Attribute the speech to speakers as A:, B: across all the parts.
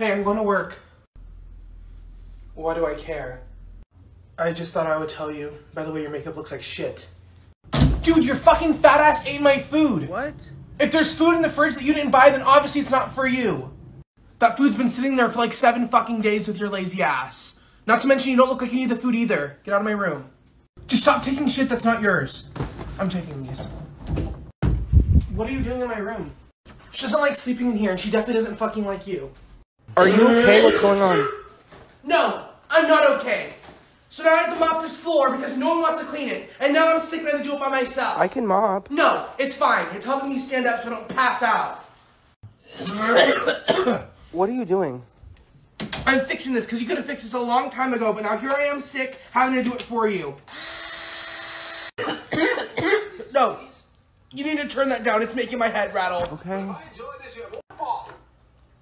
A: Hey, I'm going to work. Why do I care? I just thought I would tell you. By the way, your makeup looks like shit. Dude, your fucking fat ass ate my food.
B: What?
A: If there's food in the fridge that you didn't buy, then obviously it's not for you. That food's been sitting there for like seven fucking days with your lazy ass. Not to mention you don't look like you need the food either. Get out of my room. Just stop taking shit that's not yours. I'm taking these. What are you doing in my room? She doesn't like sleeping in here, and she definitely doesn't fucking like you.
B: Are you okay? What's going on?
A: No, I'm not okay. So now I have to mop this floor because no one wants to clean it, and now I'm sick and I have to do it by myself.
B: I can mop.
A: No, it's fine. It's helping me stand up so I don't pass out.
B: What are you doing?
A: I'm fixing this because you could have fixed this a long time ago, but now here I am sick, having to do it for you. no, you need to turn that down. It's making my head rattle.
B: Okay.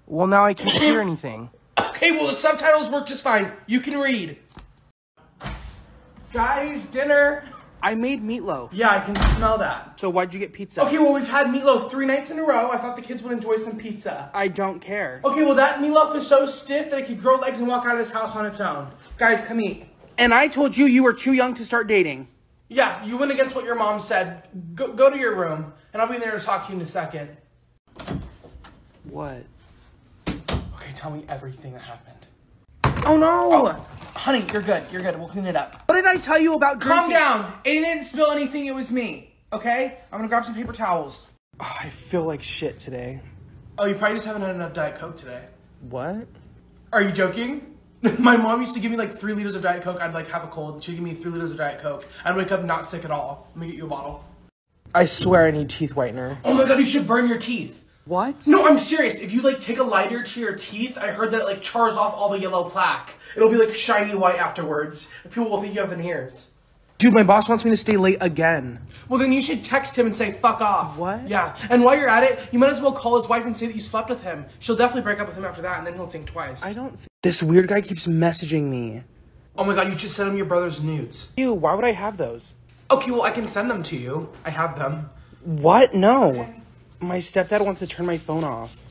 B: Well, now I can't hear anything.
A: Okay, well, the subtitles work just fine. You can read. Guys, dinner.
B: I made meatloaf.
A: Yeah, I can smell that.
B: So why'd you get pizza?
A: Okay, well, we've had meatloaf three nights in a row. I thought the kids would enjoy some pizza.
B: I don't care.
A: Okay, well, that meatloaf is so stiff that it could grow legs and walk out of this house on its own. Guys, come eat.
B: And I told you you were too young to start dating.
A: Yeah, you went against what your mom said. Go, go to your room, and I'll be there to talk to you in a second.
B: What?
A: Tell me everything that happened.
B: Oh no!
A: Oh, honey, you're good. You're good. We'll clean it up.
B: What did I tell you about drinking?
A: Calm down. Aiden didn't spill anything. It was me. Okay? I'm gonna grab some paper towels.
B: Oh, I feel like shit today.
A: Oh, you probably just haven't had enough Diet Coke today.
B: What?
A: Are you joking? My mom used to give me like three liters of Diet Coke. I'd like have a cold. She'd give me three liters of Diet Coke. I'd wake up not sick at all. Let me get you a bottle.
B: I swear I need teeth whitener.
A: Oh my god, you should burn your teeth.
B: What?
A: No, I'm serious. If you like take a lighter to your teeth, I heard that it like chars off all the yellow plaque. It'll be like shiny white afterwards. People will think you have veneers.
B: Dude, my boss wants me to stay late again.
A: Well, then you should text him and say fuck off.
B: What?
A: Yeah. And while you're at it, you might as well call his wife and say that you slept with him. She'll definitely break up with him after that, and then he'll think twice.
B: I don't. Th- this weird guy keeps messaging me.
A: Oh my god, you should send him your brother's nudes.
B: Ew, why would I have those?
A: Okay, well I can send them to you. I have them.
B: What? No. My stepdad wants to turn my phone off.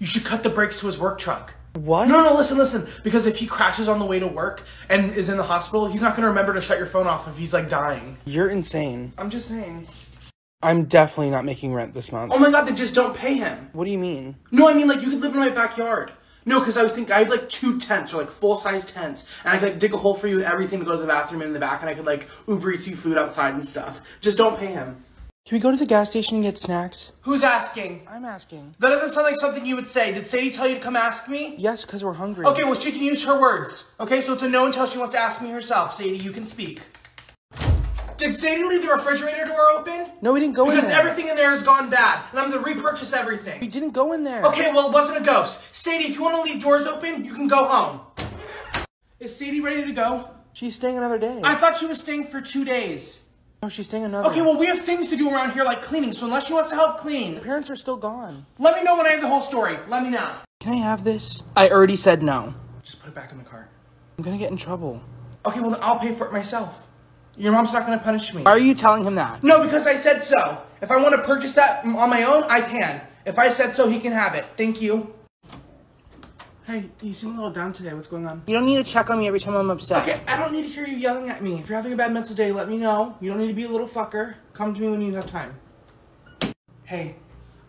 A: You should cut the brakes to his work truck.
B: What?
A: No, no, listen, listen. Because if he crashes on the way to work and is in the hospital, he's not gonna remember to shut your phone off if he's like dying.
B: You're insane.
A: I'm just saying.
B: I'm definitely not making rent this month.
A: Oh my god, then just don't pay him.
B: What do you mean?
A: No, I mean like you could live in my backyard. No, because I was thinking I have like two tents or like full size tents, and I could like dig a hole for you and everything to go to the bathroom in the back, and I could like Uber Eats you food outside and stuff. Just don't pay him.
B: Can we go to the gas station and get snacks?
A: Who's asking?
B: I'm asking.
A: That doesn't sound like something you would say. Did Sadie tell you to come ask me?
B: Yes, because we're hungry.
A: Okay, well she can use her words. Okay, so it's a no until she wants to ask me herself. Sadie, you can speak. Did Sadie leave the refrigerator door open?
B: No, we didn't go in
A: Because
B: there.
A: everything in there has gone bad, and I'm gonna repurchase everything.
B: We didn't go in there.
A: Okay, well, it wasn't a ghost. Sadie, if you want to leave doors open, you can go home. Is Sadie ready to go?
B: She's staying another day.
A: I thought she was staying for two days.
B: No, she's staying another.
A: Okay, well, we have things to do around here like cleaning, so unless she wants to help clean,
B: parents are still gone.
A: let me know when I have the whole story. Let me know.
B: Can I have this? I already said no.
A: Just put it back in the cart.
B: I'm gonna get in trouble.
A: Okay, well, then I'll pay for it myself. Your mom's not gonna punish me.
B: Why are you telling him that?
A: No, because I said so. If I want to purchase that on my own, I can. If I said so, he can have it. Thank you. Hey, you seem a little down today. What's going on?
B: You don't need to check on me every time I'm upset.
A: Okay, I don't need to hear you yelling at me. If you're having a bad mental day, let me know. You don't need to be a little fucker. Come to me when you have time. Hey,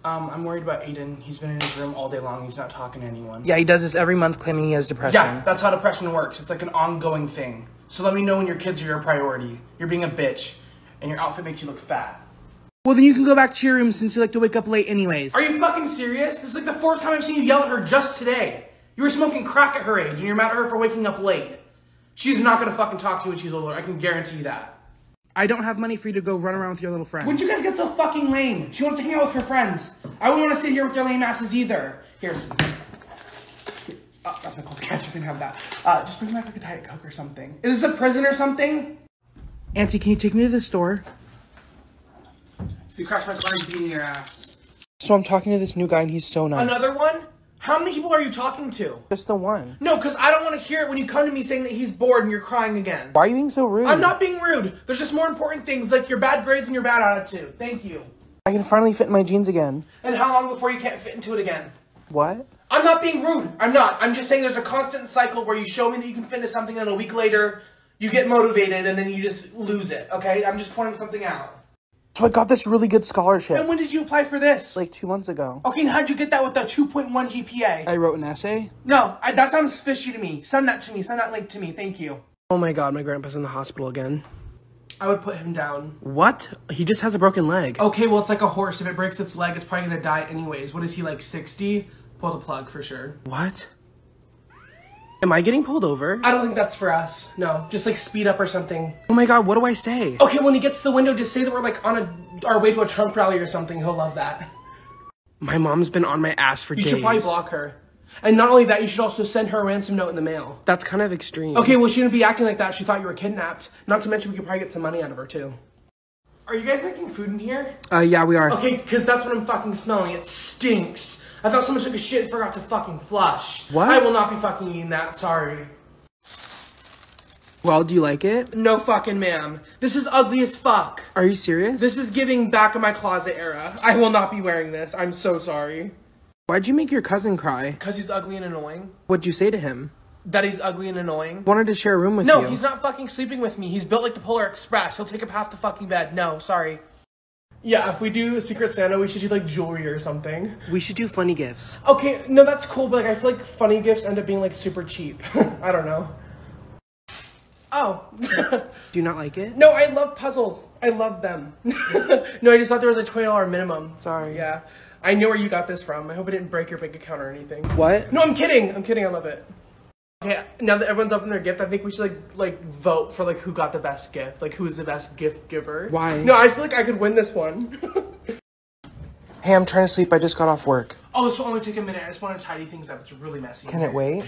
A: um, I'm worried about Aiden. He's been in his room all day long. He's not talking to anyone.
B: Yeah, he does this every month claiming he has depression.
A: Yeah, that's how depression works. It's like an ongoing thing. So let me know when your kids are your priority. You're being a bitch, and your outfit makes you look fat.
B: Well, then you can go back to your room since you like to wake up late anyways.
A: Are you fucking serious? This is like the fourth time I've seen you yell at her just today. You were smoking crack at her age, and you're mad at her for waking up late. She's not gonna fucking talk to you when she's older. I can guarantee you that.
B: I don't have money for you to go run around with your little friends.
A: When'd you guys get so fucking lame? She wants to hang out with her friends. I wouldn't want to sit here with your lame asses either. Here's. Oh, that's my cold catch. You can have that. Uh, just bring back like a Diet Coke or something. Is this a prison or something?
B: Auntie, can you take me to the store?
A: If you crash my car, I'm beating your ass.
B: So I'm talking to this new guy and he's so nice.
A: Another one? How many people are you talking to?
B: Just the one.
A: No, because I don't want to hear it when you come to me saying that he's bored and you're crying again.
B: Why are you being so rude?
A: I'm not being rude. There's just more important things like your bad grades and your bad attitude. Thank you.
B: I can finally fit in my jeans again.
A: And how long before you can't fit into it again?
B: What?
A: I'm not being rude. I'm not. I'm just saying there's a constant cycle where you show me that you can fit into something and a week later you get motivated and then you just lose it, okay? I'm just pointing something out.
B: So I got this really good scholarship.
A: And when did you apply for this?
B: like two months ago.
A: okay, and how'd you get that with the 2.1 GPA?
B: I wrote an essay.
A: no, I, that sounds fishy to me. Send that to me. Send that link to me. Thank you. Oh my god, my grandpa's in the hospital again. I would put him down.
B: What? He just has a broken leg.
A: Okay, well, it's like a horse. If it breaks its leg, it's probably gonna die anyways. What is he, like 60? Pull the plug for sure.
B: What? Am I getting pulled over?
A: I don't think that's for us. No, just like speed up or something.
B: Oh my god, what do I say?
A: Okay, when he gets to the window, just say that we're like on a our way to a Trump rally or something. He'll love that.
B: My mom's been on my ass for
A: You
B: days.
A: You should probably block her. And not only that, you should also send her a ransom note in the mail.
B: That's kind of extreme.
A: Okay, well, she didn't be acting like that. She thought you were kidnapped. Not to mention, we could probably get some money out of her, too. Are you guys making food in here?
B: Uh, yeah, we are.
A: Okay, because that's what I'm fucking smelling. It stinks. I thought someone took a shit and forgot to fucking flush.
B: What?
A: I will not be fucking eating that. Sorry.
B: Well, do you like it?
A: No fucking ma'am. This is ugly as fuck.
B: Are you serious?
A: This is giving back of my closet era. I will not be wearing this. I'm so sorry.
B: Why'd you make your cousin cry?
A: Because he's ugly and annoying.
B: What'd you say to him?
A: That he's ugly and annoying.
B: Wanted to share a room with
A: No,
B: you.
A: No, he's not fucking sleeping with me. He's built like the Polar Express. He'll take up half the fucking bed. No, sorry. Yeah, if we do Secret Santa, we should do like jewelry or something.
B: We should do funny gifts.
A: Okay, no, that's cool, but like I feel like funny gifts end up being like super cheap. I don't know. Oh.
B: Do you not like it?
A: no, I love puzzles. I love them. no, I just thought there was a $20 minimum.
B: Sorry.
A: Yeah. I know where you got this from. I hope it didn't break your bank account or anything.
B: What?
A: No, I'm kidding. I'm kidding. I love it. Okay, now that everyone's opened their gift, I think we should like like vote for like who got the best gift, like who's the best gift giver.
B: Why?
A: No, I feel like I could win this one.
B: Hey, I'm trying to sleep. I just got off work.
A: oh, this will only take a minute. I just want to tidy things up. It's really messy.
B: Can it wait?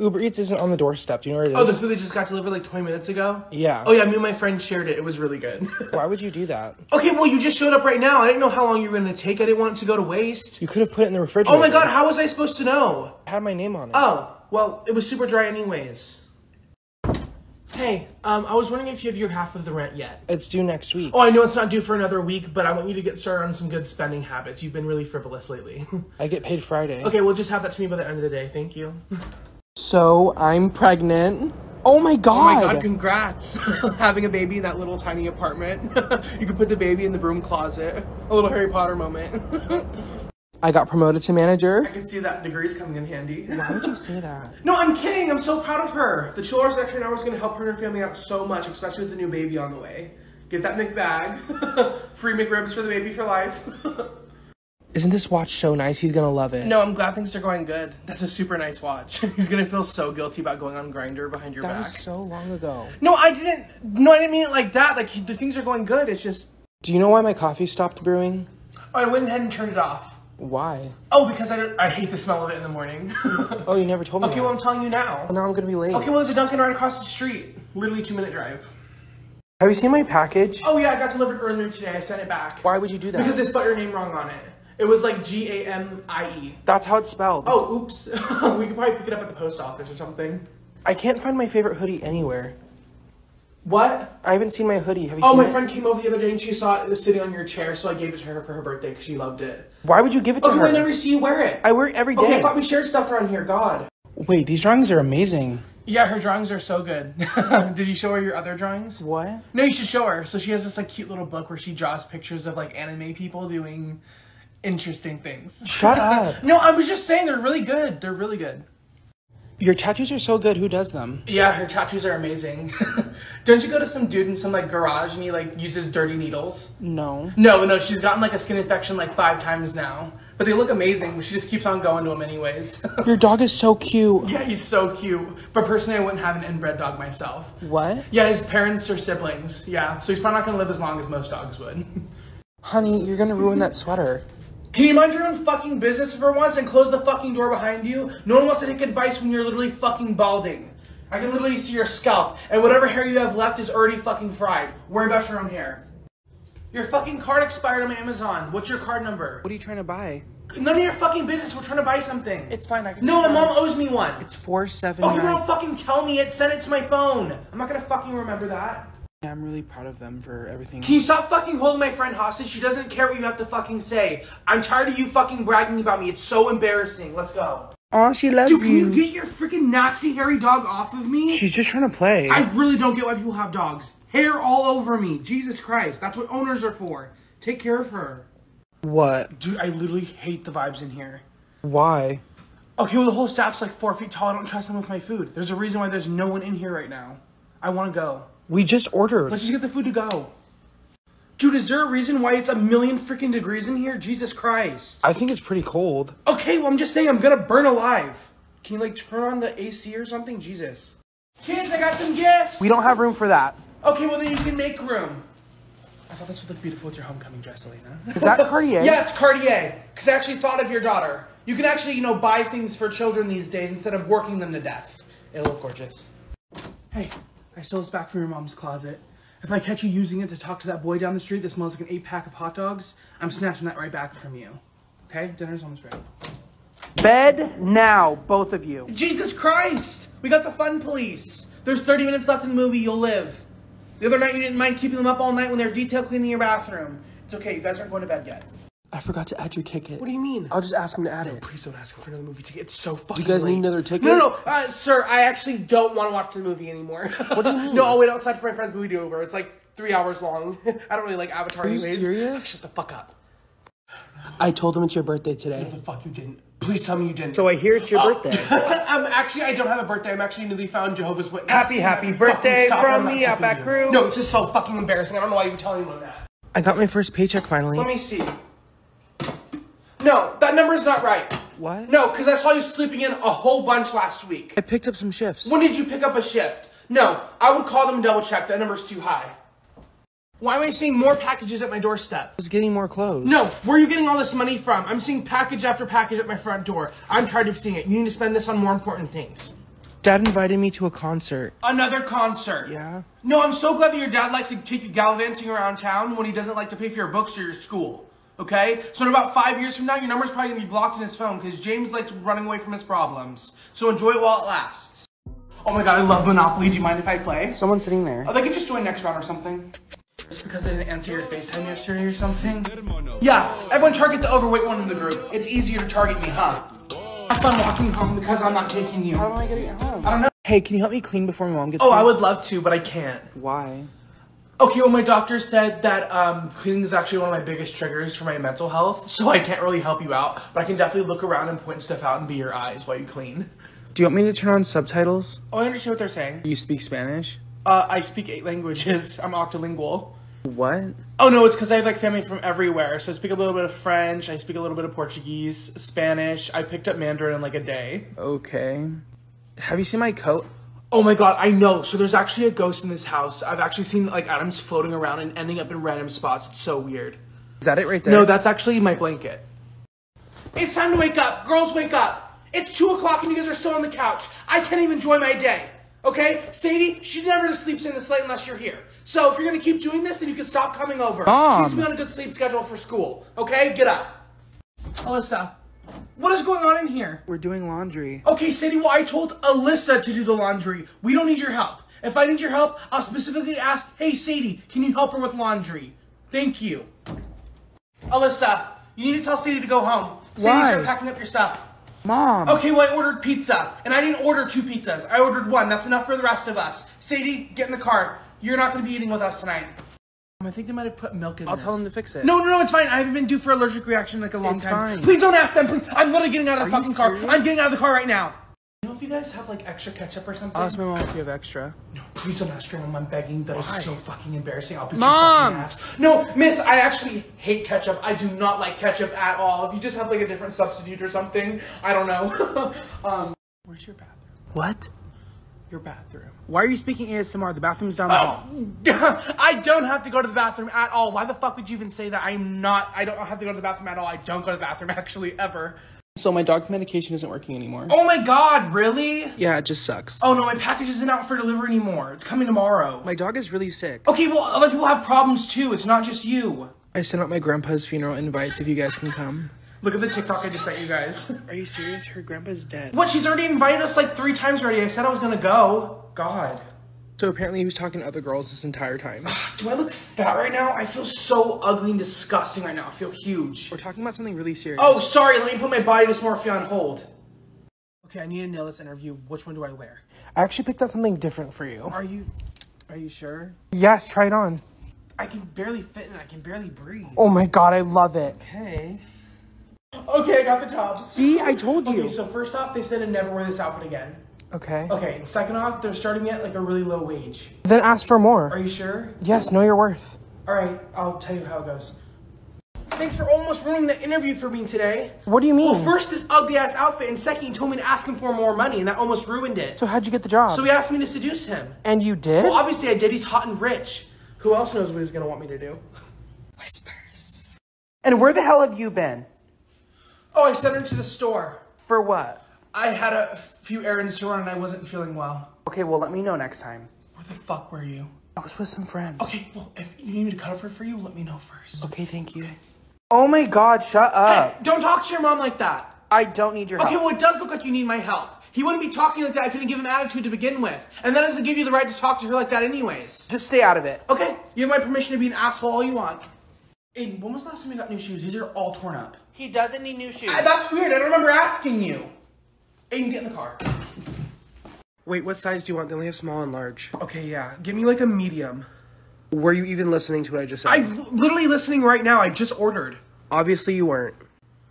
B: Uber Eats isn't on the doorstep. Do you know where it is?
A: Oh, the food that just got delivered like 20 minutes ago.
B: Yeah.
A: Oh yeah, me and my friend shared it. It was really good.
B: Why would you do that?
A: okay, well you just showed up right now. I didn't know how long you were gonna take. I didn't want it to go to waste.
B: You could have put it in the refrigerator.
A: Oh my god, how was I supposed to know?
B: It had my name on it.
A: Oh, well, it was super dry anyways. Hey, um, I was wondering if you have your half of the rent yet.
B: It's due next week.
A: Oh, I know it's not due for another week, but I want you to get started on some good spending habits. You've been really frivolous lately.
B: I get paid Friday.
A: okay, well, just have that to me by the end of the day. Thank you.
B: So I'm pregnant. Oh my god.
A: Oh my god, congrats. Having a baby in that little tiny apartment. you can put the baby in the broom closet. A little Harry Potter moment.
B: I got promoted to manager.
A: I can see that degree's coming in handy.
B: Why would you say that?
A: No, I'm kidding. I'm so proud of her. The two hours extra an hour is going to help her and her family out so much, especially with the new baby on the way. Get that McBag. Free McRibs for the baby for life.
B: Isn't this watch so nice? He's gonna love it.
A: no, I'm glad things are going good. That's a super nice watch. He's going to feel so guilty about going on Grindr behind your
B: That
A: back.
B: was so long ago.
A: no, I didn't. No, I didn't mean it like that. Like the things are going good. It's just
B: Do you know why my coffee stopped brewing?
A: oh, I went ahead and turned it off.
B: Why?
A: Oh, because I don't, I hate the smell of it in the morning.
B: Oh, you never told me.
A: okay,
B: that.
A: well I'm telling you now.
B: Well, now I'm gonna be late.
A: Okay, well there's a Dunkin' right across the street. Literally two minute drive.
B: Have you seen my package?
A: Oh yeah, I got delivered earlier today. I sent it back.
B: Why would you do that?
A: Because they spelled your name wrong on it. It was like G A M I E.
B: That's how it's spelled.
A: Oh, oops. we could probably pick it up at the post office or something.
B: I can't find my favorite hoodie anywhere.
A: What?
B: I haven't seen my hoodie. Have you
A: Oh, my
B: it?
A: friend came over the other day and she saw it sitting on your chair, so I gave it to her for her birthday because she loved it.
B: Why would you give it to
A: Okay,
B: her?
A: I never see you wear it.
B: I wear it every day.
A: Okay, I thought we shared stuff around here. God.
B: Wait, these drawings are amazing.
A: Yeah, her drawings are so good. Did you show her your other drawings?
B: What?
A: No, you should show her. So she has this like cute little book where she draws pictures of like anime people doing interesting things.
B: Shut up.
A: No, I was just saying they're really good. They're really good.
B: Your tattoos are so good. Who does them?
A: Yeah, her tattoos are amazing. Don't you go to some dude in some like garage and he like uses dirty needles?
B: No.
A: No, no, she's gotten like a skin infection like five times now. But they look amazing. She just keeps on going to them anyways.
B: Your dog is so cute.
A: yeah, he's so cute. But personally, I wouldn't have an inbred dog myself.
B: What?
A: Yeah, his parents are siblings. Yeah, so he's probably not gonna live as long as most dogs would.
B: Honey, you're gonna ruin that sweater.
A: Can you mind your own fucking business for once and close the fucking door behind you? No one wants to take advice when you're literally fucking balding. I can literally see your scalp, and whatever hair you have left is already fucking fried. Worry about your own hair. Your fucking card expired on my Amazon. What's your card number?
B: What are you trying to buy?
A: None of your fucking business. We're trying to buy something.
B: It's fine. I can.
A: no, my mom owes me one.
B: It's four seven oh,
A: Okay,
B: nine.
A: well, don't fucking tell me it. Send it to my phone. I'm not gonna fucking remember that.
B: I'm really proud of them for everything.
A: Can you stop fucking holding my friend hostage? She doesn't care what you have to fucking say. I'm tired of you fucking bragging about me. It's so embarrassing. Let's go.
B: Oh, she loves
A: Dude, can
B: you.
A: you get your freaking nasty hairy dog off of me?
B: She's just trying to play.
A: I really don't get why people have dogs. Hair all over me. Jesus Christ. That's what owners are for. Take care of her.
B: what?
A: Dude, I literally hate the vibes in here.
B: Why?
A: Okay, well, the whole staff's like four feet tall. I don't trust them with my food. There's a reason why there's no one in here right now. I want to go.
B: We just ordered.
A: Let's just get the food to go. Dude, is there a reason why it's a million freaking degrees in here? Jesus Christ.
B: I think it's pretty cold.
A: Okay, well, I'm just saying I'm gonna burn alive. Can you, like, turn on the AC or something? Jesus. Kids, I got some gifts!
B: We don't have room for that.
A: Okay, well, then you can make room. I thought this would look beautiful with your homecoming dress, Elena.
B: Is that Cartier?
A: yeah, it's Cartier. Because I actually thought of your daughter. You can actually, you know, buy things for children these days instead of working them to death. It'll look gorgeous. Hey, I stole this back from your mom's closet. If I catch you using it to talk to that boy down the street that smells like an eight pack of hot dogs, I'm snatching that right back from you. Okay? Dinner's almost ready.
B: Bed now, both of you.
A: Jesus Christ! We got the fun police. There's 30 minutes left in the movie. You'll live. The other night you didn't mind keeping them up all night when they were detail cleaning your bathroom. It's okay. You guys aren't going to bed yet.
B: I forgot to add your ticket.
A: What do you mean?
B: I'll just ask him to add it.
A: Please don't ask him for another movie ticket. It's so fucking.
B: Do you guys
A: late.
B: need another ticket?
A: No, no, no, uh, sir. I actually don't want to watch the movie anymore. What
B: do you mean?
A: no, I'll wait outside for my friend's movie to over. It's like three hours long. I don't really like Avatar.
B: Are you
A: anyways.
B: serious?
A: Shut the fuck up.
B: I told him it's your birthday today.
A: The fuck you didn't. Please tell me you didn't.
B: So I hear it's your birthday.
A: I'm actually I don't have a birthday. I'm actually newly found Jehovah's Witness.
B: Happy, happy birthday from
A: I'm not
B: the
A: tipping
B: Outback. Crew.
A: No, this is so fucking embarrassing. I don't know why you would tell anyone that.
B: I got my first paycheck finally.
A: Let me see. No, that number's not right.
B: What?
A: No, because I saw you sleeping in a whole bunch last week.
B: I picked up some shifts.
A: When did you pick up a shift? No, I would call them and double check. That number's too high. Why am I seeing more packages at my doorstep?
B: I was getting more clothes.
A: No, where are you getting all this money from? I'm seeing package after package at my front door. I'm tired of seeing it. You need to spend this on more important things.
B: Dad invited me to a concert.
A: Another concert.
B: Yeah?
A: No, I'm so glad that your dad likes to take you gallivanting around town when he doesn't like to pay for your books or your school. Okay? So in about five years from now, your number's probably gonna be blocked in his phone because James likes running away from his problems. So enjoy it while it lasts. Oh my god, I love Monopoly. Do you mind if I play?
B: Someone's sitting there.
A: Oh, they could just join next round or something. Just because I didn't answer your FaceTime yesterday or something? Yeah, everyone target the overweight one in the group. It's easier to target me, huh? Have fun walking home because I'm not taking you.
B: How am I getting home?
A: I don't know.
B: Hey, can you help me clean before my mom gets
A: Oh,
B: home?
A: I would love to, but I can't.
B: Why?
A: Okay, well, my doctor said that um, cleaning is actually one of my biggest triggers for my mental health, so I can't really help you out, but I can definitely look around and point stuff out and be your eyes while you clean.
B: Do you want me to turn on subtitles?
A: Oh, I understand what they're saying.
B: You speak Spanish?
A: Uh, I speak eight languages. I'm octolingual.
B: What?
A: Oh no, it's because I have like family from everywhere. So I speak a little bit of French. I speak a little bit of Portuguese, Spanish. I picked up Mandarin in like a day.
B: Okay. Have you seen my coat?
A: Oh my god, I know. So there's actually a ghost in this house. I've actually seen like items floating around and ending up in random spots. It's so weird.
B: Is that it right there?
A: No, that's actually my blanket. It's time to wake up. Girls, wake up. It's 2 o'clock and you guys are still on the couch. I can't even enjoy my day. Okay? Sadie, she never sleeps in this late unless you're here. So if you're gonna keep doing this, then you can stop coming over.
B: Mom.
A: She needs to be on a good sleep schedule for school. Okay? Get up. Alyssa, what is going on in here?
B: We're doing laundry.
A: Okay, Sadie, well, I told Alyssa to do the laundry. We don't need your help. If I need your help, I'll specifically ask, hey, Sadie, can you help her with laundry? Thank you. Alyssa, you need to tell Sadie to go home. Sadie,
B: Why?
A: start packing up your stuff.
B: Mom!
A: Okay, well, I ordered pizza, and I didn't order two pizzas. I ordered one. That's enough for the rest of us. Sadie, get in the car. You're not going to be eating with us tonight. I think they might have put milk in
B: I'll
A: this.
B: tell them to fix it.
A: No, no, no, it's fine. I haven't been due for allergic reaction in like a long
B: It's
A: time.
B: fine.
A: Please don't ask them. Please. I'm literally getting out of the
B: Are
A: fucking car. I'm getting out of the car right now. You know if you guys have like extra ketchup or something?
B: I'll ask my mom if you have extra.
A: No, please don't ask your mom. I'm begging. That is
B: Why?
A: so fucking embarrassing. I'll beat
B: Mom!
A: your fucking ass. No, miss, I actually hate ketchup. I do not like ketchup at all. If you just have like a different substitute or something, I don't know. um, where's your bathroom?
B: What?
A: Your bathroom.
B: Why are you speaking ASMR? The bathroom's down the oh. hall.
A: I don't have to go to the bathroom at all. Why the fuck would you even say that? I'm not. I don't have to go to the bathroom at all. I don't go to the bathroom actually ever.
B: So my dog's medication isn't working anymore.
A: Oh my god, really?
B: Yeah, it just sucks.
A: Oh no, my package isn't out for delivery anymore. It's coming tomorrow.
B: My dog is really sick.
A: Okay, well, other people have problems too. It's not just you.
B: I sent out my grandpa's funeral invites if you guys can come.
A: Look at the TikTok I just sent you guys.
B: Are you serious? Her grandpa's dead.
A: what? She's already invited us like three times already. I said I was gonna go. God.
B: So apparently he was talking to other girls this entire time.
A: Do I look fat right now? I feel so ugly and disgusting right now. I feel huge.
B: We're talking about something really serious.
A: Oh, sorry. Let me put my body dysmorphia on hold. Okay, I need to nail this interview. Which one do I wear?
B: I actually picked out something different for you.
A: Are you, are you sure?
B: Yes, try it on.
A: I can barely fit in. I can barely breathe.
B: Oh my god, I love it.
A: Okay. Okay, I got the job.
B: See, I told you.
A: Okay, so first off, they said to never wear this outfit again.
B: Okay.
A: Okay, second off, they're starting at like a really low wage.
B: Then ask for more.
A: Are you sure?
B: Yes, know your worth.
A: All right, I'll tell you how it goes. Thanks for almost ruining the interview for me today.
B: What do you mean?
A: Well, first this ugly ass outfit, and second you told me to ask him for more money, and that almost ruined it.
B: So how'd you get the job?
A: So he asked me to seduce him.
B: and you did?
A: Well, obviously I did. He's hot and rich. Who else knows what he's gonna want me to do?
C: Whispers.
B: and where the hell have you been?
A: Oh, I sent her to the store.
B: For what?
A: I had a few errands to run, and I wasn't feeling well.
B: Okay, well, let me know next time.
A: Where the fuck were you?
B: I was with some friends.
A: Okay, well, if you need me to cover for you, let me know first.
B: Okay, thank you. Oh my god, shut up.
A: Hey, Don't talk to your mom like that.
B: I don't need your help.
A: Okay, well, it does look like you need my help. He wouldn't be talking like that if he didn't give an attitude to begin with. And that doesn't give you the right to talk to her like that anyways.
B: Just stay out of it.
A: Okay, you have my permission to be an asshole all you want. Aiden, when was the last time you got new shoes? These are all torn up.
B: He doesn't need new shoes.
A: Ah, that's weird. I don't remember asking you. Aiden, get in the car.
B: Wait, what size do you want? They only have small and large.
A: Okay, yeah. Give me like a medium.
B: Were you even listening to what I just said?
A: I'm literally listening right now. I just ordered.
B: Obviously you weren't.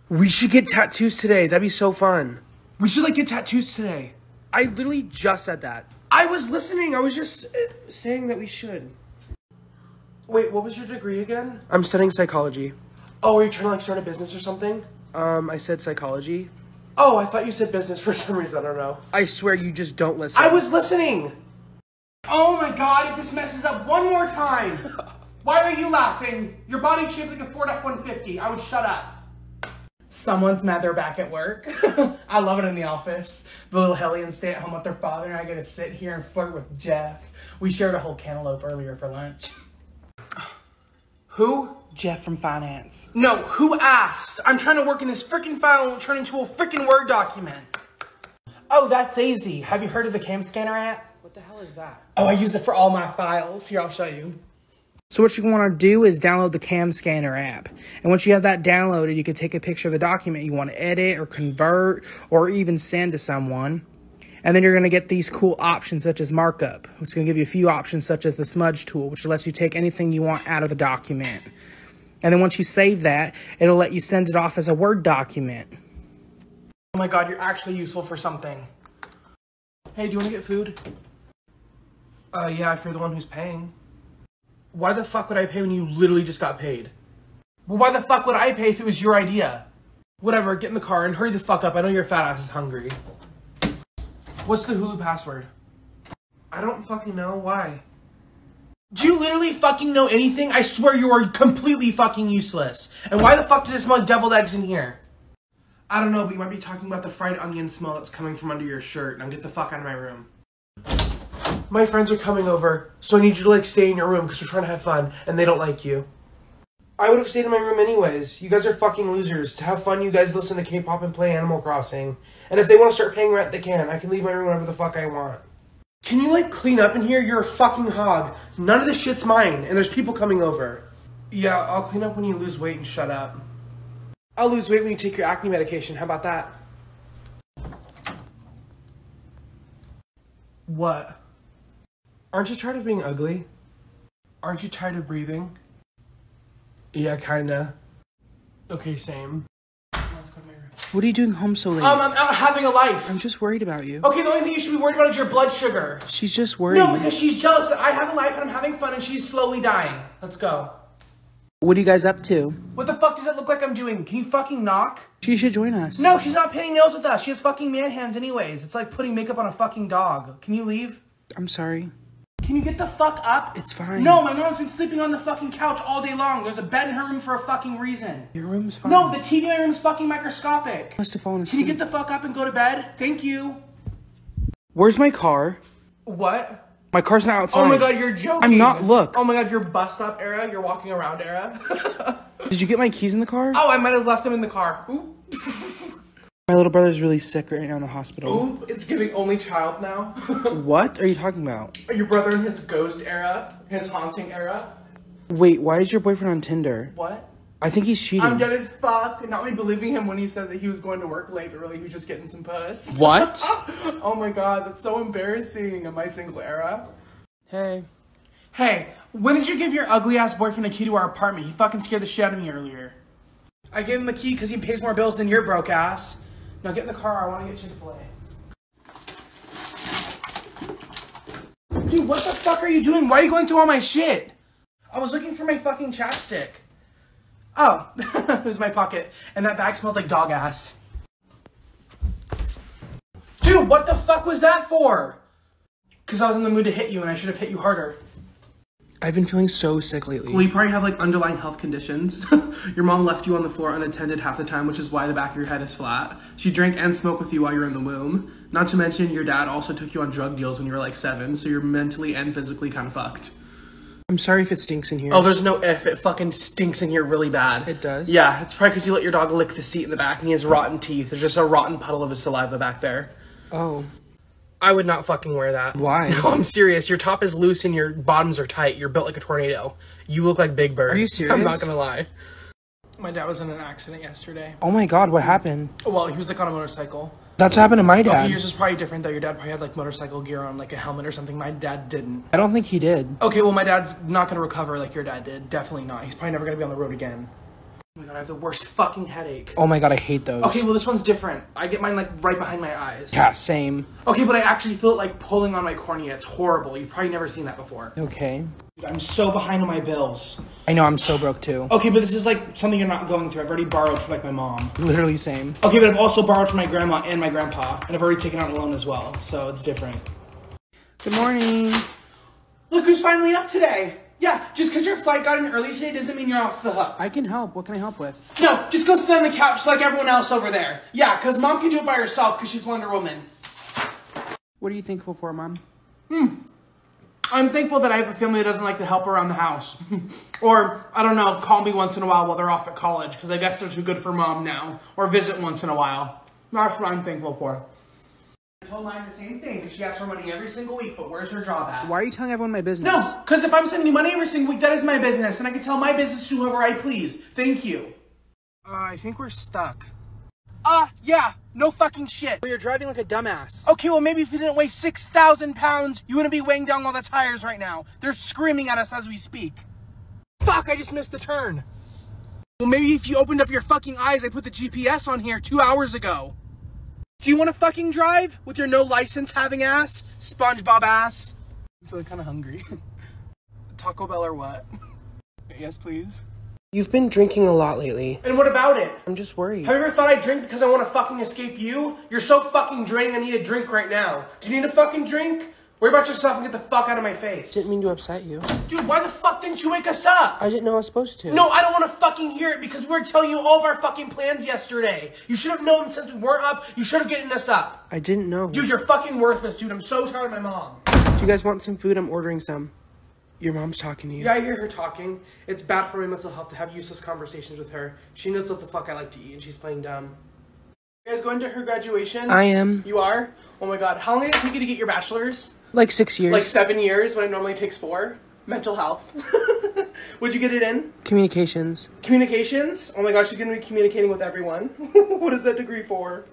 B: We should get tattoos today. That'd be so fun.
A: We should like get tattoos today.
B: I literally just said that.
A: I was listening. I was just uh, saying that we should. Wait, what was your degree again?
B: I'm studying psychology.
A: Oh, are you trying to like start a business or something?
B: Um, I said psychology.
A: Oh, I thought you said business for some reason. I don't know.
B: I swear you just don't listen.
A: I was listening. Oh my god, if this messes up one more time. Why are you laughing? Your body's shaped like a Ford F-150. I would shut up. Someone's mad they're back at work. I love it in the office. The little hellions stay at home with their father and I get to sit here and flirt with Jeff. We shared a whole cantaloupe earlier for lunch. Who?
B: Jeff from finance.
A: No, who asked? I'm trying to work in this freaking file and it'll turn into a freaking Word document. Oh, that's easy. Have you heard of the Cam Scanner app?
B: What the hell is that?
A: Oh, I use it for all my files. Here, I'll show you.
B: So what you want to do is download the Cam Scanner app. And once you have that downloaded, you can take a picture of the document you want to edit or convert or even send to someone. And then you're going to get these cool options such as markup, which is going to give you a few options such as the smudge tool, which lets you take anything you want out of the document. And then once you save that, it'll let you send it off as a Word document.
A: Oh my god, you're actually useful for something. Hey, do you want to get food? Uh, yeah, if you're the one who's paying. Why the fuck would I pay when you literally just got paid? Well, why the fuck would I pay if it was your idea? Whatever, get in the car and hurry the fuck up. I know your fat ass is hungry. What's the Hulu password? I don't fucking know. Why? Do you literally fucking know anything? I swear you are completely fucking useless. And why the fuck does it smell like deviled eggs in here? I don't know, but you might be talking about the fried onion smell that's coming from under your shirt. Now get the fuck out of my room. My friends are coming over, so I need you to like stay in your room because we're trying to have fun and they don't like you. I would have stayed in my room anyways. You guys are fucking losers. To have fun, you guys listen to K-pop and play Animal Crossing. And if they want to start paying rent, they can. I can leave my room whenever the fuck I want. Can you like clean up in here? You're a fucking hog. None of this shit's mine, and there's people coming over. Yeah, I'll clean up when you lose weight and shut up. I'll lose weight when you take your acne medication. How about that? What? Aren't you tired of being ugly? Aren't you tired of breathing? Yeah, kinda. Okay, same.
B: What are you doing home so late?
A: Um, I'm out having a life.
B: I'm just worried about you.
A: Okay, the only thing you should be worried about is your blood sugar.
B: She's just worried.
A: No, because she's jealous that I have a life and I'm having fun and she's slowly dying. Let's go.
B: What are you guys up to?
A: What the fuck does it look like I'm doing? Can you fucking knock?
B: She should join us.
A: No, she's not painting nails with us. She has fucking man hands anyways. It's like putting makeup on a fucking dog. Can you leave?
B: I'm sorry.
A: Can you get the fuck up?
B: It's fine.
A: No, my mom's been sleeping on the fucking couch all day long. There's a bed in her room for a fucking reason.
B: Your room's fine.
A: No, the TV in my room is fucking microscopic.
B: must have fallen asleep.
A: Can you get the fuck up and go to bed? Thank you.
B: Where's my car?
A: What?
B: My car's not outside.
A: Oh my god, you're joking.
B: I'm not. Look.
A: Oh my god, your bus stop era, your walking around era.
B: Did you get my keys in the car?
A: oh, I might have left them in the car.
B: My little brother's really sick right now in the hospital.
A: Oop, it's giving only child now.
B: What are you talking about?
A: Your brother in his ghost era, his haunting era.
B: Wait, why is your boyfriend on Tinder?
A: What?
B: I think he's cheating.
A: I'm dead as fuck. Not me believing him when he said that he was going to work late, but really he was just getting some puss.
B: What?
A: oh my god, that's so embarrassing in my single era.
B: hey.
A: Hey, when did you give your ugly ass boyfriend a key to our apartment? He fucking scared the shit out of me earlier. I gave him a key because he pays more bills than your broke ass. Now get in the car, I want to get Chick fil A. Dude, what the fuck are you doing? Why are you going through all my shit? I was looking for my fucking chapstick. Oh, it was my pocket. And that bag smells like dog ass. Dude, what the fuck was that for? Because I was in the mood to hit you and I should have hit you harder.
B: I've been feeling so sick lately.
A: Well, you probably have like underlying health conditions. your mom left you on the floor unattended half the time, which is why the back of your head is flat. She drank and smoked with you while you were in the womb. Not to mention, your dad also took you on drug deals when you were like seven, so you're mentally and physically kind of fucked.
B: I'm sorry if it stinks in here.
A: Oh, there's no if. It fucking stinks in here really bad.
B: It does?
A: Yeah, it's probably because you let your dog lick the seat in the back and he has rotten teeth. There's just a rotten puddle of his saliva back there.
B: Oh.
A: I would not fucking wear that.
B: Why?
A: No, I'm serious. Your top is loose and your bottoms are tight. You're built like a tornado. You look like Big Bird.
B: Are you serious?
A: I'm not gonna lie. My dad was in an accident yesterday.
B: Oh my god, what happened?
A: Well, he was like on a motorcycle.
B: That's what happened to my
A: Okay,
B: dad.
A: yours is probably different though. Your dad probably had like motorcycle gear on, like a helmet or something. My dad didn't.
B: I don't think he did.
A: Okay, well, my dad's not gonna recover like your dad did. Definitely not. He's probably never gonna be on the road again. Oh my god, I have the worst fucking headache.
B: Oh my god, I hate those.
A: Okay, well, this one's different. I get mine like right behind my eyes.
B: Yeah, same.
A: Okay, but I actually feel it like pulling on my cornea. It's horrible. You've probably never seen that before.
B: Okay.
A: I'm so behind on my bills.
B: I know I'm so broke too.
A: Okay, but this is like something you're not going through. I've already borrowed from like my mom.
B: Literally same.
A: Okay, but I've also borrowed from my grandma and my grandpa, and I've already taken out a loan as well, so it's different.
B: Good morning.
A: Look who's finally up today. Yeah, just because your flight got in early today doesn't mean you're off the hook.
B: I can help. What can I help with?
A: No, just go sit on the couch like everyone else over there. Yeah, because mom can do it by herself because she's Wonder Woman.
B: What are you thankful for, mom? Hmm.
A: I'm thankful that I have a family that doesn't like to help around the house. or, I don't know, call me once in a while while they're off at college because I guess they're too good for mom now. Or visit once in a while. That's what I'm thankful for. I told mine the same thing because she asks for money every single week, but where's her job at?
B: Why are you telling everyone my business?
A: No, because if I'm sending you money every single week, that is my business, and I can tell my business to whoever I please. Thank you.
B: Uh, I think we're stuck.
A: Uh, yeah, no fucking shit.
B: Well, You're driving like a dumbass.
A: Okay, well, maybe if you didn't weigh 6,000 pounds, you wouldn't be weighing down all the tires right now. They're screaming at us as we speak. Fuck, I just missed the turn. Well, maybe if you opened up your fucking eyes, I put the GPS on here two hours ago. Do you want to fucking drive with your no license having ass? SpongeBob ass? I'm feeling kind of hungry. Taco Bell or what? yes, please.
B: You've been drinking a lot lately.
A: And what about it?
B: I'm just worried.
A: Have you ever thought I drink because I want to fucking escape you? You're so fucking draining, I need a drink right now. Do you need a fucking drink? Worry about yourself and get the fuck out of my face.
B: Didn't mean to upset you.
A: Dude, why the fuck didn't you wake us up?
B: I didn't know I was supposed to.
A: No, I don't want to fucking hear it because we were telling you all of our fucking plans yesterday. You should have known since we weren't up, you should have gotten us up.
B: I didn't know.
A: Dude, you're fucking worthless, dude. I'm so tired of my mom.
B: Do you guys want some food? I'm ordering some. Your mom's talking to you.
A: Yeah, I hear her talking. It's bad for my mental health to have useless conversations with her. She knows what the fuck I like to eat and she's playing dumb. You guys going to her graduation?
B: I am.
A: You are? Oh my god. How long did it take you to get your bachelor's?
B: Like six years.
A: Like seven years when it normally takes four? Mental health. Would you get it in?
B: Communications.
A: Communications? Oh my gosh, she's gonna be communicating with everyone. what is that degree for?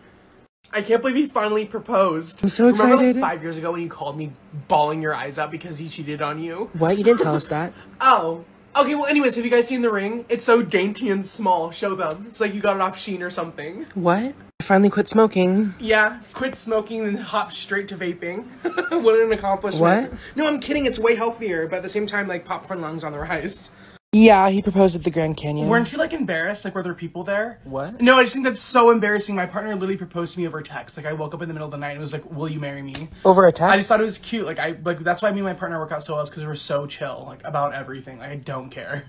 A: I can't believe he finally proposed.
B: I'm so
A: Remember
B: excited.
A: like five years ago when you called me bawling your eyes out because he cheated on you?
B: What? You didn't tell us that.
A: Oh. Okay, well anyways, have you guys seen the ring? It's so dainty and small. Show them. It's like you got it off Shein or something.
B: What? I finally quit smoking.
A: Yeah, quit smoking and hop straight to vaping. what an accomplishment.
B: What?
A: No, I'm kidding. It's way healthier, but at the same time, like popcorn lungs on the rise.
B: Yeah, he proposed at the Grand Canyon.
A: Weren't you like embarrassed? Like, were there people there?
B: What?
A: No, I just think that's so embarrassing. My partner literally proposed to me over text. Like, I woke up in the middle of the night and was like, "Will you marry me?"
B: Over a text?
A: I just thought it was cute. Like, I like that's why me and my partner work out so well, because we're so chill, like about everything. Like, I don't care.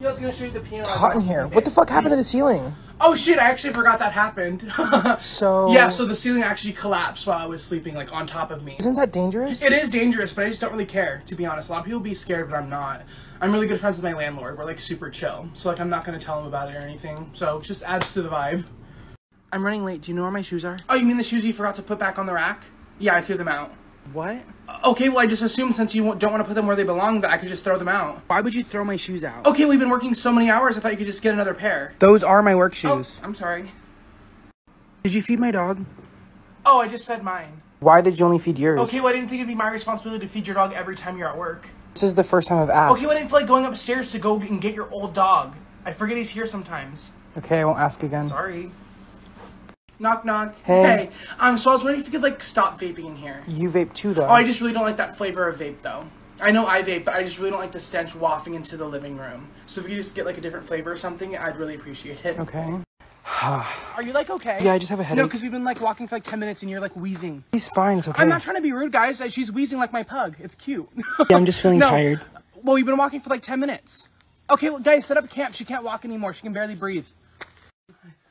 A: I was gonna show you the piano.
B: hot in here. What the fuck happened to the ceiling?
A: Oh shit! I actually forgot that happened.
B: So
A: yeah, so the ceiling actually collapsed while I was sleeping, like on top of me.
B: isn't that dangerous?
A: It is dangerous, but I just don't really care, to be honest. A lot of people be scared, but I'm not. I'm really good friends with my landlord. We're like super chill. So like I'm not gonna tell him about it or anything. So it just adds to the vibe.
B: I'm running late. Do you know where my shoes are?
A: Oh, you mean the shoes you forgot to put back on the rack? Yeah, I threw them out.
B: What?
A: Uh, okay, well, I just assumed since you don't want to put them where they belong that I could just throw them out.
B: Why would you throw my shoes out?
A: Okay, we've been working so many hours, I thought you could just get another pair.
B: Those are my work shoes.
A: Oh,
B: shoes.
A: I'm sorry.
B: Did you feed my dog?
A: Oh, I just fed mine.
B: Why did you only feed yours?
A: Okay, well, I didn't think it'd be my responsibility to feed your dog every time you're at work.
B: This is the first time I've asked.
A: Okay, well, I didn't like going upstairs to go and get your old dog. I forget he's here sometimes.
B: Okay, I won't ask again.
A: Sorry. Knock, knock.
B: Hey.
A: Um, so I was wondering if you could, like, stop vaping in here.
B: You vape too, though.
A: Oh, I just really don't like that flavor of vape, though. I know I vape, but I just really don't like the stench wafting into the living room. So if you just get, like, a different flavor or something, I'd really appreciate it.
B: Okay.
A: Are you, like, okay?
B: Yeah, I just have a headache.
A: No, because we've been, like, walking for, like, 10 minutes and you're, like, wheezing.
B: He's fine. It's okay.
A: I'm not trying to be rude, guys. She's wheezing like my pug. It's cute.
B: Yeah, I'm just feeling
A: No.
B: tired.
A: Well, we've been walking for like 10 minutes. Okay, well, guys, set up camp. She can't walk anymore. She can barely breathe.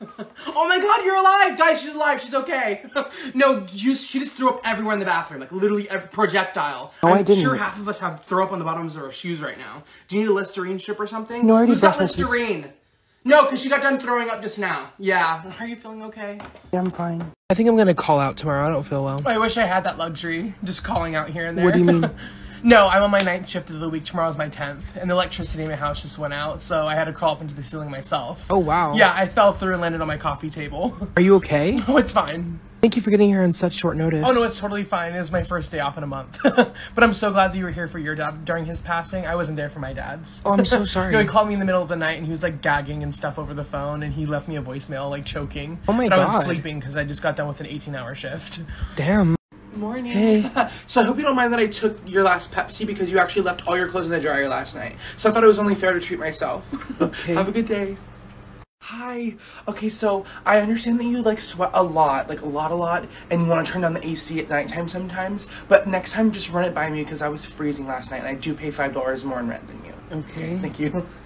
A: oh my god, you're alive! Guys, she's alive. She's okay. no, you, she just threw up everywhere in the bathroom. Like, literally, every projectile.
B: No,
A: I'm
B: I didn't.
A: sure half of us have throw up on the bottoms of our shoes right now. Do you need a Listerine strip or something?
B: No, I already
A: Who's got
B: brushed my.
A: Listerine? No, because she got done throwing up just now. Yeah. Are you feeling okay?
B: Yeah, I'm fine.
D: I think I'm gonna call out tomorrow. I don't feel well.
A: I wish I had that luxury, just calling out here and there.
B: What do you mean?
A: no, I'm on my ninth shift of the week. Tomorrow's my tenth, and the electricity in my house just went out, so I had to crawl up into the ceiling myself.
D: Oh wow.
A: Yeah, I fell through and landed on my coffee table.
D: Are you okay?
A: oh, it's fine.
D: Thank you for getting here on such short notice.
A: Oh no, it's totally fine. It was my first day off in a month, but I'm so glad that you were here for your dad during his passing. I wasn't there for my dad's.
D: Oh, I'm so sorry.
A: no, he called me in the middle of the night and he was like gagging and stuff over the phone, and he left me a voicemail like choking.
D: Oh my
A: but I was sleeping because I just got done with an 18-hour shift.
D: Damn.
A: Morning.
D: Hey.
A: so I hope you don't mind that I took your last Pepsi because you actually left all your clothes in the dryer last night. So I thought it was only fair to treat myself.
D: Okay.
A: Have a good day. Hi. Okay, so I understand that you like sweat a lot, like a lot, a lot, and you want to turn down the AC at nighttime sometimes. But next time, just run it by me because I was freezing last night, and I do pay five dollars more in rent than you.
D: Okay.
A: Thank you.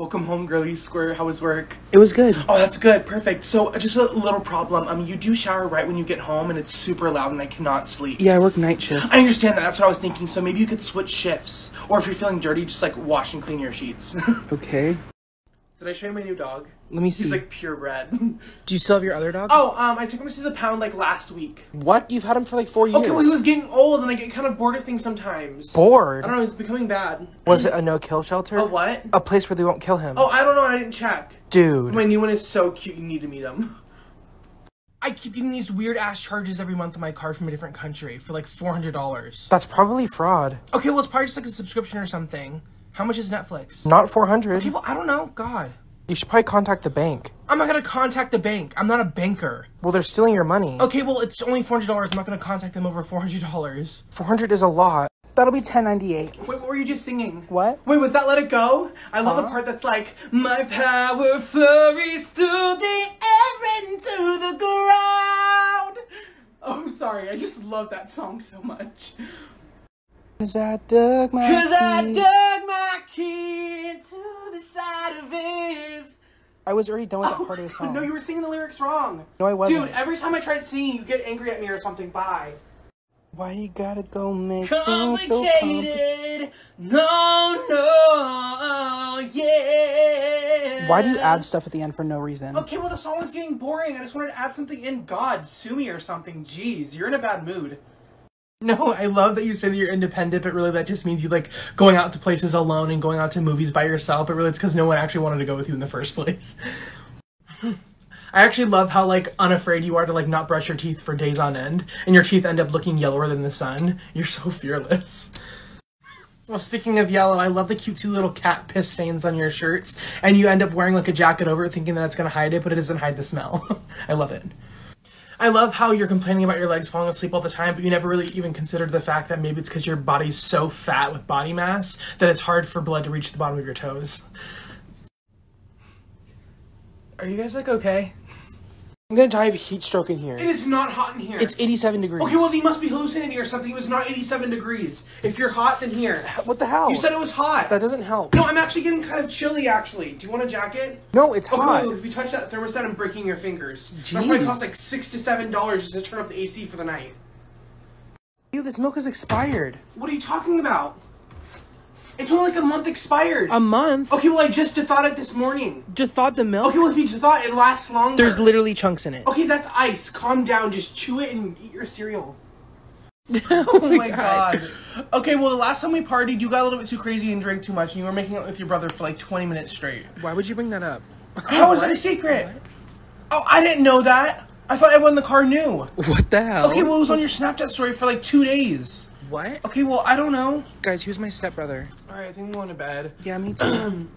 A: Welcome home, girly square. How was work?
D: It was good.
A: Oh, that's good. Perfect. So, uh, just a little problem. Um, you do shower right when you get home, and it's super loud, and I cannot sleep.
D: Yeah, I work night shift.
A: I understand that. That's what I was thinking. So maybe you could switch shifts, or if you're feeling dirty, just like wash and clean your sheets.
D: Okay.
A: Did I show you my new dog?
D: Let me see.
A: He's like purebred.
D: Do you still have your other dog?
A: oh, um, I took him to see the pound like last week.
D: What? You've had him for like four years.
A: Okay, well he was getting old, and I get kind of bored of things sometimes.
D: bored.
A: I don't know. He's becoming bad.
D: Was it a no-kill shelter?
A: A what?
D: A place where they won't kill him.
A: Oh, I don't know. I didn't check.
D: dude.
A: My new one is so cute. You need to meet him. I keep getting these weird ass charges every month on my card from a different country for like four hundred dollars.
D: That's probably fraud.
A: Okay, well it's probably just like a subscription or something. How much is Netflix?
D: Not 400.
A: People, I don't know. God,
D: You should probably contact the bank.
A: I'm not gonna contact the bank. I'm not a banker.
D: Well, they're stealing your money.
A: Okay, well it's only four hundred dollars. I'm not gonna contact them over four hundred dollars.
D: 400 is a lot.
B: That'll be 1098.
A: Wait, what were you just singing?
B: What?
A: Wait, was that Let It Go? I love the part that's like, My power flurries through the air into the ground. Oh, sorry, I just love that song so much.
B: Cause I dug my
A: Cause I dug my key into the side of his.
B: I was already done with that oh, part of the song.
A: No, you were singing the lyrics wrong.
B: No, I wasn't.
A: Dude, every time I tried singing, you get angry at me or something. Bye.
B: Why you gotta go make things so complicated?
A: Complicated. No, no, yeah.
B: Why do you add stuff at the end for no reason?
A: Okay, well, the song was getting boring. I just wanted to add something in. God, sue me or something. Jeez, you're in a bad mood. No, I love that you say that you're independent, but really that just means you like going out to places alone and going out to movies by yourself, but really it's because no one actually wanted to go with you in the first place. I actually love how like unafraid you are to like not brush your teeth for days on end, and your teeth end up looking yellower than the sun. You're so fearless. Well, speaking of yellow, I love the cutesy little cat piss stains on your shirts, and you end up wearing like a jacket over it thinking that it's gonna hide it, but it doesn't hide the smell. I love it. I love how you're complaining about your legs falling asleep all the time, but you never really even considered the fact that maybe it's because your body's so fat with body mass that it's hard for blood to reach the bottom of your toes. Are you guys like okay?
D: I'm gonna die of heat stroke in here.
A: It is not hot in here.
D: It's 87 degrees.
A: okay. Well, you must be hallucinating or something. It was not 87 degrees. If you're hot, then here.
D: what the hell?
A: You said it was hot.
D: that doesn't help.
A: No, I'm actually getting kind of chilly. Actually, do you want a jacket?
D: No, it's
A: Oh,
D: hot.
A: If you touch that thermostat, I'm breaking your fingers. That probably cost like six to seven dollars just to turn off the AC for the night.
D: Ew, this milk is expired.
A: What are you talking about? It's only like a month expired.
B: A month?
A: okay, well I just thought it this morning.
B: Just thought the milk?
A: Okay, well if you thought it lasts longer.
B: There's literally chunks in it.
A: Okay, that's ice. Calm down. Just chew it and eat your cereal.
B: Oh, oh
A: my god. Okay, well, the last time we partied, you got a little bit too crazy and drank too much, and you were making out with your brother for like 20 minutes straight.
B: Why would you bring that up?
A: How is it a secret? Oh, I didn't know that. I thought everyone in the car knew.
B: What the hell?
A: Okay, well, it was on your Snapchat story for like two days.
B: What?
A: Okay, well, I don't know.
B: Guys, who's my stepbrother?
A: All right, I think I'm going to bed.
B: Yeah, me too.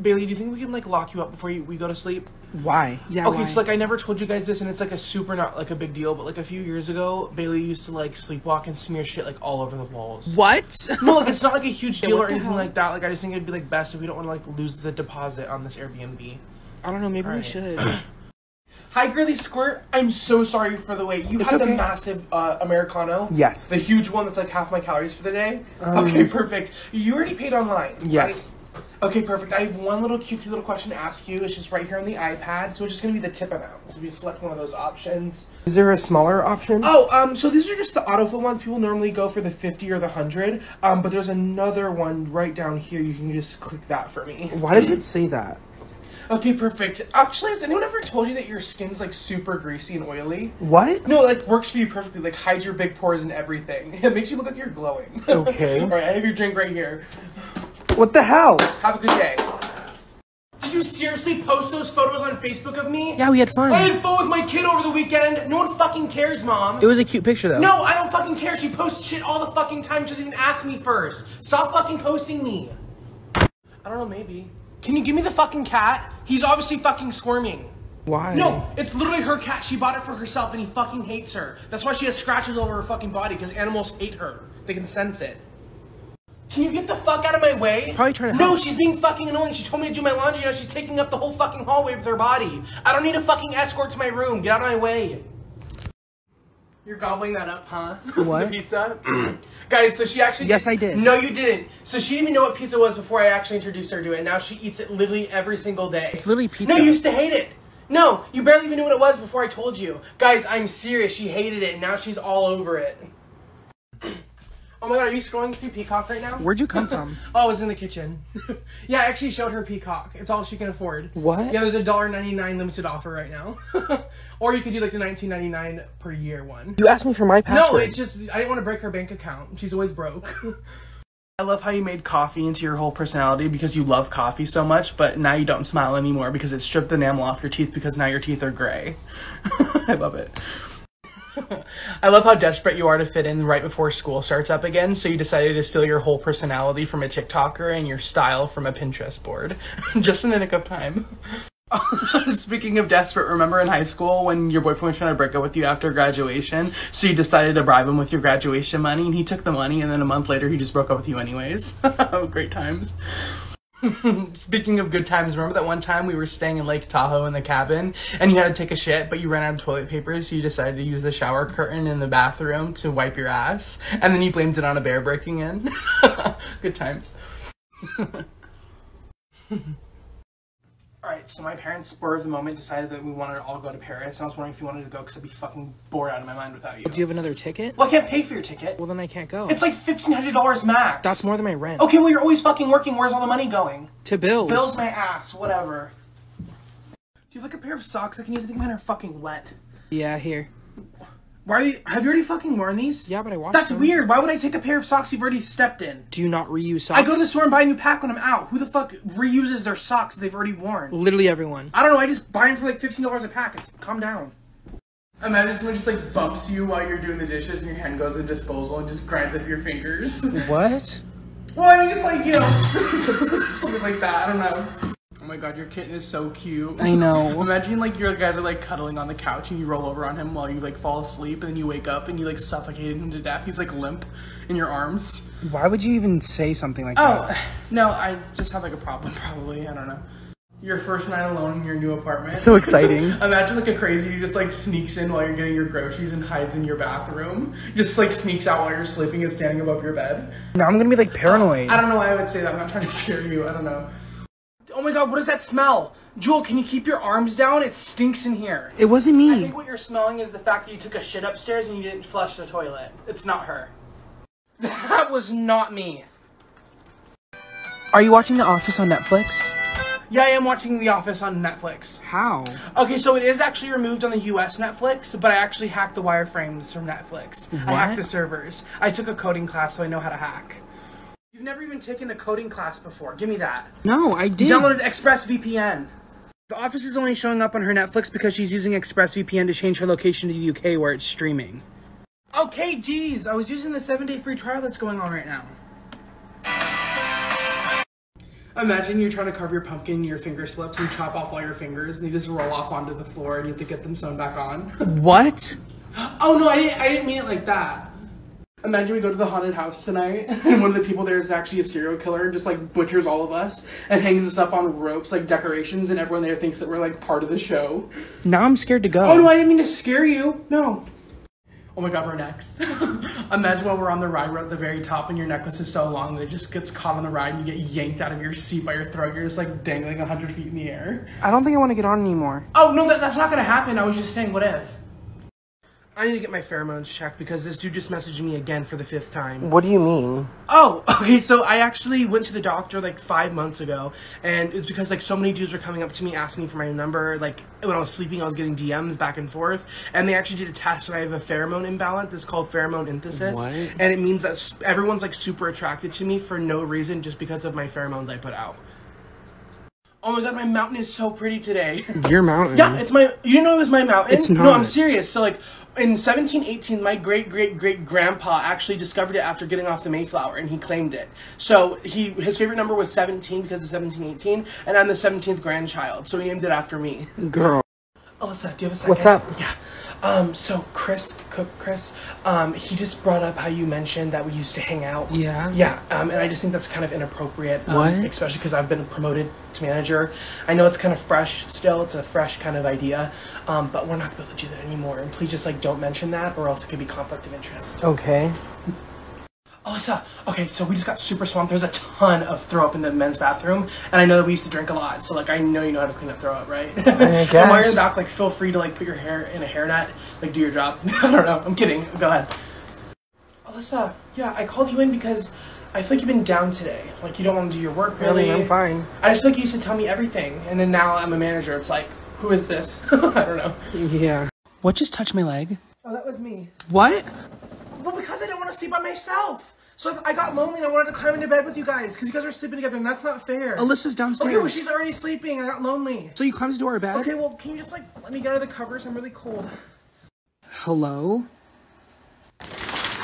A: Bailey, do you think we can like lock you up before you, we go to sleep?
B: why? Yeah,
A: Okay,
B: why?
A: so like I never told you guys this, and it's like a super not like a big deal, but like a few years ago, Bailey used to like sleepwalk and smear shit like all over the walls.
B: What?
A: No, like it's not like a huge deal
B: what
A: or anything
B: hell?
A: like that. Like I just think it'd be like best if we don't want to like lose the deposit on this Airbnb.
B: I don't know, maybe we should.
A: Hi, girly squirt. I'm so sorry for the wait. You
B: It's
A: had the massive uh, americano.
B: Yes.
A: The huge one that's like half my calories for the day. okay, perfect. You already paid online.
B: Yes.
A: right? Okay, perfect. I have one little cutesy little question to ask you. It's just right here on the iPad, so it's just gonna be the tip amount. So if you select one of those options.
D: Is there a smaller option?
A: Oh, um, so these are just the autofill ones. People normally go for the 50 or the 100. Um, but there's another one right down here. You can just click that for me.
D: Why does it say that?
A: Okay, perfect. Actually, has anyone ever told you that your skin's like super greasy and oily?
D: What?
A: No, like works for you perfectly. Like hides your big pores and everything. It makes you look like you're glowing.
D: Okay.
A: All right, I have your drink right here.
D: What the hell?
A: Have a good day. Did you seriously post those photos on Facebook of me?
B: yeah, we had fun.
A: I had fun with my kid over the weekend. No one fucking cares, mom.
B: It was a cute picture though.
A: No, I don't fucking care. She posts shit all the fucking time. She doesn't even ask me first. Stop fucking posting me. I don't know, maybe. Can you give me the fucking cat? He's obviously fucking squirming.
B: Why?
A: No, it's literally her cat. She bought it for herself and he fucking hates her. That's why she has scratches all over her fucking body because animals hate her. They can sense it. Can you get the fuck out of my way?
B: Probably trying to
A: No,
B: help.
A: she's being fucking annoying. She told me to do my laundry. Now she's taking up the whole fucking hallway with her body. I don't need a fucking escort to my room. Get out of my way. You're gobbling that up, huh?
B: What?
A: the pizza? Guys, so she actually.
B: Yes, I did.
A: No, you didn't. So she didn't even know what pizza was before I actually introduced her to it. And now she eats it literally every single day.
B: It's literally pizza.
A: No, you used to hate it. No, you barely even knew what it was before I told you. Guys, I'm serious. She hated it, and now she's all over it. Oh my god, are you scrolling through Peacock right now?
B: Where'd you come from?
A: Oh, I was in the kitchen. yeah, I actually showed her Peacock. It's all she can afford.
D: What?
A: Yeah, there's a $1.99 limited offer right now. or you could do like the $19.99 per year one.
D: You asked me for my password.
A: No, it's just I didn't want to break her bank account. She's always broke. I love how you made coffee into your whole personality because you love coffee so much, but now you don't smile anymore because it stripped the enamel off your teeth because now your teeth are gray. I love it. I love how desperate you are to fit in right before school starts up again, so you decided to steal your whole personality from a TikToker and your style from a Pinterest board. Just in the nick of time. Speaking of desperate, remember in high school when your boyfriend was trying to break up with you after graduation? So you decided to bribe him with your graduation money, and he took the money, and then a month later he just broke up with you anyways. Oh, great times. Speaking of good times, remember that one time we were staying in Lake Tahoe in the cabin, and you had to take a shit, but you ran out of toilet paper, so you decided to use the shower curtain in the bathroom to wipe your ass, and then you blamed it on a bear breaking in. good times. Alright, so my parents, spur of the moment, decided that we wanted to all go to Paris. I was wondering if you wanted to go because I'd be fucking bored out of my mind without you.
B: Do you have another ticket?
A: Well, I can't pay for your ticket.
B: Well, then I can't go.
A: It's like $1,500 max.
B: That's more than my rent.
A: Okay, well, you're always fucking working. Where's all the money going?
B: To bills.
A: Bills my ass, whatever. Do you have like a pair of socks I can use? I think mine are fucking wet.
B: Yeah, here.
A: Why are you, have you already fucking worn these?
B: Yeah, but I washed
A: That's
B: them.
A: weird. Why would I take a pair of socks you've already stepped in?
B: Do you not reuse socks?
A: I go to the store and buy a new pack when I'm out. Who the fuck reuses their socks they've already worn?
B: Literally everyone.
A: I don't know. I just buy them for like fifteen dollars a pack. It's calm down. Imagine someone just like bumps you while you're doing the dishes and your hand goes in disposal and just grinds up your fingers.
B: What?
A: well, I mean, just like you know, something like that. I don't know. Oh my god, your kitten is so cute.
B: I know.
A: Imagine like your guys are like cuddling on the couch and you roll over on him while you like fall asleep and then you wake up and you like suffocate him to death. He's like limp in your arms.
B: Why would you even say something like
A: Oh,
B: that?
A: Oh, no, I just have like a problem probably. I don't know. Your first night alone in your new apartment.
B: So exciting.
A: Imagine like a crazy who just like sneaks in while you're getting your groceries and hides in your bathroom. Just like sneaks out while you're sleeping and standing above your bed.
B: Now I'm gonna be like paranoid.
A: I don't know why I would say that. I'm not trying to scare you. I don't know. Oh my god, what does that smell? Jewel, can you keep your arms down? It stinks in here.
B: It wasn't me.
A: I think what you're smelling is the fact that you took a shit upstairs and you didn't flush the toilet. It's not her. That was not me.
B: Are you watching The Office on Netflix?
A: Yeah, I am watching The Office on Netflix.
B: How?
A: Okay, so it is actually removed on the US Netflix, but I actually hacked the wireframes from Netflix. What? I hacked the servers. I took a coding class, so I know how to hack. You've never even taken a coding class before. Give me that.
B: No, I did.
A: Downloaded ExpressVPN.
B: The Office is only showing up on her Netflix because she's using ExpressVPN to change her location to the UK where it's streaming.
A: Okay, geez, I was using the seven day free trial that's going on right now. Imagine you're trying to carve your pumpkin, your finger slips, and chop off all your fingers, and you just roll off onto the floor, and you have to get them sewn back on.
B: What?
A: oh no, I didn't. I didn't mean it like that. Imagine we go to the haunted house tonight, and one of the people there is actually a serial killer, and just like butchers all of us, and hangs us up on ropes like decorations, and everyone there thinks that we're like part of the show.
B: Now I'm scared to go.
A: Oh no, I didn't mean to scare you. No. Oh my god, we're next. Imagine while we're on the ride, we're at the very top, and your necklace is so long that it just gets caught on the ride, and you get yanked out of your seat by your throat. You're just like dangling 100 feet in the air.
B: I don't think I want to get on anymore.
A: Oh no, that, that's not gonna happen. I was just saying, what if? I need to get my pheromones checked because this dude just messaged me again for the fifth time.
D: What do you mean?
A: Oh, okay. So I actually went to the doctor like five months ago, and it's because like so many dudes were coming up to me asking for my number. Like when I was sleeping, I was getting DMs back and forth, and they actually did a test, and I have a pheromone imbalance. It's called pheromone synthesis,
D: What?
A: and it means that everyone's like super attracted to me for no reason, just because of my pheromones I put out. Oh my god, my mountain is so pretty today.
B: Your mountain.
A: Yeah, it's my. You didn't know it was my mountain.
B: It's not. No.
A: I'm serious. So like, in 1718, my great great great grandpa actually discovered it after getting off the Mayflower, and he claimed it. So he his favorite number was 17 because of 1718, and I'm the 17th grandchild, so he named it after me.
B: Girl.
A: Alyssa, do you have a second?
D: What's up?
A: Yeah. Um, so Chris, Cook Chris, um, he just brought up how you mentioned that we used to hang out.
B: Yeah?
A: Yeah, um, and I just think that's kind of inappropriate. Um,
B: What?
A: Especially because I've been promoted to manager. I know it's kind of fresh still, it's a fresh kind of idea, um, but we're not going to be able to do that anymore. And please just, like, don't mention that or else it could be conflict of interest.
D: Okay.
A: Oh, Alyssa, uh, okay, so we just got super swamped. There's a ton of throw up in the men's bathroom, and I know that we used to drink a lot, so like I know you know how to clean up throw up, right?
D: I
A: And while you're in the back, like feel free to like put your hair in a hairnet, like do your job. I don't know. I'm kidding. Go ahead. Alyssa, yeah, I called you in because I feel like you've been down today. Like you don't want to do your work really.
D: Really, I'm fine.
A: I just feel like you used to tell me everything, and then now I'm a manager. It's like, who is this? I don't know.
B: Yeah. What just touched my leg?
A: Oh, that was me.
B: What?
A: Because I don't want to sleep by myself. So I got lonely and I wanted to climb into bed with you guys because you guys were sleeping together and that's not fair.
B: Alyssa's downstairs.
A: Okay, well she's already sleeping. I got lonely.
B: So you climbed into our bed?
A: Okay, well can you just like let me get out of the covers? I'm really cold.
B: Hello?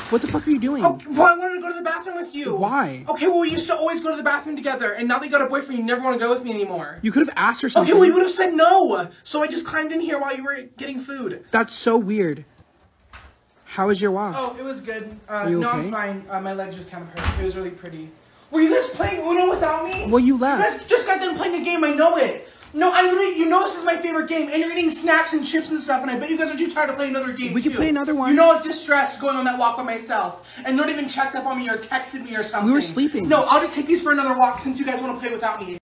B: What the fuck are you doing?
A: Oh, well I wanted to go to the bathroom with you.
B: Why?
A: Okay, well we used to always go to the bathroom together, and now that you got a boyfriend, you never want to go with me anymore.
B: You could have asked her
A: Okay,
B: something.
A: well you would have said no. So I just climbed in here while you were getting food.
B: That's so weird. How was your walk?
A: Oh, it was good. Uh,
B: you
A: no,
B: okay?
A: I'm fine. Uh, my leg just kind of hurt. It was really pretty. Were you guys playing Uno without me?
B: Well, you left.
A: You guys just got done playing a game. I know it. No, I literally, you know this is my favorite game, and you're eating snacks and chips and stuff, and I bet you guys are too tired to play another game.
B: We can
A: too.
B: play another one.
A: You know I was distressed going on that walk by myself, and not even checked up on me or texted me or something.
B: We were sleeping.
A: No, I'll just take these for another walk since you guys want to play without me.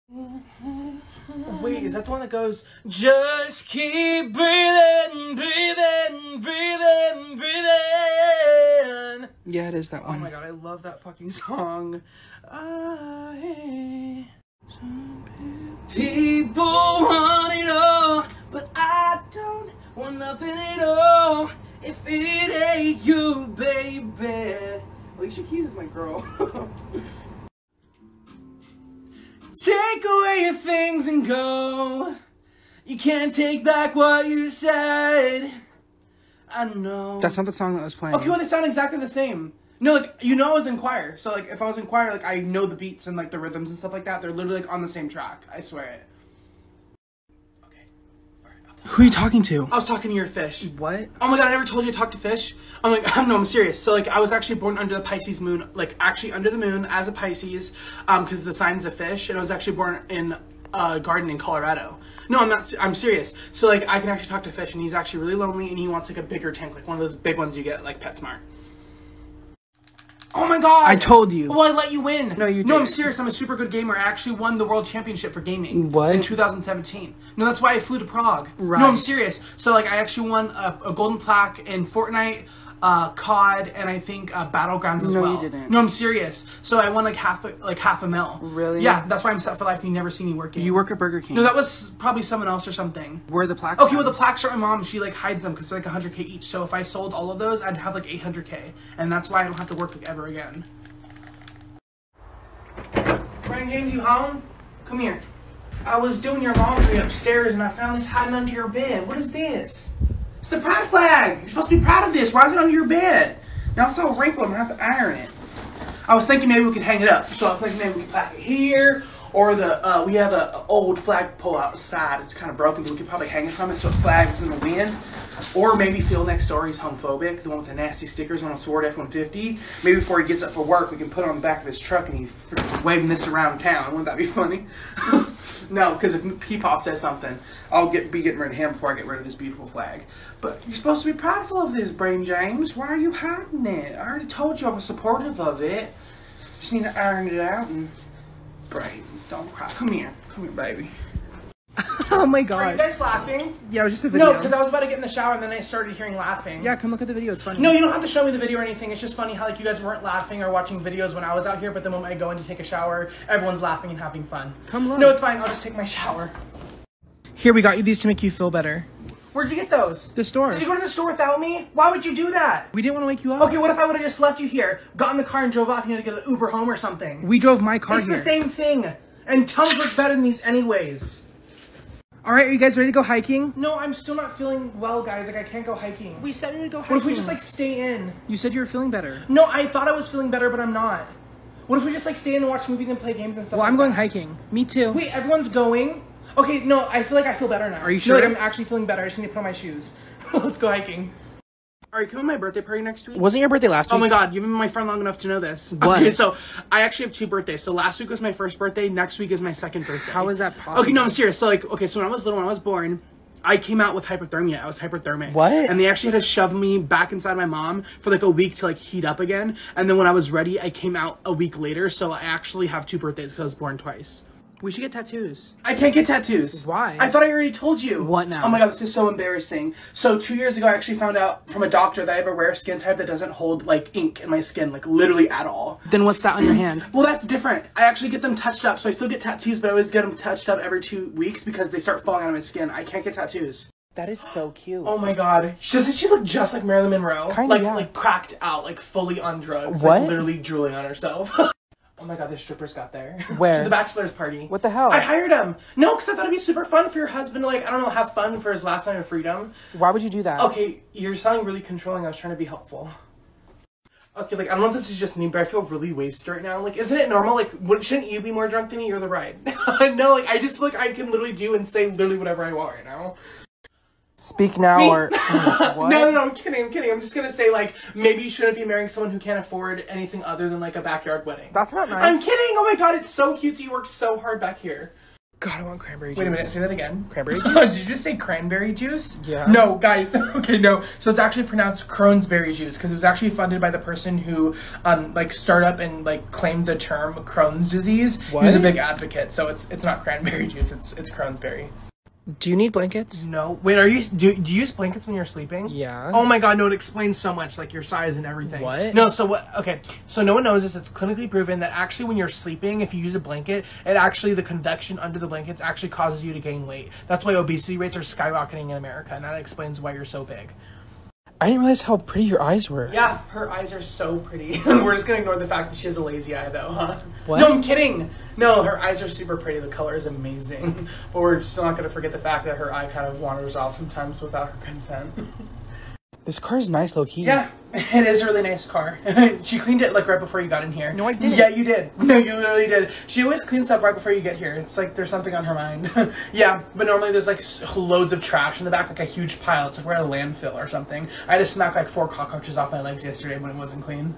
A: Wait, is that the one that goes? Just keep breathing, breathing, breathing, breathing.
B: Yeah, it is that
A: Oh
B: one.
A: my god, I love that fucking song. I, people want it all, but I don't want nothing at all. If it ain't you, baby. Alicia Keys is my girl. Take away your things and go. You can't take back what you said. I know.
B: That's not the song that was playing.
A: Okay, well they sound exactly the same. No, like you know I was in choir, so like if I was in choir, like I know the beats and like the rhythms and stuff like that. They're literally like on the same track. I swear it. Okay. Alright, I'll tell you.
B: Who are you talking to?
A: I was talking to your fish.
B: What?
A: Oh my god, I never told you to talk to fish. I'm like, no, I'm serious. So like, I was actually born under the Pisces moon, like actually under the moon as a Pisces, um, because the sign's a fish, and I was actually born in a garden in Colorado. No, I'm not. I'm serious. So like, I can actually talk to fish, and he's actually really lonely, and he wants like a bigger tank, like one of those big ones you get at, like PetSmart. Oh my god!
B: I told you.
A: Well, I let you win.
B: No, you
A: No, I'm serious. I'm a super good gamer. I actually won the world championship for gaming.
B: What?
A: In 2017. No, that's why I flew to Prague.
B: Right.
A: No, I'm serious. So like, I actually won a, a golden plaque in Fortnite. Uh, COD, and I think uh, Battlegrounds as
B: No, you
A: well.
B: didn't.
A: No, I'm serious. So I won like half a, like half a mil.
B: Really?
A: Yeah, that's why I'm set for life. You never see me working.
B: You work at Burger King.
A: No, that was probably someone else or something.
B: Where are the plaques?
A: Okay, well, the plaques are my mom. She like hides them because they're like 100k each. So if I sold all of those, I'd have like 800k, and that's why I don't have to work like ever again. Brian James, you home? Come here. I was doing your laundry upstairs, and I found this hiding under your bed. What is this? It's the pride flag. You're supposed to be proud of this. Why is it under your bed? Now it's all wrinkled. I'm gonna have to iron it. I was thinking maybe we could hang it up. So I was thinking maybe we could pack it here, or the uh, we have an old flagpole outside. It's kind of broken, but we could probably hang it from it so it flags in the wind. Or maybe Phil next door, he's homophobic, the one with the nasty stickers on a Ford F-150. Maybe before he gets up for work, we can put on the back of his truck and he's waving this around town. Wouldn't that be funny? no, because if Peepaw says something, I'll get be getting rid of him before I get rid of this beautiful flag. But you're supposed to be proudful of this, Brain James. Why are you hiding it? I already told you I was supportive of it. Just need to iron it out and Brain, don't cry. Come here. Come here, baby.
B: oh my god.
A: Are you guys laughing?
B: Yeah, it was just a video.
A: No, because I was about to get in the shower and then I started hearing laughing.
B: Yeah, come look at the video. It's funny.
A: No, you don't have to show me the video or anything. It's just funny how like you guys weren't laughing or watching videos when I was out here, but the moment I go in to take a shower, everyone's laughing and having fun.
B: Come look.
A: No, it's fine. I'll just take my shower.
B: Here, we got you these to make you feel better.
A: Where'd you get those?
B: The store.
A: Did you go to the store without me? Why would you do that?
B: We didn't want to wake you up.
A: Okay, what if I would have just left you here, got in the car and drove off and you had to get an Uber home or something?
B: We drove my car
A: it's
B: here.
A: the same thing. And Tums look better than these anyways.
B: All right, are you guys ready to go hiking?
A: No, I'm still not feeling well, guys. Like I can't go hiking.
B: We said we would go hiking.
A: What if we just like stay in?
B: You said you were feeling better.
A: No, I thought I was feeling better, but I'm not. What if we just like stay in and watch movies and play games and stuff?
B: Well, I'm going
A: that?
B: hiking. Me too.
A: Wait, everyone's going. Okay, no, I feel like I feel better now.
B: Are you
A: No,
B: sure?
A: like, I'm actually feeling better. I just need to put on my shoes. Let's go hiking. Are you coming to my birthday party next week?
B: Wasn't your birthday last week?
A: Oh my god, you've been my friend long enough to know this.
B: What?
A: Okay, so I actually have two birthdays. So last week was my first birthday, next week is my second birthday.
B: How is that possible?
A: Okay, no, I'm serious. So like, okay, so when I was little, when I was born, I came out with hypothermia. I was hypothermic.
B: What?
A: And they actually had to shove me back inside my mom for like a week to like heat up again. And then when I was ready, I came out a week later. So I actually have two birthdays because I was born twice.
B: We should get tattoos.
A: I can't get tattoos.
B: Why?
A: I thought I already told you.
B: What now?
A: Oh my god, this is so embarrassing. So two years ago, I actually found out from a doctor that I have a rare skin type that doesn't hold like ink in my skin, like literally at all.
B: Then what's that on your hand?
A: Well, that's different. I actually get them touched up, so I still get tattoos, but I always get them touched up every two weeks because they start falling out of my skin. I can't get tattoos.
B: That is so cute.
A: Oh my god, doesn't she look just like Marilyn Monroe?
B: Kinda,
A: like
B: yeah.
A: like cracked out, like fully on drugs,
B: What?
A: like literally drooling on herself. oh my god, the strippers got there.
B: Where?
A: to the bachelor's party.
B: What the hell?
A: I hired him. No, because I thought it'd be super fun for your husband to like I don't know have fun for his last night of freedom.
B: Why would you do that?
A: Okay, you're sounding really controlling. I was trying to be helpful. Okay, like I don't know if this is just me, but I feel really wasted right now. Like, isn't it normal? Like, what, shouldn't you be more drunk than me? You're the ride. no, like I just feel like I can literally do and say literally whatever I want right now.
D: Speak now
A: Me?
D: or what?
A: No, no, no, I'm kidding, I'm kidding. I'm just gonna say like maybe you shouldn't be marrying someone who can't afford anything other than like a backyard wedding.
D: That's not nice.
A: I'm kidding. Oh my god, it's so cute. You work so hard back here.
B: God, I want cranberry juice.
A: Wait a minute, say that again.
B: Cranberry juice?
A: Did you just say cranberry juice?
D: Yeah.
A: No, guys. Okay, no. So it's actually pronounced Crohn's juice because it was actually funded by the person who, um, like, started up and like claimed the term Crohn's disease. He was a big advocate, so it's it's not cranberry juice. It's it's Crohn's berry.
B: Do you need blankets?
A: No. Wait, are you do, do you use blankets when you're sleeping?
B: Yeah.
A: Oh my god, no, it explains so much, like your size and everything.
B: What?
A: No, so what okay, so no one knows this, it's clinically proven that actually when you're sleeping, if you use a blanket, it actually the convection under the blankets actually causes you to gain weight. That's why obesity rates are skyrocketing in America, and that explains why you're so big.
D: I didn't realize how pretty your eyes were.
A: Yeah, her eyes are so pretty. We're just gonna ignore the fact that she has a lazy eye though, huh?
B: What?
A: No, I'm kidding. No, her eyes are super pretty. The color is amazing. But we're still not gonna forget the fact that her eye kind of wanders off sometimes without her consent.
D: This car's nice, low key.
A: Yeah, it is a really nice car. she cleaned it like right before you got in here.
B: No, I didn't.
A: Yeah, you did. No, you literally did. She always cleans stuff right before you get here. It's like there's something on her mind. yeah, but normally there's like loads of trash in the back, like a huge pile. It's like we're at a landfill or something. I had to smack like four cockroaches off my legs yesterday when it wasn't clean.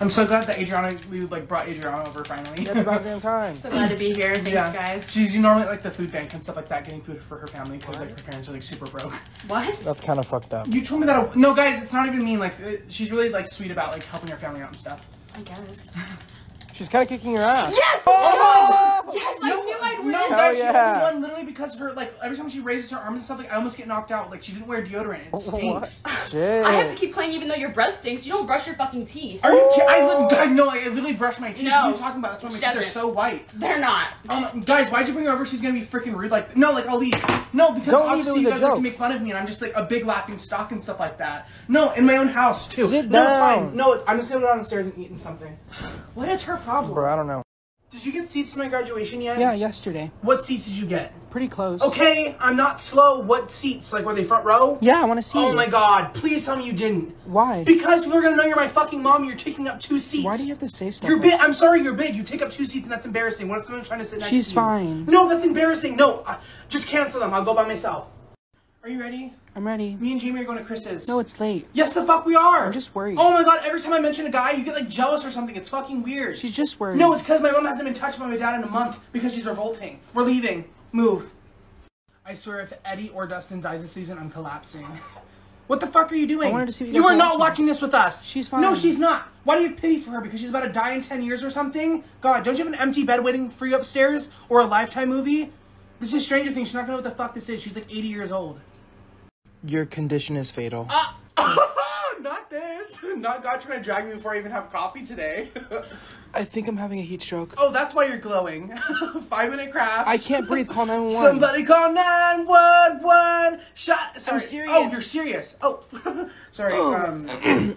A: I'm so glad that Adriana, we like brought Adriana over finally.
D: That's about damn time.
C: So glad to be here. Thanks,
A: yeah.
C: guys.
A: She's normally at, like the food bank and stuff like that, getting food for her family because like her parents are like super broke.
C: What?
D: That's kind of fucked up.
A: You told me that. No, guys, it's not even mean. Like, uh, she's really like sweet about like helping her family out and stuff.
C: I guess.
D: She's kind of kicking your ass.
C: Yes!
A: Oh!
C: Yes, I
A: no,
C: knew I'd win.
A: No,
D: Hell
A: guys, she
D: yeah.
A: only won literally because of her, like, every time she raises her arms and stuff, like, I almost get knocked out. Like, she didn't wear deodorant. It stinks.
D: Shit.
C: I have to keep playing even though your breath stinks. You don't brush your fucking teeth.
A: Are you kidding? I, li- guys, no, I literally brush my teeth.
C: No.
A: what are you talking about? That's why my
C: She
A: teeth are
C: doesn't.
A: so white.
C: They're not.
A: Um, guys, why'd you bring her over? She's gonna be freaking rude. Like, no, like I'll leave. No, because
D: Don't
A: obviously
D: was
A: you guys like to make fun of me, and I'm just like a big laughing stock and stuff like that. No, in my own house too.
D: Sit
A: no, it's
D: down.
A: fine. No, I'm just gonna go downstairs and eat something. What is her problem?
D: Bro, I don't know.
A: Did you get seats to my graduation yet?
D: Yeah, yesterday.
A: What seats did you get?
D: Pretty close.
A: Okay, I'm not slow. What seats? Like, were they front row?
D: Yeah, I want to see.
A: Oh
D: you.
A: my god! Please tell me you didn't.
D: Why?
A: Because people are gonna know you're my fucking mom. and You're taking up two seats.
D: Why do you have to say stuff?
A: You're
D: like
A: big. I'm sorry, you're big. You take up two seats, and that's embarrassing. What if someone's trying to sit next
D: She's
A: to you?
D: She's fine.
A: No, that's embarrassing. No, uh, just cancel them. I'll go by myself. Are you ready?
D: I'm ready.
A: Me and Jamie are going to Chris's.
D: No, it's late.
A: Yes, the fuck we are.
D: I'm just worried.
A: Oh my god! Every time I mention a guy, you get like jealous or something. It's fucking weird.
D: She's just worried.
A: No, it's because my mom hasn't been touched by my dad in a month because she's revolting. We're leaving. Move. I swear, if Eddie or Dustin dies this season, I'm collapsing. What the fuck are you doing?
D: I wanted to see what you
A: you are not
D: watching.
A: watching this with us.
D: She's fine.
A: No, she's not. Why do you have pity for her? Because she's about to die in 10 years or something? God, don't you have an empty bed waiting for you upstairs? Or a Lifetime movie? This is Stranger Things. She's not gonna know what the fuck this is. She's like 80 years old.
D: Your condition is fatal.
A: not this. Not God trying to drag me before I even have coffee today.
D: I think I'm having a heat stroke.
A: oh, that's why you're glowing. Five minute crafts.
D: I can't breathe. Call 911.
A: Somebody call 911. Shot. Sorry.
D: serious.
A: Oh, you're serious. Oh, sorry. Um,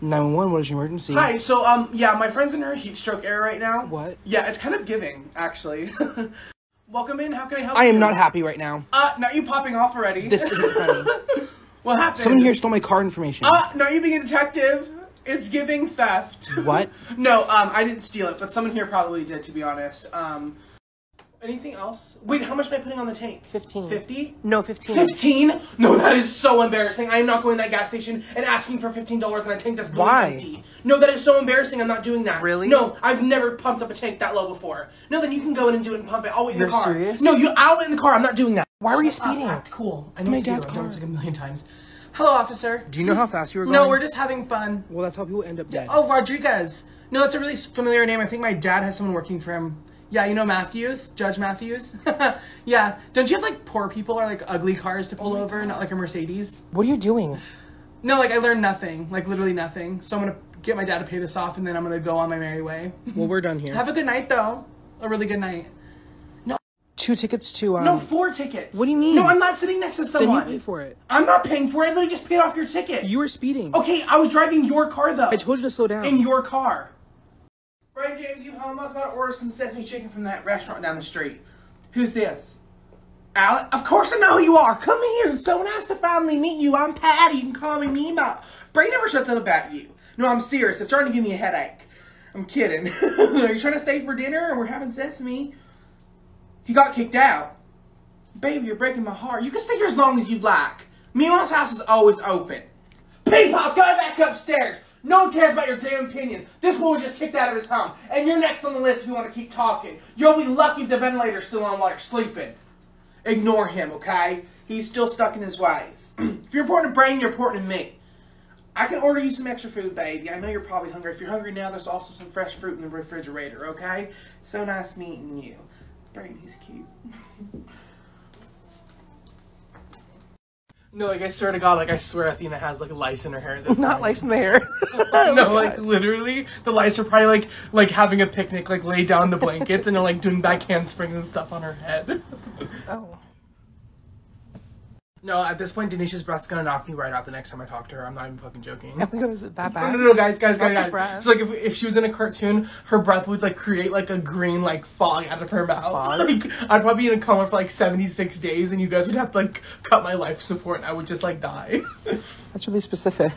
D: 911. What is your emergency?
A: hi. So, um, yeah, my friend's in her heat stroke era right now.
D: What?
A: Yeah, it's kind of giving, actually. Welcome in. How can I help you?
D: I
A: you?
D: am not happy right now.
A: Uh, now you popping off already.
D: This isn't funny.
A: what happened?
D: Someone here stole my card information.
A: Uh, no, you being a detective. It's giving theft.
D: What?
A: no, um, I didn't steal it, but someone here probably did, to be honest. Um, anything else? Wait, how much am I putting on the tank?
D: 15.
A: 50?
D: no, 15.
A: 15? No, that is so embarrassing. I am not going to that gas station and asking for $15 on a tank that's
D: Why?
A: empty. No, that is so embarrassing. I'm not doing that.
D: Really?
A: No, I've never pumped up a tank that low before. No, then you can go in and do it and pump it. I'll wait in
D: You're
A: the car.
D: serious?
A: No, you. I'll wait in the car. I'm not doing that.
D: Why were you
A: Uh,
D: speeding?
A: act cool. I know
D: My
A: what to do.
D: dad's car.
A: this like a million times. Hello, officer.
D: Do you know how fast you were going?
A: No, we're just having fun.
D: Well, that's how people end up dead.
A: Oh, Rodriguez. No, that's a really familiar name. I think my dad has someone working for him. Yeah, you know Matthews, Judge Matthews. yeah. Don't you have like poor people or like ugly cars to pull over, not like a Mercedes?
D: What are you doing?
A: No, like I learned nothing, like literally nothing. So I'm gonna get my dad to pay this off, and then I'm gonna go on my merry way.
D: Well, we're done here.
A: have a good night, though. A really good night. No.
D: Two tickets to um.
A: No, four tickets.
D: What do you mean?
A: No, I'm not sitting next to someone.
D: then you pay for it.
A: I'm not paying for it. I literally just paid off your ticket.
D: You were speeding.
A: Okay, I was driving your car though.
D: I told you to slow down.
A: in your car. Brian James, you home? I was about to order some sesame chicken from that restaurant down the street. Who's this? Alec? Of course I know who you are. Come here. So nice to finally meet you. I'm Patty. You can call me Mima. Bray never shut up about you. No, I'm serious. It's starting to give me a headache. I'm kidding. are you trying to stay for dinner and we're having sesame? He got kicked out. Baby, you're breaking my heart. You can stay here as long as you'd like. Mima's house is always open. Peepaw, go back upstairs. No one cares about your damn opinion. This boy was just kicked out of his home. And you're next on the list if you want to keep talking. You'll be lucky if the ventilator's still on while you're sleeping. Ignore him, okay? He's still stuck in his ways. if you're important to Brain, you're important to me. I can order you some extra food, baby. I know you're probably hungry. If you're hungry now, there's also some fresh fruit in the refrigerator, okay? So nice meeting you. Brain, he's cute. No, like I swear to God, like I swear Athena has like lice in her hair. at this
D: Not lice in the hair.
A: Oh no, like literally, the lice are probably like like having a picnic, like lay down the blankets and they're like doing back handsprings and stuff on her head.
D: oh.
A: No, at this point, Denisha's breath's gonna knock me right out the next time I talk to her. I'm not even fucking joking.
D: Oh my god, is it that
A: No,
D: bad?
A: no, no, guys, guys,
D: Fucking
A: guys, guys. So like, if, if she was in a cartoon, her breath would like create like a green like fog out of her mouth. Like, I'd probably be in a coma for like 76 days, and you guys would have to like cut my life support, and I would just like die.
D: That's really specific.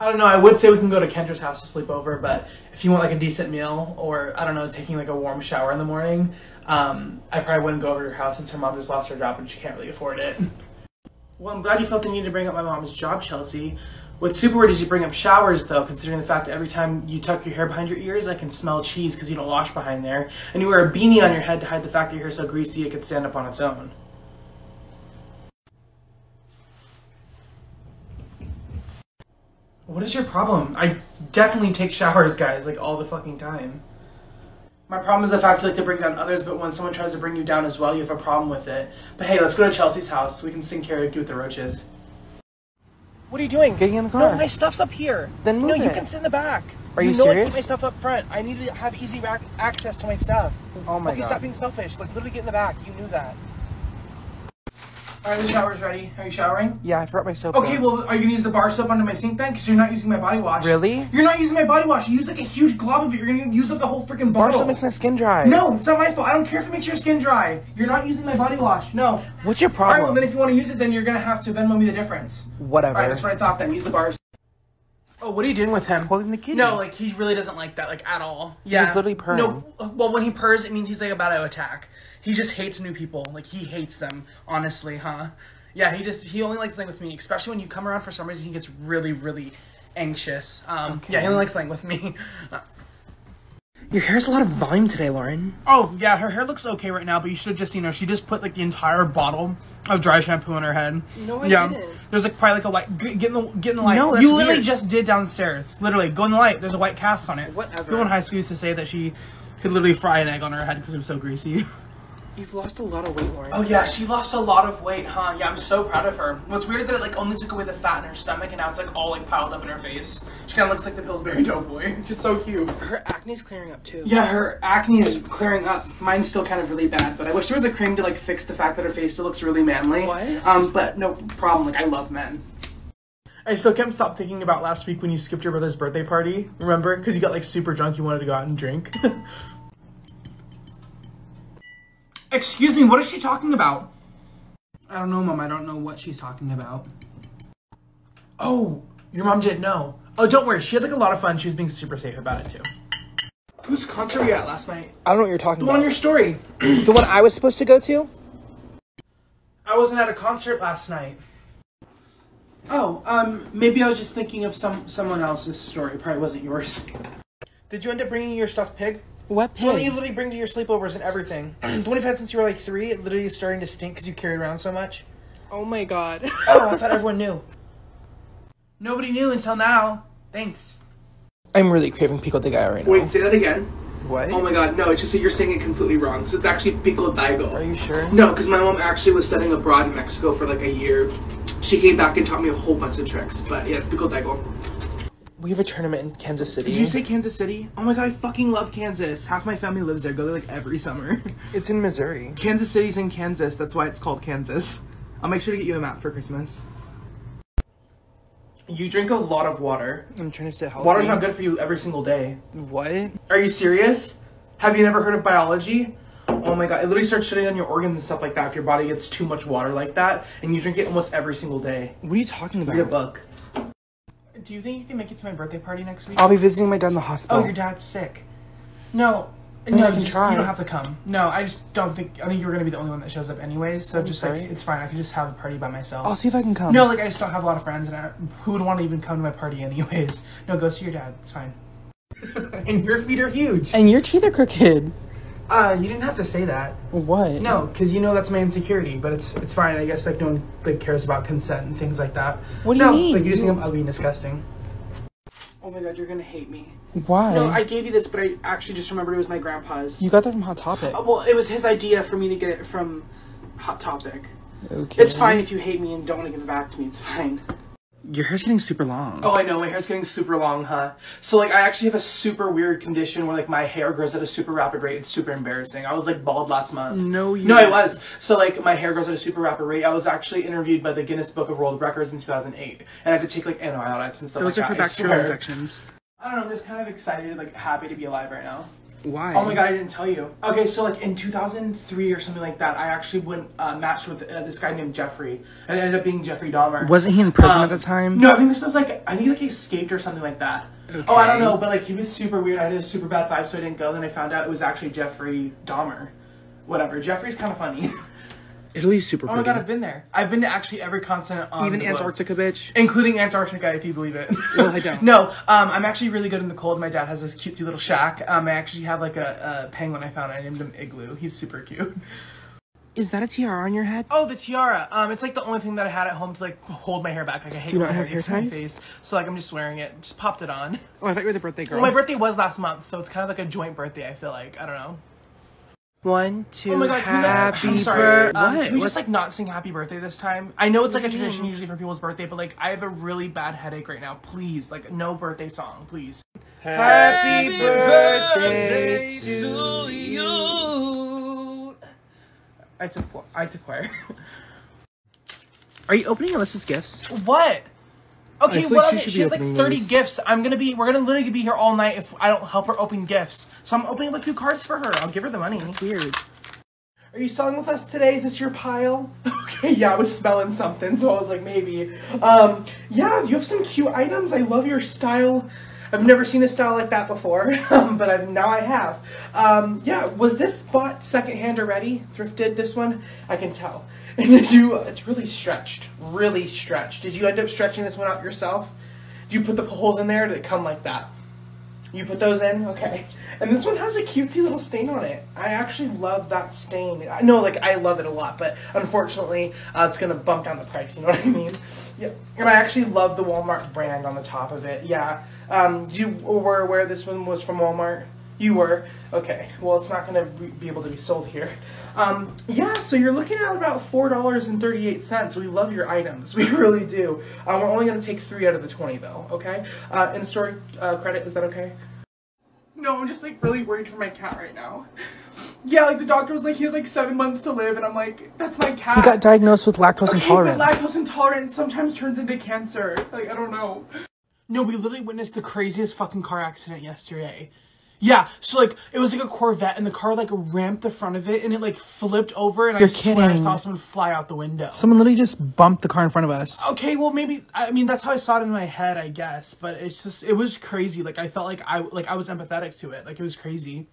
A: I don't know. I would say we can go to Kendra's house to sleep over, but if you want like a decent meal or I don't know, taking like a warm shower in the morning, um, I probably wouldn't go over to her house since her mom just lost her job and she can't really afford it. Well, I'm glad you felt the need to bring up my mom's job, Chelsea. What's super weird is you bring up showers, though, considering the fact that every time you tuck your hair behind your ears, I can smell cheese because you don't wash behind there. And you wear a beanie on your head to hide the fact that your hair's so greasy it could stand up on its own. What is your problem? I definitely take showers, guys, like all the fucking time. My problem is the fact you like to bring down others, but when someone tries to bring you down as well, you have a problem with it. But hey, let's go to Chelsea's house. We can sing karaoke with the roaches. What are you doing?
D: Getting in the car.
A: No, my stuff's up here.
D: Then move
A: No,
D: move
A: you can sit in the back.
D: Are you you
A: know I keep my stuff up front. I need to have easy rac- access to my stuff.
D: Oh my
A: okay,
D: God.
A: stop being selfish. Like, literally get in the back. You knew that. All right, the shower's ready. Are you showering?
D: Yeah, I forgot my soap.
A: Okay,
D: though.
A: well, are you gonna use the bar soap under my sink then? Because you're not using my body wash.
D: Really?
A: You're not using my body wash. You use like a huge glob of it. You're gonna use up the whole freaking bottle.
D: bar
A: bottle.
D: soap makes my skin dry.
A: No, it's not my fault. I don't care if it makes your skin dry. You're not using my body wash. No.
D: What's your problem?
A: All right, well then if you want to use it, then you're gonna have to Venmo me the difference.
D: Whatever.
A: All right, that's what I thought. Then use the bars. Oh, what are you doing with him?
D: Holding the kitty.
A: No, like he really doesn't like that, like at all. Yeah,
D: He's literally purring.
A: No, well, when he purrs, it means he's like about to attack. He just hates new people. Like he hates them. Honestly, huh? Yeah, he just he only likes playing with me, especially when you come around for some reason. He gets really, really anxious. Um, yeah, he only likes playing with me.
B: Your hair's a lot of volume today, Lauren.
A: Oh yeah, her hair looks okay right now, but you should have just seen her. She just put like the entire bottle of dry shampoo on her head.
C: No, I
A: yeah.
C: didn't.
A: There's like probably like a white. Get get in the get in the light.
B: No, that's
A: you literally
B: weird.
A: just did downstairs. Literally, go in the light. There's a white cast on it.
B: Whatever.
A: People in high school used to say that she could literally fry an egg on her head because it was so greasy.
B: You've lost a lot of weight, Lauren.
A: Oh yeah, she lost a lot of weight, huh? Yeah, I'm so proud of her. What's weird is that it like only took away the fat in her stomach, and now it's like all like piled up in her face. She kind of looks like the Pillsbury Doughboy, which is so cute.
B: Her acne's clearing up too.
A: Yeah, her acne is clearing up. Mine's still kind of really bad, but I wish there was a cream to like fix the fact that her face still looks really manly.
B: What?
A: Um, but no problem. Like I love men. I still can't stop thinking about last week when you skipped your brother's birthday party. Remember? Because you got like super drunk. You wanted to go out and drink. Excuse me. What is she talking about? I don't know, mom. I don't know what she's talking about. Oh, your mom didn't know. Oh, don't worry. She had like a lot of fun. She was being super safe about it too. Whose concert were you at last night?
B: I don't know what you're talking about.
A: The one on your story.
B: the one I was supposed to go to?
A: I wasn't at a concert last night. Oh, um, maybe I was just thinking of some someone else's story. It probably wasn't yours. Did you end up bringing your stuffed pig?
B: What
A: The one that you literally bring to your sleepovers and everything. the one you've had since you were like three. It literally is starting to stink because you carry around so much.
B: Oh my god.
A: Oh, I thought everyone knew. Nobody knew until now. Thanks.
B: I'm really craving pico de gallo right now.
A: Wait, say that again.
D: What?
A: Oh my god, no, it's just that you're saying it completely wrong. So it's actually pico daigo.
D: Are you sure?
A: No, because my mom actually was studying abroad in Mexico for like a year. She came back and taught me a whole bunch of tricks. But yeah, it's pico daigo.
B: We have a tournament in Kansas City.
A: Did you say Kansas City? Oh my god, I fucking love Kansas. Half my family lives there. Go there like every summer.
D: It's in Missouri.
A: Kansas City's in Kansas. That's why it's called Kansas. I'll make sure to get you a map for Christmas. You drink a lot of water.
B: I'm trying to stay healthy.
A: Water's not good for you every single day.
B: What?
A: Are you serious? Have you never heard of biology? Oh my god, it literally starts shutting down your organs and stuff like that if your body gets too much water like that, and you drink it almost every single day.
B: What are you talking about?
A: Read a book. Do you think you can make it to my birthday party next week?
D: I'll be visiting my dad in the oh, hospital.
A: Oh, your dad's sick. No,
D: mean,
A: no,
D: I can
A: just,
D: try.
A: You don't have to come. No, I just don't think. I think you're gonna be the only one that shows up anyways. So
D: I'm
A: just
D: sorry.
A: like it's fine. I can just have a party by myself.
D: I'll see if I can come.
A: no, like I just don't have a lot of friends, and I, who would want to even come to my party anyways? No, go see your dad. It's fine. and your feet are huge.
D: And your teeth are crooked.
A: Uh, you didn't have to say that.
D: What?
A: No, because you know that's my insecurity. But it's it's fine. I guess like no one like cares about consent and things like that.
D: What do you mean?
A: Like you just think I'm ugly and disgusting. Oh my god, you're gonna hate me.
D: Why?
A: No, I gave you this, but I actually just remembered it was my grandpa's.
D: You got that from Hot Topic.
A: Uh, well, it was his idea for me to get it from Hot Topic.
D: Okay.
A: It's fine if you hate me and don't want to give it back to me. It's fine.
B: Your hair's getting super long.
A: Oh, I know. My hair's getting super long, huh? So, like, I actually have a super weird condition where, like, my hair grows at a super rapid rate. It's super embarrassing. I was, like, bald last month.
B: No, you.
A: No, I was. So, like, my hair grows at a super rapid rate. I was actually interviewed by the Guinness Book of World Records in 2008. And I had to take, like, antibiotics and stuff
B: Those
A: like
B: are for
A: that.
B: Bacterial infections.
A: I don't know. I'm just kind of excited, like, happy to be alive right now.
B: Why?
A: Oh my god, I didn't tell you. Okay, so like in 2003 or something like that, I actually went uh, matched with uh, this guy named Jeffrey, and it ended up being Jeffrey Dahmer.
B: Wasn't he in prison
A: Um,
B: at the time?
A: No, I think this was like I think like he escaped or something like that. Oh, I don't know, but like he was super weird. I had a super bad vibe, so I didn't go. Then I found out it was actually Jeffrey Dahmer. Whatever. Jeffrey's kind of funny.
B: Italy's super cool.
A: oh my god, I've been there. I've been to actually every continent on
B: Even
A: the globe.
B: Antarctica, bitch.
A: Including Antarctica, if you believe it.
B: Well, I don't.
A: no, um, I'm actually really good in the cold. My dad has this cutesy little shack. Um, I actually have like a, a penguin I found. I named him Igloo. He's super cute.
B: Is that a tiara on your head?
A: Oh, the tiara. Um, it's like the only thing that I had at home to like hold my hair back. Like I hate
B: Do not
A: my
B: have
A: hair to my
B: ties?
A: face, so like I'm just wearing it. Just popped it on.
B: Oh, I thought you were the birthday girl.
A: Well, my birthday was last month, so it's kind of like a joint birthday. I feel like I don't know.
B: One, two,
A: Oh my god, can we not-
B: happy
A: I'm sorry.
B: birthday.
A: Um,
B: what?
A: Can we
B: What-
A: just like not sing happy birthday this time? I know it's like a tradition usually for people's birthday, but like I have a really bad headache right now. Please, like no birthday song, please.
B: Happy birthday to you.
A: I took I took choir.
B: Are you opening Alyssa's gifts?
A: what? Okay, what
B: like she
A: other- she has like 30
B: these.
A: gifts. I'm gonna be we're gonna literally be here all night if I don't help her open gifts. So I'm opening up a few cards for her. I'll give her the money.
B: Weird.
A: Are you selling with us today? Is this your pile? Okay, yeah, I was smelling something, so I was like, maybe. Um, yeah, you have some cute items. I love your style. I've never seen a style like that before, um, but I've now I have. Um, yeah, was this bought secondhand already? Thrifted this one? I can tell. Did you? It's really stretched, really stretched. Did you end up stretching this one out yourself? Did you put the holes in there? Did it come like that? You put those in? Okay. And this one has a cutesy little stain on it. I actually love that stain. I know, like, I love it a lot, but unfortunately, uh, it's going to bump down the price, you know what I mean? Yeah. And I actually love the Walmart brand on the top of it. Yeah. Um, you were aware this one was from Walmart? You were? Okay. Well, it's not going to be able to be sold here. Um, yeah, so you're looking at about $4.38. We love your items. We really do. Um, we're only going to take three out of the 20, though, okay? Uh, in store uh, credit, is that okay? No, I'm just like really worried for my cat right now. Yeah, like the doctor was like, he has like seven months to live, and I'm like, that's my cat.
B: He got diagnosed with lactose
A: Okay,
B: intolerance.
A: But lactose intolerance sometimes turns into cancer. Like, I don't know. No, we literally witnessed the craziest fucking car accident yesterday. Yeah, so like it was like a Corvette, and the car like ramped the front of it, and it like flipped over, and
B: You're
A: I swear I saw someone fly out the window.
B: Someone literally just bumped the car in front of us.
A: Okay, well maybe I mean that's how I saw it in my head, I guess. But it's just it was crazy. Like I felt like I like I was empathetic to it. Like it was crazy.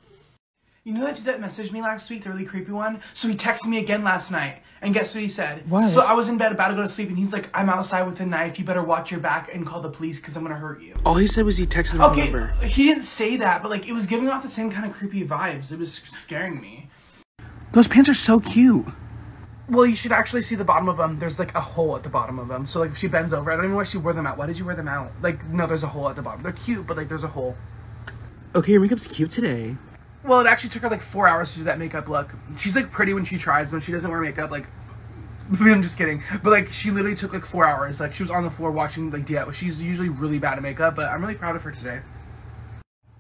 A: You know that dude that messaged me last week, the really creepy one? So he texted me again last night, and guess what he said?
B: What?
A: So I was in bed about to go to sleep, and he's like, "I'm outside with a knife. You better watch your back and call the police, cause I'm gonna hurt you."
B: All he said was he texted him
A: Okay,
B: number.
A: he didn't say that, but like it was giving off the same kind of creepy vibes. It was scaring me.
B: Those pants are so cute.
A: Well, you should actually see the bottom of them. There's like a hole at the bottom of them. So like if she bends over, I don't even know why she wore them out. Why did you wear them out? Like no, there's a hole at the bottom. They're cute, but like there's a hole.
B: Okay, your makeup's cute today.
A: Well, it actually took her like four hours to do that makeup look. She's like pretty when she tries, when she doesn't wear makeup. Like, I'm just kidding. But like she literally took like four hours. Like she was on the floor watching like DIY. She's usually really bad at makeup, but I'm really proud of her today.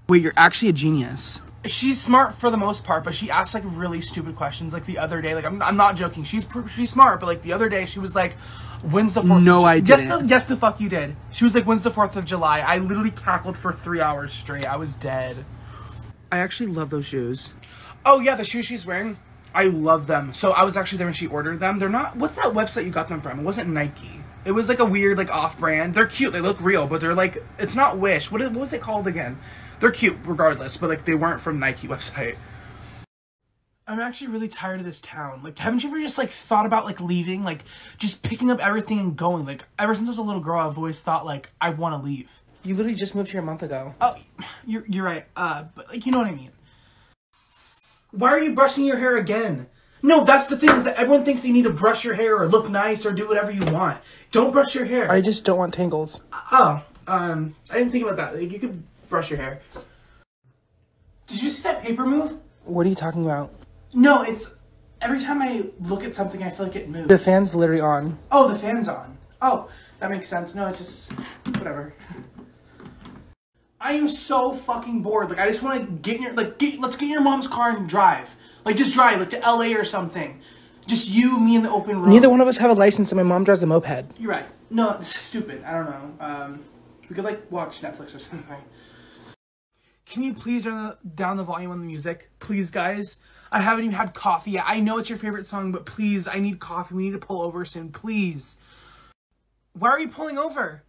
B: Wait, you're actually a genius.
A: She's smart for the most part, but she asks like really stupid questions. Like the other day, like I'm, I'm not joking. She's she's smart, but like the other day, she was like, "When's the 4th
B: No, I
A: Yes, the, yes, the fuck you did. She was like, "When's the Fourth of July?" I literally cackled for three hours straight. I was dead.
B: I actually love those shoes.
A: Oh yeah, the shoes she's wearing, I love them. So I was actually there when she ordered them. They're not. What's that website you got them from? It wasn't Nike. It was like a weird like off-brand. They're cute. They look real, but they're like it's not Wish. What, is, what was it called again? They're cute regardless, but like they weren't from Nike website. I'm actually really tired of this town. Like, haven't you ever just like thought about like leaving, like just picking up everything and going? Like, ever since I was a little girl, I've always thought like I want to leave.
B: You literally just moved here a month ago.
A: Oh, you're you're right. Uh, but like you know what I mean. Why are you brushing your hair again? No, that's the thing is that everyone thinks you need to brush your hair or look nice or do whatever you want. Don't brush your hair.
B: I just don't want tangles.
A: oh, um, I didn't think about that. Like, you could brush your hair. Did you see that paper move?
B: What are you talking about?
A: No, it's every time I look at something, I feel like it moves.
B: The fan's literally on.
A: Oh, the fan's on. Oh, that makes sense. No, it's just whatever. I am so fucking bored. Like I just want to get in your like get let's get in your mom's car and drive. Like just drive like to LA or something. Just you, me, in the open road.
B: Neither one of us have a license, and my mom drives a moped.
A: You're right. No, it's stupid. I don't know. Um, we could like watch Netflix or something. Can you please turn the, down the volume on the music, please, guys? I haven't even had coffee yet. I know it's your favorite song, but please, I need coffee. We need to pull over soon, please. Why are you pulling over?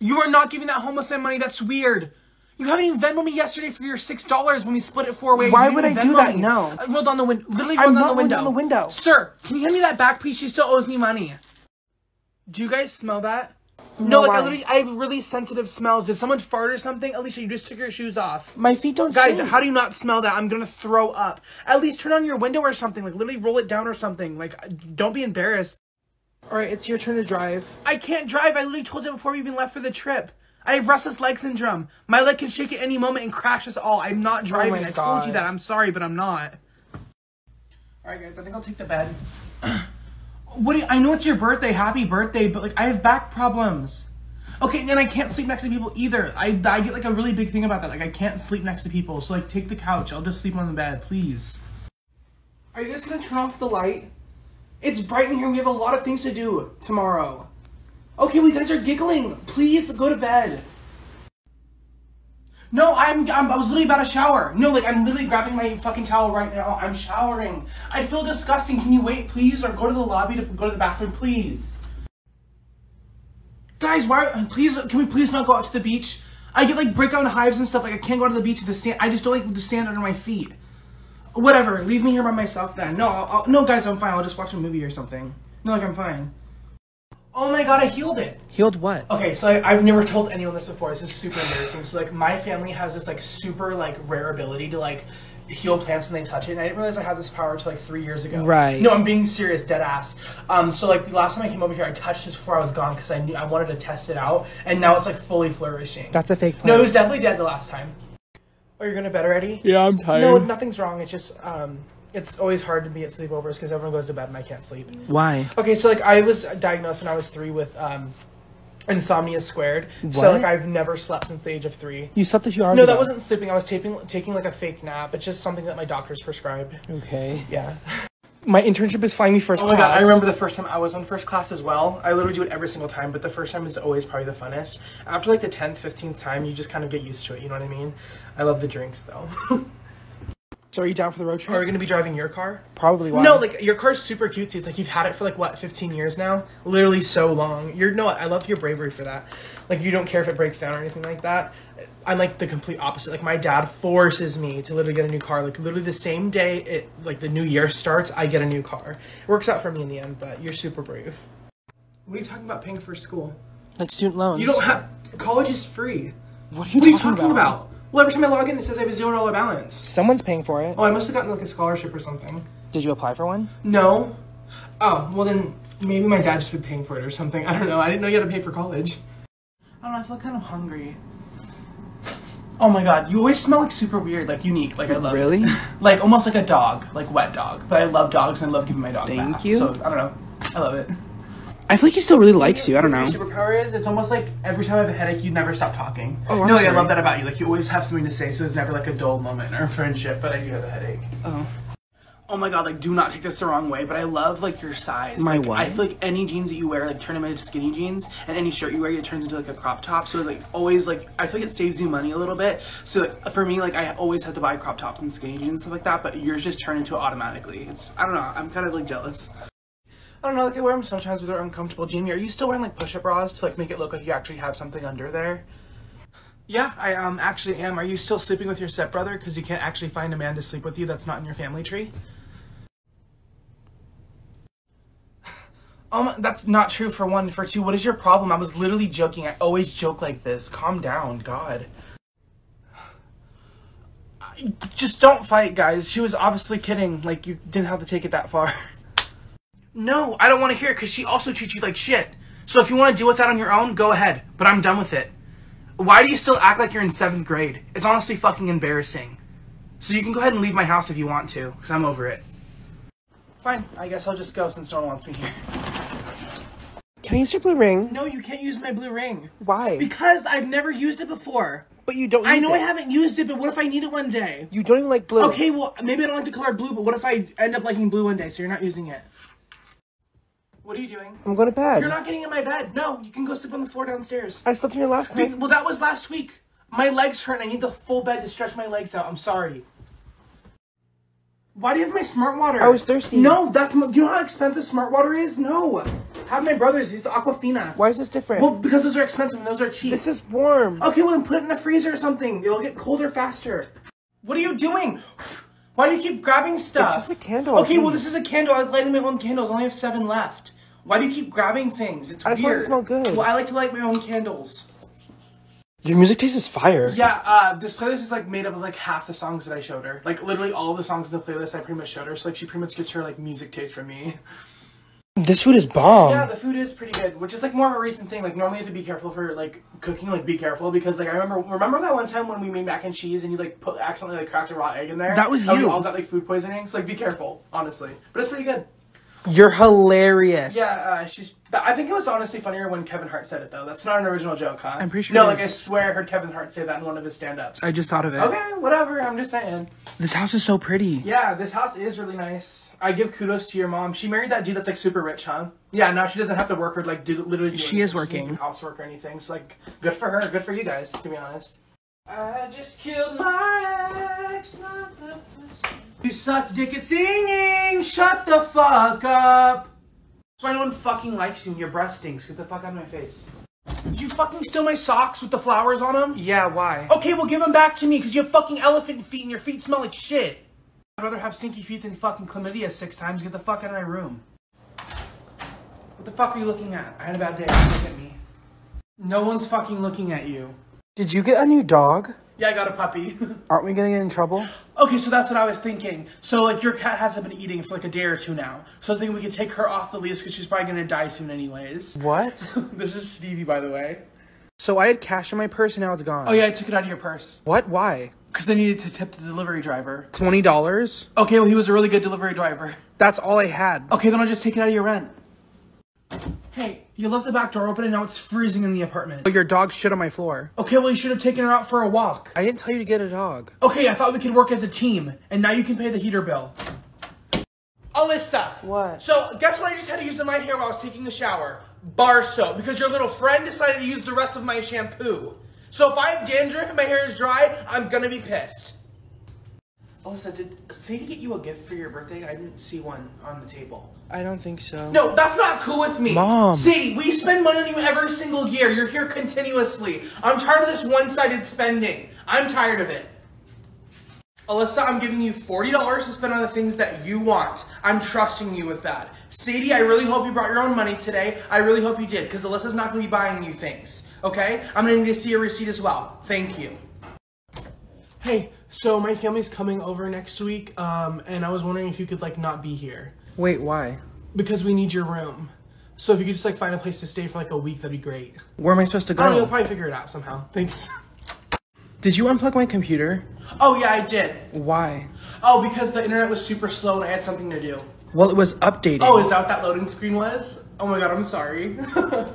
A: You are not giving that homeless man money. That's weird. You haven't even Venmo me yesterday for your six dollars when we split it four ways.
B: Why would I
A: even
B: do that?
A: me.
B: No.
A: I rolled down the window. Literally
B: I'm
A: rolled down
B: not
A: the window.
B: down the window.
A: Sir, can you hand me that back, please? She still owes me money. Do you guys smell that? No, like I literally, I have really sensitive smells. Did someone fart or something? Alicia, you just took your shoes off.
B: My feet don't
A: Guys,
B: stink.
A: how do you not smell that? I'm gonna throw up. At least turn on your window or something. Like literally roll it down or something. Like don't be embarrassed.
B: All right, it's your turn to drive.
A: I can't drive. I literally told you before we even left for the trip. I have restless leg syndrome. My leg can shake at any moment and crash us all. I'm not oh driving. I told you that. I'm sorry, but I'm not. All right, guys. I think I'll take the bed. what do you, I know it's your birthday. Happy birthday, but like I have back problems. Okay, and I can't sleep next to people either. I, I get like a really big thing about that. Like I can't sleep next to people. So like take the couch. I'll just sleep on the bed, please. Are you guys gonna turn off the light? It's bright in here. We have a lot of things to do tomorrow. Okay, well, you guys are giggling. Please go to bed. No, I'm, I'm I was literally about to shower. No, like I'm literally grabbing my fucking towel right now. I'm showering. I feel disgusting. Can you wait, please, or go to the lobby to go to the bathroom, please? Guys, why? Please, can we please not go out to the beach? I get like breakout hives and stuff. Like I can't go out to the beach with the sand. I just don't like the sand under my feet. Whatever. Leave me here by myself then. No, I'll, I'll, no, guys, I'm fine. I'll just watch a movie or something. No, like I'm fine. Oh my god, I healed it.
B: Healed what?
A: Okay, so I, I've never told anyone this before. This is super embarrassing. So like, my family has this like super like rare ability to like heal plants when they touch it. And I didn't realize I had this power until like three years ago.
B: Right.
A: No, I'm being serious, dead ass. Um, so like the last time I came over here, I touched this before I was gone because I knew I wanted to test it out, and now it's like fully flourishing.
B: That's a fake plant.
A: no, it was definitely dead the last time. Oh, you're going to bed already?
B: Yeah, I'm tired.
A: No, nothing's wrong. It's just um, it's always hard to be at sleepovers because everyone goes to bed and I can't sleep.
B: Why?
A: Okay, so like I was diagnosed when I was three with um, insomnia squared. So like I've never slept since the age of three.
B: You slept a few hours
A: No, that wasn't sleeping. I was taking taking like a fake nap. It's just something that my doctors prescribed.
B: Okay.
A: Yeah.
B: My internship is flying me first
A: Oh my
B: class.
A: god, I remember the first time I was on first class as well. I literally do it every single time, but the first time is always probably the funnest. After like the 10th, 15th time, you just kind of get used to it, you know what I mean? I love the drinks though.
B: So are you down for the road trip?
A: Are we gonna be driving your car?
B: Probably. Why?
A: No, like your car's super cutesy. It's like you've had it for like what, 15 years now? Literally so long. You're no, I love your bravery for that. Like you don't care if it breaks down or anything like that. I'm like the complete opposite. Like my dad forces me to literally get a new car. Like literally the same day it like the new year starts, I get a new car. It works out for me in the end, but you're super brave. What are you talking about paying for school?
B: like student loans.
A: You don't have college is free.
B: What are you,
A: What are you
B: talking,
A: talking about? Well, every time I log in, it says I have a zero dollar balance.
B: Someone's paying for it.
A: Oh, I must have gotten like a scholarship or something.
B: Did you apply for one?
A: No. Oh, well then maybe my dad just been paying for it or something. I don't know. I didn't know you had to pay for college. I don't know. I feel kind of hungry. Oh my god, you always smell like super weird, like unique. Like I love it.
B: Really?
A: Like almost like a dog, like wet dog. But I love dogs and I love giving my dog
B: Thank
A: baths.
B: you.
A: So I don't know. I love it.
B: I feel like he still really likes you. I don't know.
A: Your superpower is it's almost like every time I have a headache, you never stop talking.
B: Oh, I'm
A: no, like, I love that about you. Like you always have something to say, so there's never like a dull moment or a friendship. But I do have a headache.
B: Oh.
A: Oh my god, like do not take this the wrong way, but I love like your size.
B: My
A: like,
B: what?
A: I feel like any jeans that you wear like turn them into skinny jeans, and any shirt you wear it turns into like a crop top. So like always like I feel like it saves you money a little bit. So like, for me, like I always had to buy crop tops and skinny jeans and stuff like that, but yours just turn into it automatically. It's I don't know. I'm kind of like jealous. I don't know. Like I wear them sometimes, with they're uncomfortable. Jamie, are you still wearing like push-up bras to like make it look like you actually have something under there? Yeah, I um actually am. Are you still sleeping with your stepbrother because you can't actually find a man to sleep with you that's not in your family tree? Um, that's not true for one. For two, what is your problem? I was literally joking. I always joke like this. Calm down, God. I- Just don't fight, guys. She was obviously kidding. Like, you didn't have to take it that far. No, I don't want to hear it because she also treats you like shit. So if you want to deal with that on your own, go ahead. But I'm done with it. Why do you still act like you're in seventh grade? It's honestly fucking embarrassing. So you can go ahead and leave my house if you want to, because I'm over it. Fine, I guess I'll just go since no one wants me here.
B: Can I use your blue ring?
A: No, you can't use my blue ring.
B: Why?
A: Because I've never used it before.
B: but you don't.
A: I know
B: it.
A: I haven't used it, but what if I need it one day?
B: You don't even like blue.
A: Okay, well, maybe I don't like the color blue, but what if I end up liking blue one day, so you're not using it? What are you doing?
B: I'm going to bed.
A: You're not getting in my bed. No, you can go sleep on the floor downstairs.
B: I slept in your last night.
A: Well, that was last week. My legs hurt and I need the full bed to stretch my legs out. I'm sorry. Why do you have my smart water?
B: I was thirsty.
A: No, that's do you know how expensive smart water is? No. Have my brother's. It's Aquafina.
B: Why is this different?
A: Well, because those are expensive and those are cheap.
B: this is warm.
A: Okay, well then put it in the freezer or something. It'll get colder faster. What are you doing? Why do you keep grabbing stuff?
B: It's just a candle,
A: Okay, well this is a candle. I lighting my own candles. I only have seven left. Why do you keep grabbing things? It's
B: I just want it to
A: weird.
B: smell good.
A: Well, I like to light my own candles.
B: Your music taste is fire.
A: Yeah, uh, this playlist is like made up of like half the songs that I showed her. Like literally all the songs in the playlist I pretty much showed her. So like she pretty much gets her like music taste from me.
B: This food is bomb.
A: Yeah, the food is pretty good, which is like more of a recent thing. Like normally you have to be careful for like cooking. Like be careful because like I remember remember that one time when we made mac and cheese and you like put accidentally like cracked a raw egg in there.
B: That was
A: And we
B: you.
A: all got like food poisoning. So like be careful, honestly. But it's pretty good.
B: You're hilarious.
A: Yeah, uh, she's. I think it was honestly funnier when Kevin Hart said it though. That's not an original joke, huh?
B: I'm pretty sure
A: No, like I swear I heard Kevin Hart say that in one of his stand-ups.
B: I just thought of it.
A: Okay, whatever. I'm just saying.
B: This house is so pretty.
A: Yeah, this house is really nice. I give kudos to your mom. She married that dude that's like super rich, huh? Yeah, now she does't have to work or like do literally. Do
B: She is
A: anything. doesn't
B: working.
A: do housework or anything. So like, good for her. Good for you guys, to be honest. I just killed my ex. not the person. You suck dick at singing. Shut the fuck up. That's why no one fucking likes you and your breath stinks. Get the fuck out of my face. Did you fucking steal my socks with the flowers on them?
B: Yeah, why?
A: Okay, well give them back to me because you have fucking elephant feet and your feet smell like shit. I'd rather have stinky feet than fucking chlamydia six times. Get the fuck out of my room. What the fuck are you looking at? I had a bad day. Look at me. No one's fucking looking at you.
B: Did you get a new dog?
A: Yeah, I got a puppy.
B: Aren't we gonna get in trouble?
A: okay, so that's what I was thinking. So like your cat hasn't been eating for like a day or two now. So I think we could take her off the leash because she's probably gonna die soon anyways.
B: What?
A: this is Stevie, by the way.
B: so I had cash in my purse and now it's gone.
A: Oh yeah, I took it out of your purse
B: What? Why?
A: because I needed to tip the delivery driver.
B: Twenty dollars?
A: Okay, well he was a really good delivery driver.
B: That's all I had.
A: Okay, then I'll just take it out of your rent. Hey, you left the back door open and now it's freezing in the apartment.
B: But your dog shit on my floor.
A: Okay, well you should have taken her out for a walk.
B: I didn't tell you to get a dog.
A: Okay, I thought we could work as a team, and now you can pay the heater bill. Alyssa.
B: What?
A: So, guess what I just had to use in my hair while I was taking a shower? Bar soap, because your little friend decided to use the rest of my shampoo. So if I have dandruff and my hair is dry, I'm gonna be pissed. Alyssa, did Sadie get you a gift for your birthday? I didn't see one on the table.
B: I don't think so.
A: No, that's not cool with me.
B: Mom.
A: Sadie, we spend money on you every single year. You're here continuously. I'm tired of this one-sided spending. I'm tired of it. Alyssa, I'm giving you $40 to spend on the things that you want. I'm trusting you with that. Sadie, I really hope you brought your own money today. I really hope you did, because Alyssa's not going to be buying you things. Okay? I'm going to need to see a receipt as well. Thank you. Hey, so my family's coming over next week, um, and I was wondering if you could, like, not be here.
B: Wait, why?
A: Because we need your room. So if you could just like find a place to stay for like a week, that'd be great.
B: Where am I supposed to go?
A: I don't know, you'll probably figure it out somehow. Thanks.
B: Did you unplug my computer?
A: Oh yeah, I did.
B: Why?
A: Oh, because the internet was super slow and I had something to do.
B: Well, it was updating.
A: Oh, is that what that loading screen was? Oh my god, I'm sorry.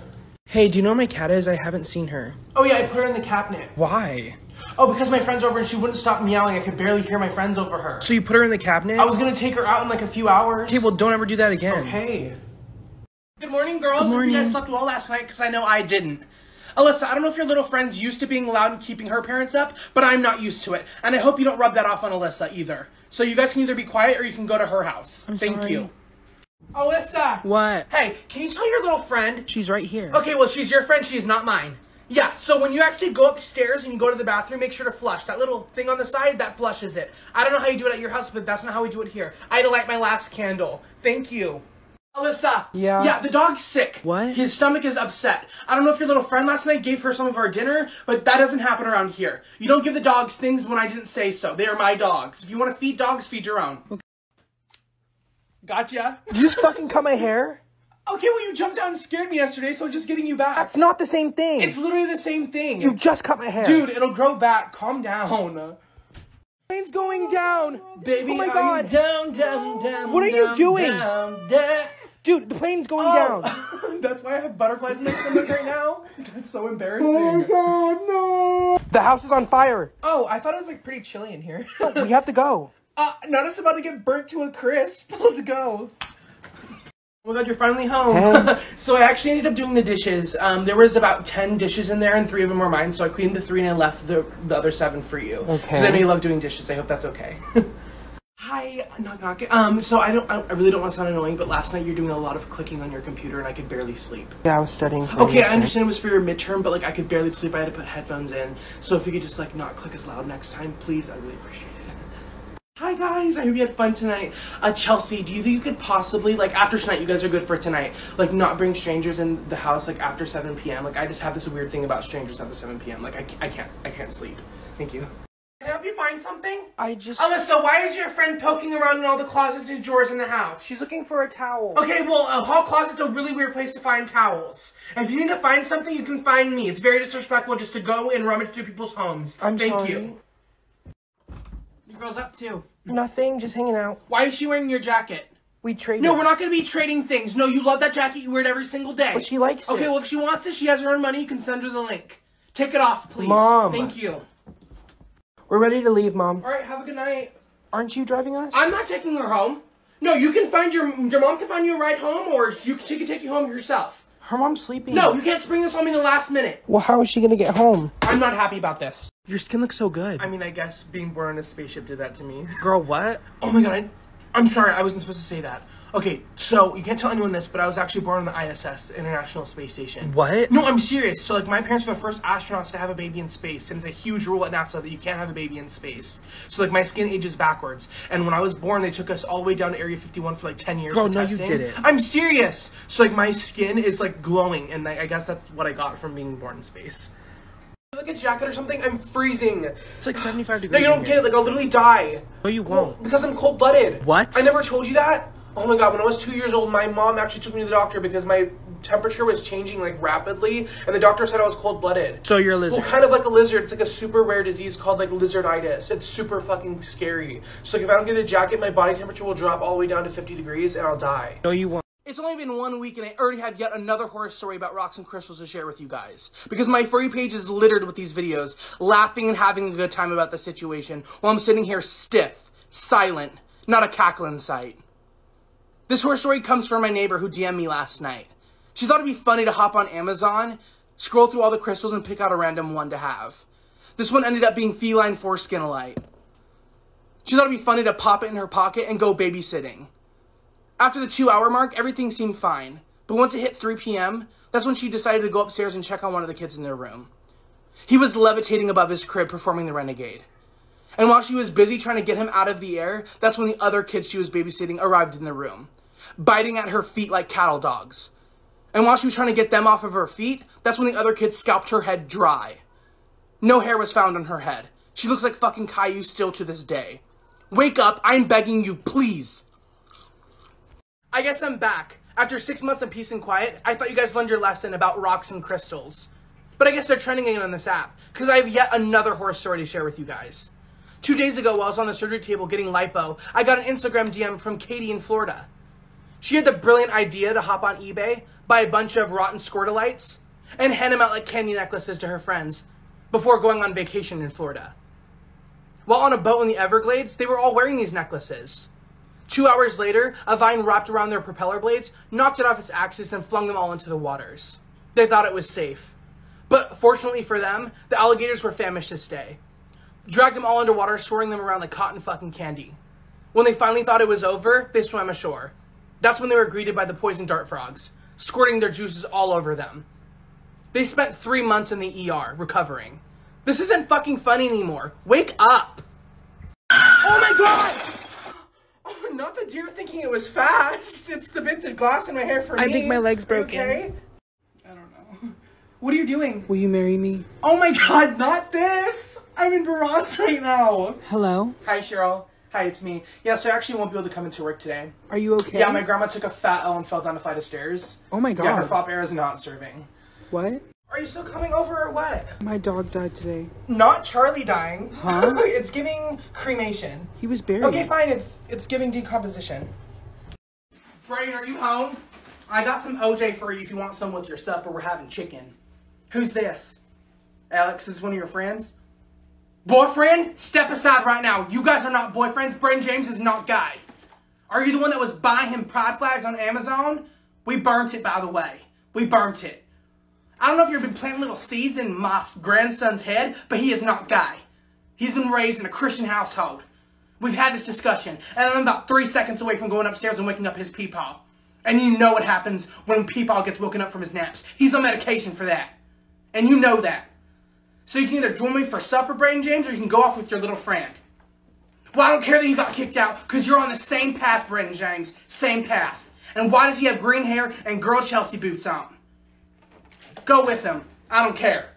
B: Hey, do you know where my cat is? I haven't seen her.
A: oh yeah, I put her in the cabinet.
B: Why?
A: Oh, because my friend's over and she wouldn't stop meowing. I could barely hear my friends over her.
B: So you put her in the cabinet?
A: I was gonna take her out in like a few hours.
B: Okay, well, don't ever do that again.
A: Okay. Good morning, girls.
B: Good
A: Hope you guys slept well last night because I know I didn't. Alyssa, I don't know if your little friend's used to being loud and keeping her parents up, but I'm not used to it. And I hope you don't rub that off on Alyssa either. So you guys can either be quiet or you can go to her house. Thank
B: sorry.
A: you. Alyssa!
B: What?
A: Hey, can you tell your little friend?
B: She's right here.
A: Okay, well, she's your friend, she is not mine. Yeah, so when you actually go upstairs and you go to the bathroom, make sure to flush. That little thing on the side, that flushes it. I don't know how you do it at your house, but that's not how we do it here. I had to light my last candle. Thank you. Alyssa.
B: Yeah?
A: Yeah, the dog's sick.
B: What?
A: His stomach is upset. I don't know if your little friend last night gave her some of our dinner, but that doesn't happen around here. You don't give the dogs things when I didn't say so. They are my dogs. If you want to feed dogs, feed your own. Okay. Gotcha.
B: Did you just fucking cut my hair?
A: Okay, well, you jumped out and scared me yesterday, so I'm just getting you back.
B: That's not the same thing.
A: It's literally the same thing.
B: you just cut my hair.
A: Dude, it'll grow back. Calm down.
B: plane's going down.
A: Baby,
B: oh my god.
A: down, down, down.
B: What are you doing?
A: Down, down.
B: Dude, the plane's going down.
A: Oh, that's why I have butterflies in my stomach right now. That's so embarrassing.
B: Oh my God, no. The house is on fire.
A: Oh, I thought it was like pretty chilly in here.
B: We have to go.
A: uh, now it's about to get burnt to a crisp. Let's go. Oh my god, you're finally home. so I actually ended up doing the dishes. Um, there was about 10 dishes in there and three of them were mine, so I cleaned the three and I left the, the other seven for you.
B: Okay.
A: Because I know you love doing dishes. I hope that's okay. Hi, knock knock. Um, so I don't, I really don't want to sound annoying, but last night you're doing a lot of clicking on your computer and I could barely sleep.
B: Yeah, I was studying.
A: Okay, I understand it was for your midterm, but like I could barely sleep. I had to put headphones in. So if you could just like not click as loud next time, please, I really appreciate it. Hi guys, I hope you had fun tonight. Uh, Chelsea, do you think you could possibly, like, after tonight, you guys are good for tonight, like, not bring strangers in the house, like, after 7 p.m.? Like, I just have this weird thing about strangers after 7 p.m. Like, I, I can't, I can't sleep. Thank you. Can I help you find something?
B: I just.
A: Alyssa, why is your friend poking around in all the closets and drawers in the house?
B: She's looking for a towel.
A: Okay, well, a hall closet's a really weird place to find towels. And if you need to find something, you can find me. It's very disrespectful just to go and rummage through people's homes.
B: I'm
A: Thank
B: sorry.
A: you. Girls up too.
B: Nothing, just hanging out.
A: Why is she wearing your jacket?
B: We traded.
A: No, we're not gonna be trading things. No, you love that jacket. You wear it every single day.
B: But she likes
A: Okay,
B: it.
A: Okay, well, if she wants it, she has her own money. You can send her the link. Take it off, please.
B: Mom.
A: Thank you.
B: We're ready to leave, Mom.
A: All right, have a good night.
B: Aren't you driving us?
A: I'm not taking her home. No, you can find your your mom can find you a ride home, or you, she can take you home yourself.
B: Her mom's sleeping.
A: No, you can't spring this on me in the last minute.
B: Well, how is she gonna get home?
A: I'm not happy about this.
B: Your skin looks so good.
A: I mean, I guess being born on a spaceship did that to me.
B: Girl, what?
A: Oh my god, I, I'm sorry, I wasn't supposed to say that. Okay, so you can't tell anyone this, but I was actually born on the ISS, International Space Station.
B: What?
A: No, I'm serious. So, like, my parents were the first astronauts to have a baby in space, and it's a huge rule at NASA that you can't have a baby in space. So, like, my skin ages backwards. And when I was born, they took us all the way down to Area 51 for like 10 years. For
B: no, you didn't.
A: I'm serious. So, like, my skin is like glowing, and I, I guess that's what I got from being born in space. Like a jacket or something, I'm freezing.
B: It's like 75 degrees.
A: No, you don't get it. Like, I'll literally die.
B: No, you won't.
A: because I'm cold blooded.
B: What?
A: I never told you that? Oh my god, when I was two years old, my mom actually took me to the doctor because my temperature was changing like rapidly, and the doctor said I was cold blooded.
B: So you're a lizard.
A: Well, kind of like a lizard. It's like a super rare disease called like lizarditis. It's super fucking scary. So like, if I don't get a jacket, my body temperature will drop all the way down to 50 degrees, and I'll die.
B: no, you won't.
A: It's only been one week and I already have yet another horror story about rocks and crystals to share with you guys. Because my furry page is littered with these videos, laughing and having a good time about the situation, while I'm sitting here stiff, silent, not a cackling sight. This horror story comes from my neighbor who DM'd me last night. She thought it'd be funny to hop on Amazon, scroll through all the crystals, and pick out a random one to have. This one ended up being feline foreskin light. She thought it'd be funny to pop it in her pocket and go babysitting. After the two hour mark, everything seemed fine. But once it hit 3 p.m., that's when she decided to go upstairs and check on one of the kids in their room. He was levitating above his crib performing the renegade. And while she was busy trying to get him out of the air, that's when the other kids she was babysitting arrived in the room, biting at her feet like cattle dogs. And while she was trying to get them off of her feet, that's when the other kids scalped her head dry. No hair was found on her head. She looks like fucking Caillou still to this day. Wake up, I'm begging you, please. I guess I'm back. After six months of peace and quiet, I thought you guys learned your lesson about rocks and crystals. But I guess they're trending again on this app, because I have yet another horror story to share with you guys. Two days ago, while I was on the surgery table getting lipo, I got an Instagram DM from Katie in Florida. She had the brilliant idea to hop on eBay, buy a bunch of rotten squirtelites, and hand them out like candy necklaces to her friends before going on vacation in Florida. While on a boat in the Everglades, they were all wearing these necklaces. Two hours later, a vine wrapped around their propeller blades, knocked it off its axis, and flung them all into the waters. They thought it was safe. But fortunately for them, the alligators were famished this day. Dragged them all underwater, swirling them around like cotton fucking candy. When they finally thought it was over, they swam ashore. That's when they were greeted by the poison dart frogs, squirting their juices all over them. They spent three months in the ER, recovering. This isn't fucking funny anymore. Wake up! Oh my god! Oh, not the deer thinking it was fast. It's the bits of glass in my hair for
B: I
A: me.
B: I think my leg's broken.
A: Okay? I don't know. What are you doing?
B: Will you marry me?
A: Oh my god, not this! I'm in barrage right now.
B: Hello?
A: Hi, Cheryl. Hi, it's me. Yeah, so I actually won't be able to come into work today.
B: Are you okay?
A: Yeah, my grandma took a fat L and fell down a flight of stairs.
B: Oh my god.
A: Yeah, her fop air is not serving.
B: what?
A: Are you still coming over or what?
B: My dog died today.
A: Not Charlie dying.
B: Huh?
A: it's giving cremation.
B: He was buried.
A: Okay, fine. It's it's giving decomposition. Brian, are you home? I got some OJ for you if you want some with your supper. We're having chicken. Who's this? Alex is one of your friends? Boyfriend? Step aside right now. You guys are not boyfriends. Brandon James is not guy. Are you the one that was buying him pride flags on Amazon? We burnt it, by the way. We burnt it. I don't know if you've been planting little seeds in my grandson's head, but he is not guy. He's been raised in a Christian household. We've had this discussion, and I'm about three seconds away from going upstairs and waking up his peepaw. And you know what happens when peepaw gets woken up from his naps. He's on medication for that. And you know that. So you can either join me for supper, Braden James, or you can go off with your little friend. Well, I don't care that you got kicked out, because you're on the same path, Brendan James. Same path. And why does he have green hair and girl Chelsea boots on? Go with him. I don't care.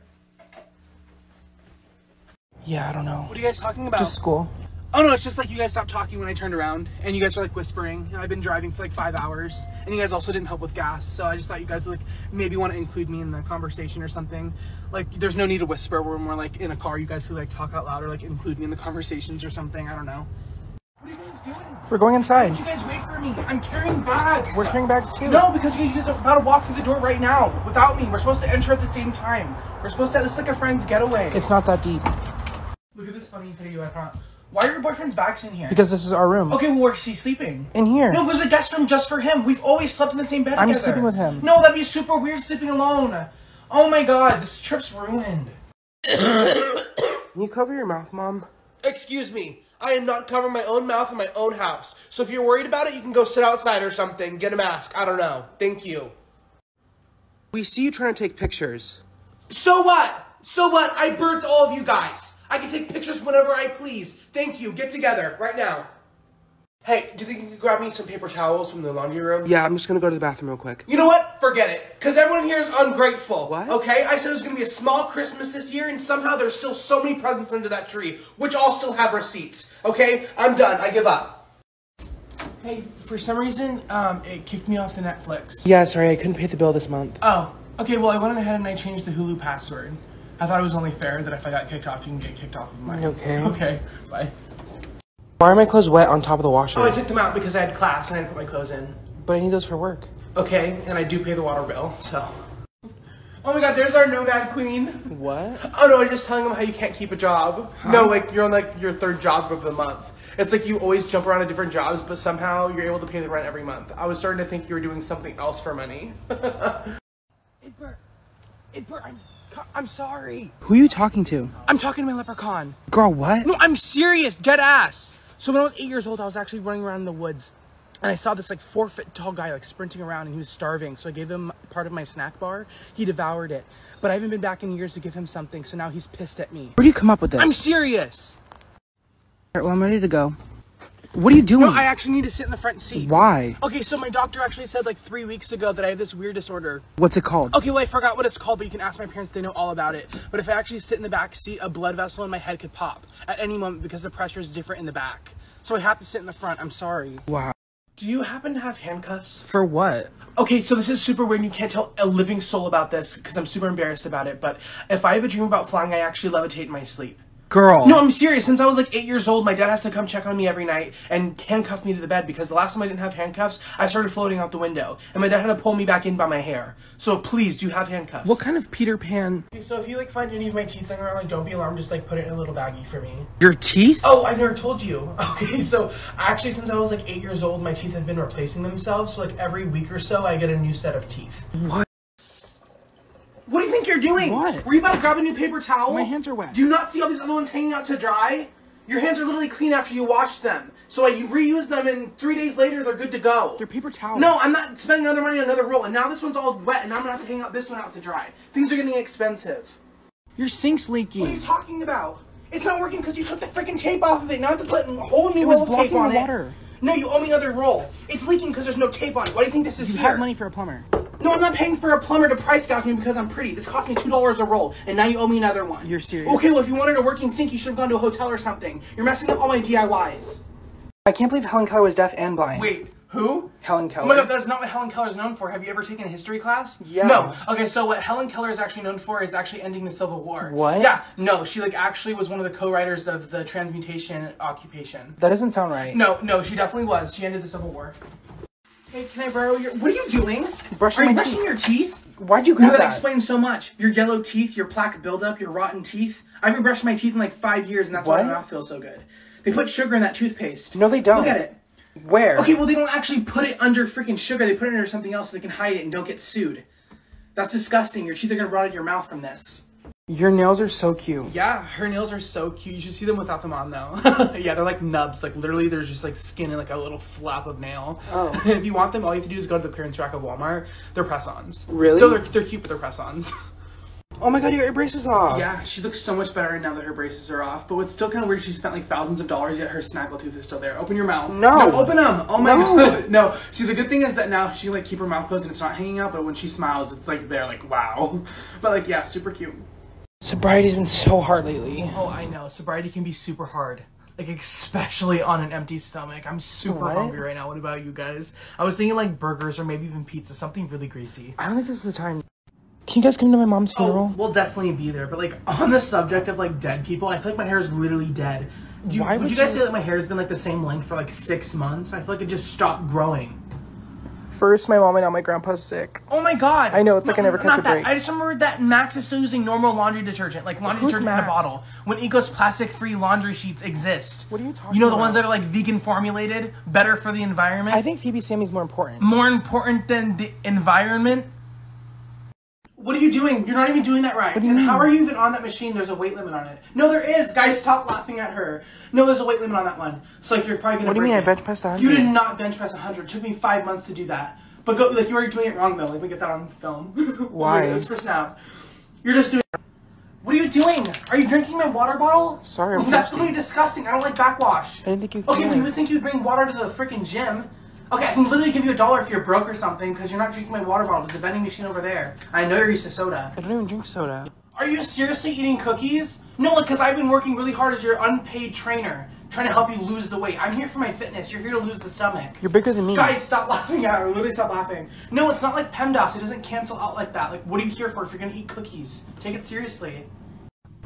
B: Yeah, I don't know.
A: What are you guys talking about?
B: Just school.
A: Oh no, it's just like you guys stopped talking when I turned around, and you guys were like whispering. And I've been driving for like five hours, and you guys also didn't help with gas. So I just thought you guys would like maybe want to include me in the conversation or something. Like, there's no need to whisper when we're like in a car. You guys could like talk out loud or like include me in the conversations or something. I don't know. What are you guys doing?
B: We're going inside.
A: Why don't You guys wait for me. I'm carrying bags.
B: We're carrying bags too.
A: No, because you guys are about to walk through the door right now without me. We're supposed to enter at the same time. We're supposed to have this like a friend's getaway.
B: It's not that deep.
A: Look at this funny video I found. Why are your boyfriend's bags in here?
B: Because this is our room.
A: Okay, well, where's he sleeping?
B: In here.
A: No, there's a guest room just for him. We've always slept in the same bed
B: I'm
A: together.
B: sleeping with him.
A: No, that'd be super weird sleeping alone. Oh my god, this trip's ruined.
B: Can you cover your mouth, Mom?
E: Excuse me. I am not covering my own mouth in my own house. So if you're worried about it, you can go sit outside or something. Get a mask. I don't know. Thank you.
B: We see you trying to take pictures.
E: So what? So what? I birthed all of you guys. I can take pictures whenever I please. Thank you. Get together right now. Hey, do you think you could grab me some paper towels from the laundry room?
B: Yeah, I'm just gonna go to the bathroom real quick.
E: You know what? Forget it. Because everyone here is ungrateful.
B: What?
E: Okay? I said it was going to be a small Christmas this year, and somehow there's still so many presents under that tree, which all still have receipts. Okay? I'm done. I give up.
A: Hey, for some reason, um, it kicked me off the Netflix.
B: Yeah, sorry, I couldn't pay the bill this month.
A: Oh, okay, well, I went ahead and I changed the Hulu password. I thought it was only fair that if I got kicked off, you can get kicked off of mine.
B: Okay.
A: Okay, bye.
B: Why are my clothes wet on top of the washer?
A: Oh, I took them out because I had class and I didn't put my clothes in.
B: but I need those for work.
A: Okay, and I do pay the water bill, so. Oh my god, there's our nomad queen.
B: What?
E: Oh no, I was just telling them how you can't keep a job. No, like you're on like your third job of the month. It's like you always jump around to different jobs, but somehow you're able to pay the rent every month. I was starting to think you were doing something else for money.
A: Edbert, Edbert, I'm, I'm sorry.
B: Who are you talking to?
A: I'm talking to my leprechaun.
B: Girl, what?
A: No, I'm serious, dead ass. So when I was eight years old, I was actually running around in the woods, and I saw this like four foot tall guy like sprinting around, and he was starving. So I gave him part of my snack bar. He devoured it, but I haven't been back in years to give him something. So now he's pissed at me.
B: Where do you come up with this?
A: I'm serious.
B: Alright, well, I'm ready to go. What are you doing?
A: No, I actually need to sit in the front seat.
B: Why?
A: Okay, so my doctor actually said like three weeks ago that I have this weird disorder.
B: What's it called?
A: Okay, well I forgot what it's called, but you can ask my parents; they know all about it. But if I actually sit in the back seat, a blood vessel in my head could pop at any moment because the pressure is different in the back. So I have to sit in the front. I'm sorry.
B: Wow.
A: Do you happen to have handcuffs?
B: For what?
A: Okay, so this is super weird. and You can't tell a living soul about this because I'm super embarrassed about it. But if I have a dream about flying, I actually levitate in my sleep.
B: Girl.
A: No, I'm serious. Since I was like eight years old, my dad has to come check on me every night and handcuff me to the bed because the last time I didn't have handcuffs, I started floating out the window, and my dad had to pull me back in by my hair. So please, do you have handcuffs?
B: What kind of Peter Pan?
A: Okay, so if you like find any of my teeth lying around, like don't be alarmed. Just like put it in a little baggie for me.
B: Your teeth?
A: Oh, I never told you. Okay, so actually, since I was like eight years old, my teeth have been replacing themselves. So like every week or so, I get a new set of teeth.
B: What?
A: What do you think you're doing?
B: What?
A: Were you about to grab a new paper towel?
B: My hands are wet.
A: Do you not see all these other ones hanging out to dry? Your hands are literally clean after you wash them. So I you reuse them, and three days later they're good to go.
B: They're paper towels.
A: No, I'm not spending another money on another roll. And now this one's all wet, and I'm gonna have to hang out this one out to dry. Things are getting expensive.
B: Your sink's leaking.
A: What are you talking about? It's not working because you took the freaking tape off of it. Now I have to put a whole new
B: It was
A: roll of tape on
B: the
A: it.
B: water.
A: No, you owe me another roll. It's leaking because there's no tape on it. Why do you think this is
B: You
A: here?
B: have money for a plumber.
A: No, I'm not paying for a plumber to price gouge me because I'm pretty. This cost me two dollars a roll, and now you owe me another one.
B: You're serious?
A: Okay, well if you wanted a working sink, you should have gone to a hotel or something. You're messing up all my DIYs.
B: I can't believe Helen Keller was deaf and blind.
A: Wait, who?
B: Helen
A: Oh
B: Keller.
A: my god, that's not what Helen Keller is known for. Have you ever taken a history class?
B: Yeah.
A: No. Okay, so what Helen Keller is actually known for is actually ending the Civil War.
B: What?
A: Yeah. No, she like actually was one of the co-writers of the transmutation occupation.
B: That doesn't sound right.
A: No, no, she definitely was. She ended the Civil War. Hey, can I borrow your? What are you doing?
B: Brushing
A: Are you brushing
B: teeth.
A: your teeth?
B: Why'd you
A: No,
B: grab
A: that
B: that?
A: explains so much. Your yellow teeth, your plaque buildup, your rotten teeth. I haven't brushed my teeth in like five years, and that's why my mouth feels so good. They put sugar in that toothpaste.
B: No, they don't.
A: Look at it.
B: Where?
A: Okay, well they don't actually put it under freaking sugar. They put it under something else so they can hide it and don't get sued. That's disgusting. Your teeth are gonna rot out of your mouth from this.
B: Your nails are so cute.
A: Yeah, her nails are so cute. You should see them without them on though. yeah, they're like nubs. Like literally, there's just like skin and like a little flap of nail.
B: Oh.
A: if you want them, all you have to do is go to the clearance rack of Walmart. They're press-ons.
B: Really?
A: No, they're, they're cute, but they're press-ons.
B: Oh my god, you got your braces off.
A: Yeah, she looks so much better now that her braces are off. But what's still kind of weird, she spent like thousands of dollars, yet her snaggle tooth is still there. Open your mouth.
B: No.
A: open them. Oh my
B: No.
A: god. No. See, the good thing is that now she can, like keep her mouth closed and it's not hanging out. But when she smiles, it's like they're like wow. But like yeah, super cute.
B: Sobriety's been so hard lately.
A: Oh, I know. Sobriety can be super hard. Like especially on an empty stomach. I'm super
B: What?
A: hungry right now. What about you guys? I was thinking like burgers or maybe even pizza, something really greasy.
B: I don't think this is the time. Can you guys come to my mom's
A: Oh,
B: funeral?
A: we'll definitely be there. But like on the subject of like dead people, I feel like my hair is literally dead. Do you,
B: Why
A: would,
B: would
A: you guys
B: you-
A: say that my hair has been like the same length for like six months? I feel like it just stopped growing.
B: First my mom and now my grandpa's sick.
A: Oh my god!
B: I know, it's like I never catch a
A: that.
B: break.
A: I just remembered that Max is still using normal laundry detergent, like laundry
B: Who's
A: detergent in a bottle. When Eco's plastic-free laundry sheets exist.
B: What are you talking about?
A: You know the ones that are like vegan formulated, better for the environment.
B: I think Phoebe Sammy's more important.
A: more important than the environment. What are you doing? You're not even doing that right. and how are you even on that machine? There's a weight limit on it. No, there is. Guys, stop laughing at her. No, there's a weight limit on that one. So like you're probably gonna.
B: What do you mean? I bench pressed 100.
A: You did not bench press 100. It took me five months to do that. But go like you were doing it wrong though. Let me get that on film.
B: Why?
A: It's for Snap. You're just doing. What are you doing? Are you drinking my water bottle?
B: Sorry, I'm
A: That's
B: thirsty.
A: really disgusting. I don't like backwash.
B: I didn't think you
A: Okay, but you would think you'd bring water to the freaking gym. Okay, I can literally give you a dollar if you're broke or something because you're not drinking my water bottle. There's a vending machine over there. I know you're used to soda.
B: I don't even drink soda.
A: Are you seriously eating cookies? No, because I've been working really hard as your unpaid trainer, trying to help you lose the weight. I'm here for my fitness. You're here to lose the stomach.
B: You're bigger than me.
A: Guys, stop laughing at her. Literally, stop laughing. No, it's not like PEMDAS. It doesn't cancel out like that. Like, what are you here for if you're gonna eat cookies? Take it seriously.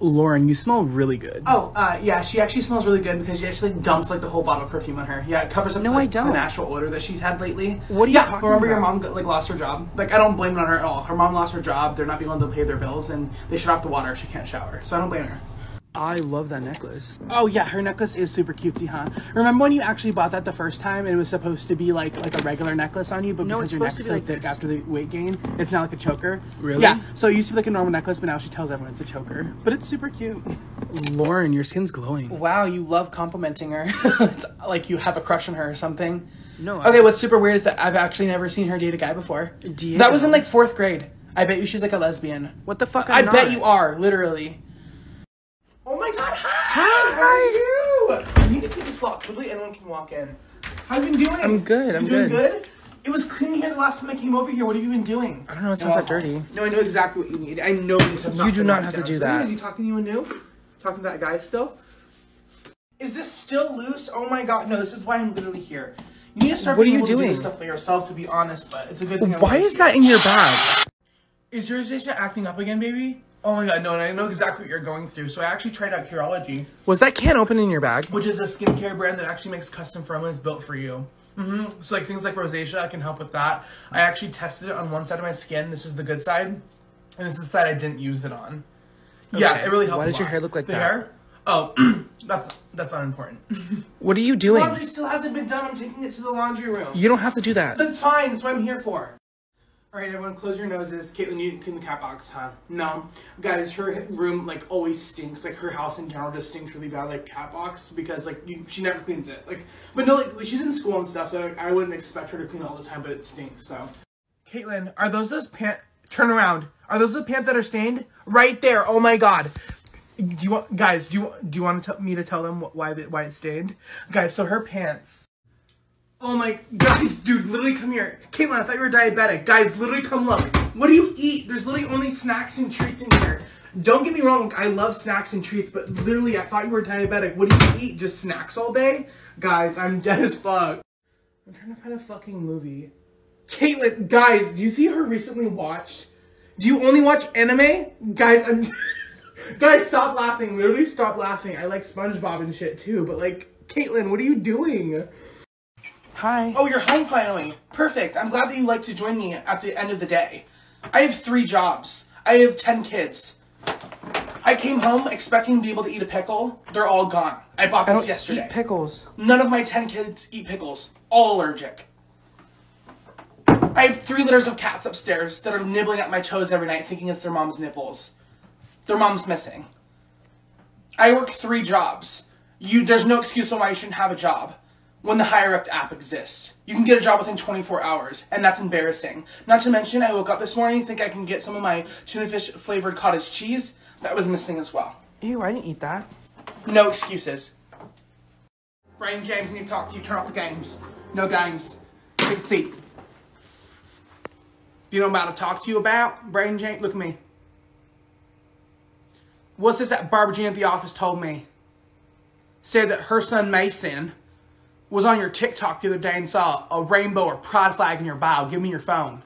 D: Lauren, you smell really good.
A: Oh, uh, yeah, she actually smells really good because she actually dumps like the whole bottle of perfume on her. Yeah, it covers up
B: No,
A: like,
B: I don't.
A: the natural odor that she's had lately.
B: What are you
A: yeah,
B: talking
A: remember your mom like lost her job? Like I don't blame it on her at all. Her mom lost her job. They're not being able to pay their bills, and they shut off the water. She can't shower, so I don't blame her.
D: I love that necklace.
A: Oh yeah, her necklace is super cutesy, huh? Remember when you actually bought that the first time? and It was supposed to be like like a regular necklace on you, but
D: No,
A: because your neck's
D: supposed
A: so
D: be like
A: thick
D: this.
A: after the weight gain, it's now like a choker.
D: Really?
A: Yeah. So it used to be like a normal necklace, but now she tells everyone it's a choker. But it's super cute.
D: Lauren, your skin's glowing.
A: Wow, you love complimenting her. it's like you have a crush on her or something.
D: No.
A: Okay, what's super weird is that I've actually never seen her date a guy before.
D: Diego.
A: That was in like fourth grade. I bet you she's like a lesbian.
D: What the fuck?
A: i
D: I'm
A: bet you are, literally. Oh my god, hi! How are you? You need to keep this locked. Hopefully anyone can walk in. How have you been doing?
B: I'm good, I'm
A: doing
B: good.
A: good? It was clean here the last time I came over here. What have you been doing?
B: I don't know, it's not that dirty.
A: No, I know exactly what you need. I know not
B: You do not have to do
A: So
B: that.
A: Is he talking to you anew? Talking to that guy still? Is this still loose? Oh my god, no, this is why I'm literally here. You need to start
B: What are you
A: do
B: doing?
A: this stuff by yourself, to be honest, but it's a good thing.
B: Why is that in your bag?
A: is your rosacea acting up again, baby? Oh my god, no, and I know exactly what you're going through. So I actually tried out Curology,
B: Was that can open in your bag?
A: which is a skincare brand that actually makes custom formulas built for you. Mm -hmm. So like things like rosacea, I can help with that. I actually tested it on one side of my skin. This is the good side, and this is the side I didn't use it on. Yeah, it really helped.
B: Why does your hair look like
A: the
B: that?
A: hair? Oh, that's that's unimportant.
B: What are you doing?
A: Laundry still hasn't been done. I'm taking it to the laundry room.
B: You don't have to do that.
A: That's fine. That's what I'm here for. All right, everyone, close your noses. Caitlin, you clean the cat box, huh? No, guys, her room like always stinks. Like her house in general just stinks really bad, like cat box, because like you, she never cleans it. Like, but no, like she's in school and stuff, so like, I wouldn't expect her to clean all the time, but it stinks. So, Caitlin, are those those pants? Turn around. Are those the pants that are stained? Right there. Oh my god. Do you want, guys? Do you do you want to me to tell them wh- why why it's stained, guys? So her pants. Oh my, guys, dude, literally come here. Caitlin, I thought you were diabetic. Guys, literally come look. What do you eat? There's literally only snacks and treats in here. Don't get me wrong, I love snacks and treats, but literally, I thought you were diabetic. What do you eat? Just snacks all day? Guys, I'm dead as fuck. I'm trying to find a fucking movie. Caitlin, guys, do you see her recently watched? Do you only watch anime? Guys, I'm. guys, stop laughing. Literally, stop laughing. I like SpongeBob and shit too, but like, Caitlin, what are you doing?
B: Hi.
A: Oh, you're home finally. Perfect. I'm glad that you like to join me at the end of the day. I have three jobs. I have 10 kids. I came home expecting to be able to eat a pickle. They're all gone. I bought
B: I
A: this
B: don't
A: yesterday.
B: eat pickles.
A: None of my 10 kids eat pickles. All allergic. I have three litters of cats upstairs that are nibbling at my toes every night thinking it's their mom's nipples. Their mom's missing. I work three jobs. You, there's no excuse on why you shouldn't have a job. When the Hire Up app exists. You can get a job within 24 hours, and that's embarrassing. Not to mention, I woke up this morning think I can get some of my tuna fish flavored cottage cheese. That was missing as well.
B: Ew, I didn't eat that.
A: No excuses. Brian James, I need to talk to you. Turn off the games. No games. Take a seat. You know what I'm about to talk to you about? Brian James, look at me. What's this that Barbara Jean at the office told me? Said that her son Mason was on your TikTok the other day and saw a rainbow or pride flag in your bio. Give me your phone.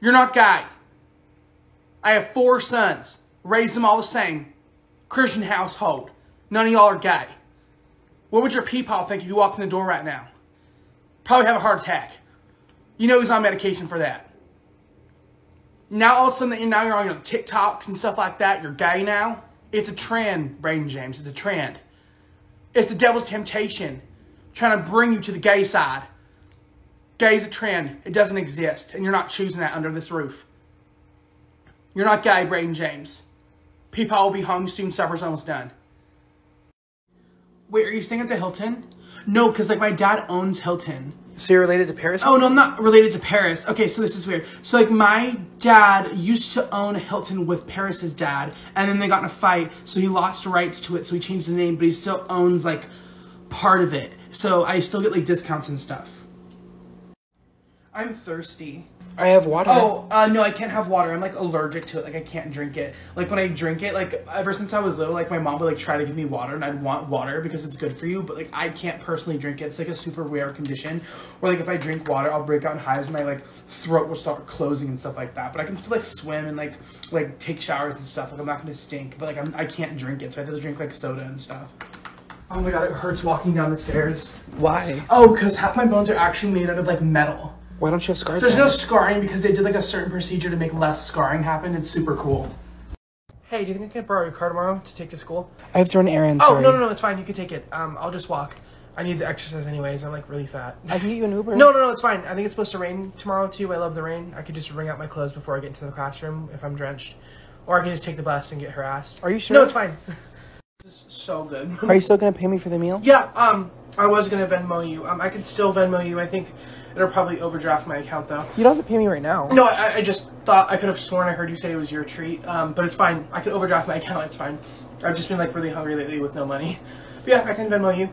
A: You're not gay. I have four sons. Raised them all the same. Christian household. None of y'all are gay. What would your peepaw think if you walked in the door right now? Probably have a heart attack. You know he's on medication for that. Now all of a sudden, now you're on your TikToks and stuff like that. You're gay now. It's a trend, Braden James. It's a trend. It's the devil's temptation trying to bring you to the gay side. Gay is a trend. It doesn't exist, and you're not choosing that under this roof. You're not gay, Braden James. People will be home soon. Supper's almost done. Wait, are you staying at the Hilton? No, because like my dad owns Hilton.
B: So you're related to Paris?
A: Oh no, I'm not related to Paris. Okay, so this is weird. So like my dad used to own Hilton with Paris's dad, and then they got in a fight, so he lost rights to it, so he changed the name, but he still owns like part of it. So I still get like discounts and stuff. I'm thirsty.
B: I have water.
A: Oh, uh, no, I can't have water. I'm like allergic to it. Like I can't drink it. Like when I drink it, like ever since I was little, like my mom would like try to give me water, and I'd want water because it's good for you. But like I can't personally drink it. It's like a super rare condition. Or like if I drink water, I'll break out in hives, and my like throat will start closing and stuff like that. But I can still like swim and like like take showers and stuff. Like I'm not gonna stink. But like I'm, I can't drink it, so I have to drink like soda and stuff. Oh my god, it hurts walking down the stairs.
B: Why?
A: Oh, because half my bones are actually made out of like metal.
B: Why don't you have scars?
A: There's no
B: it?
A: scarring because they did like a certain procedure to make less scarring happen. It's super cool. Hey, do you think I can borrow your car tomorrow to take to school?
B: I have to run errands.
A: Oh
B: sorry.
A: no no no, it's fine. You can take it. Um, I'll just walk. I need the exercise anyways. I'm like really fat.
B: I can get you an Uber.
A: No no no, it's fine. I think it's supposed to rain tomorrow too. I love the rain. I could just wring out my clothes before I get into the classroom if I'm drenched, or I can just take the bus and get harassed.
B: Are you sure?
A: No, it's fine. this is so good.
B: Are you still gonna pay me for the meal?
A: Yeah, um, I was gonna Venmo you. Um, I could still Venmo you. I think it'll probably overdraft my account though.
B: You don't have to pay me right now.
A: No, I, I just thought I could have sworn I heard you say it was your treat. Um, but it's fine. I could overdraft my account. It's fine. I've just been like really hungry lately with no money. But yeah, I can Venmo you.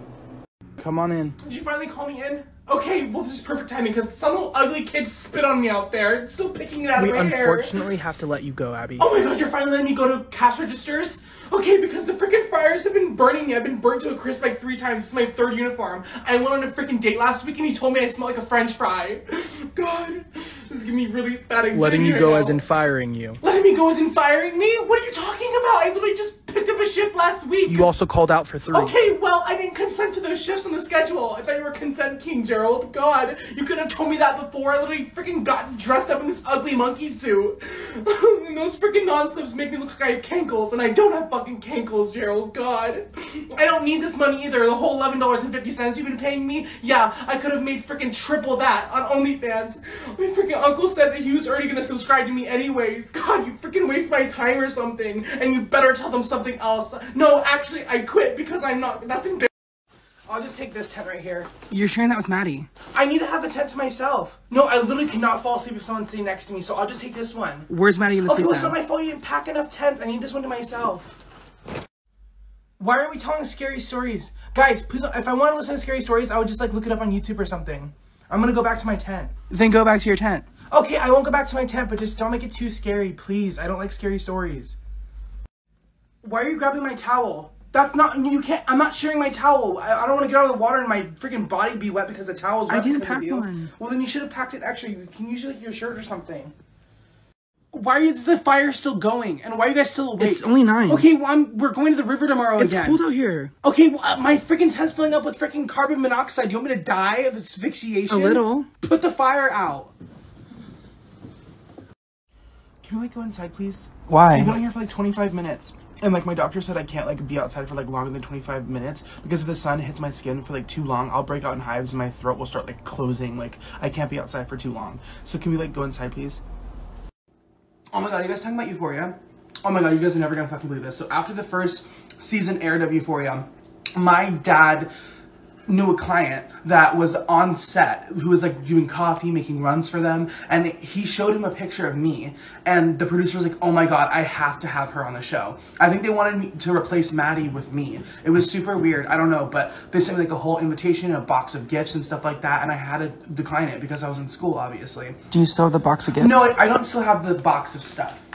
B: Come on in.
A: Did you finally call me in? Okay, well this is perfect timing because some little ugly kid spit on me out there. It's still picking it out
B: We
A: of my hair.
B: unfortunately have to let you go, Abby.
A: Oh my god, you're finally letting me go to cash registers? Okay, because the freaking fires have been burning me. I've been burnt to a crisp like three times. This is my third uniform. I went on a freaking date last week and he told me I smell like a french fry. God, this is giving me really bad anxiety.
B: Letting you
A: right
B: go
A: now.
B: as in firing you.
A: Letting me go as in firing me? What are you talking about? I literally just picked up a shift last week.
B: You also called out for three.
A: Okay, well, I didn't consent to those shifts on the schedule. If I thought you were consent king, Gerald. God, you could have told me that before. I literally freaking got dressed up in this ugly monkey suit. and those freaking non-slips make me look like I have cankles, and I don't have fucking cankles, Gerald. God. I don't need this money either. The whole $11.50 you've been paying me, yeah, I could have made freaking triple that on OnlyFans. My freaking uncle said that he was already gonna subscribe to me anyways. God, you freaking waste my time or something, and you better tell them something else. No, actually, I quit because I'm not. That's embarrassing. I'll just take this tent right here.
B: You're sharing that with Maddie.
A: I need to have a tent to myself. No, I literally cannot fall asleep if someone's sitting next to me, so I'll just take this one.
B: Where's Maddie gonna
A: Okay,
B: sleep
A: well, it's not my fault you didn't pack enough tents. I need this one to myself. Why are we telling scary stories? Guys, please, if I want to listen to scary stories, I would just like look it up on YouTube or something. I'm gonna go back to my tent.
B: Then go back to your tent.
A: Okay, I won't go back to my tent, but just don't make it too scary, please. I don't like scary stories. Why are you grabbing my towel? That's not, you can't, I'm not sharing my towel. I, I don't want to get out of the water and my freaking body be wet because the towel's
B: I
A: wet
B: didn't pack one.
A: Well, then you should have packed it extra. You can use like your shirt or something. Why is the fire still going? And why are you guys still awake?
B: It's only nine.
A: Okay, well, I'm, we're going to the river tomorrow
B: It's
A: again.
B: cold out here.
A: Okay, well, uh, my freaking tent's filling up with freaking carbon monoxide. You want me to die of asphyxiation?
B: A little.
A: Put the fire out. Can we like go inside, please?
B: Why?
A: I've been out here for like 25 minutes. And like my doctor said I can't like be outside for like longer than 25 minutes because if the sun hits my skin for like too long, I'll break out in hives and my throat will start like closing. Like I can't be outside for too long. So can we like go inside, please? Oh my god, you guys talking about Euphoria? Oh my god, you guys are never gonna fucking believe this. So after the first season aired of Euphoria, my dad knew a client that was on set who was like doing coffee, making runs for them, and he showed him a picture of me, and the producer was like, "Oh my god, I have to have her on the show." I think they wanted me to replace Maddie with me. It was super weird. I don't know, but they sent me like a whole invitation, a box of gifts and stuff like that, and I had to decline it because I was in school, obviously.
B: Do you still have the box of gifts?
A: No, I, I don't still have the box of stuff.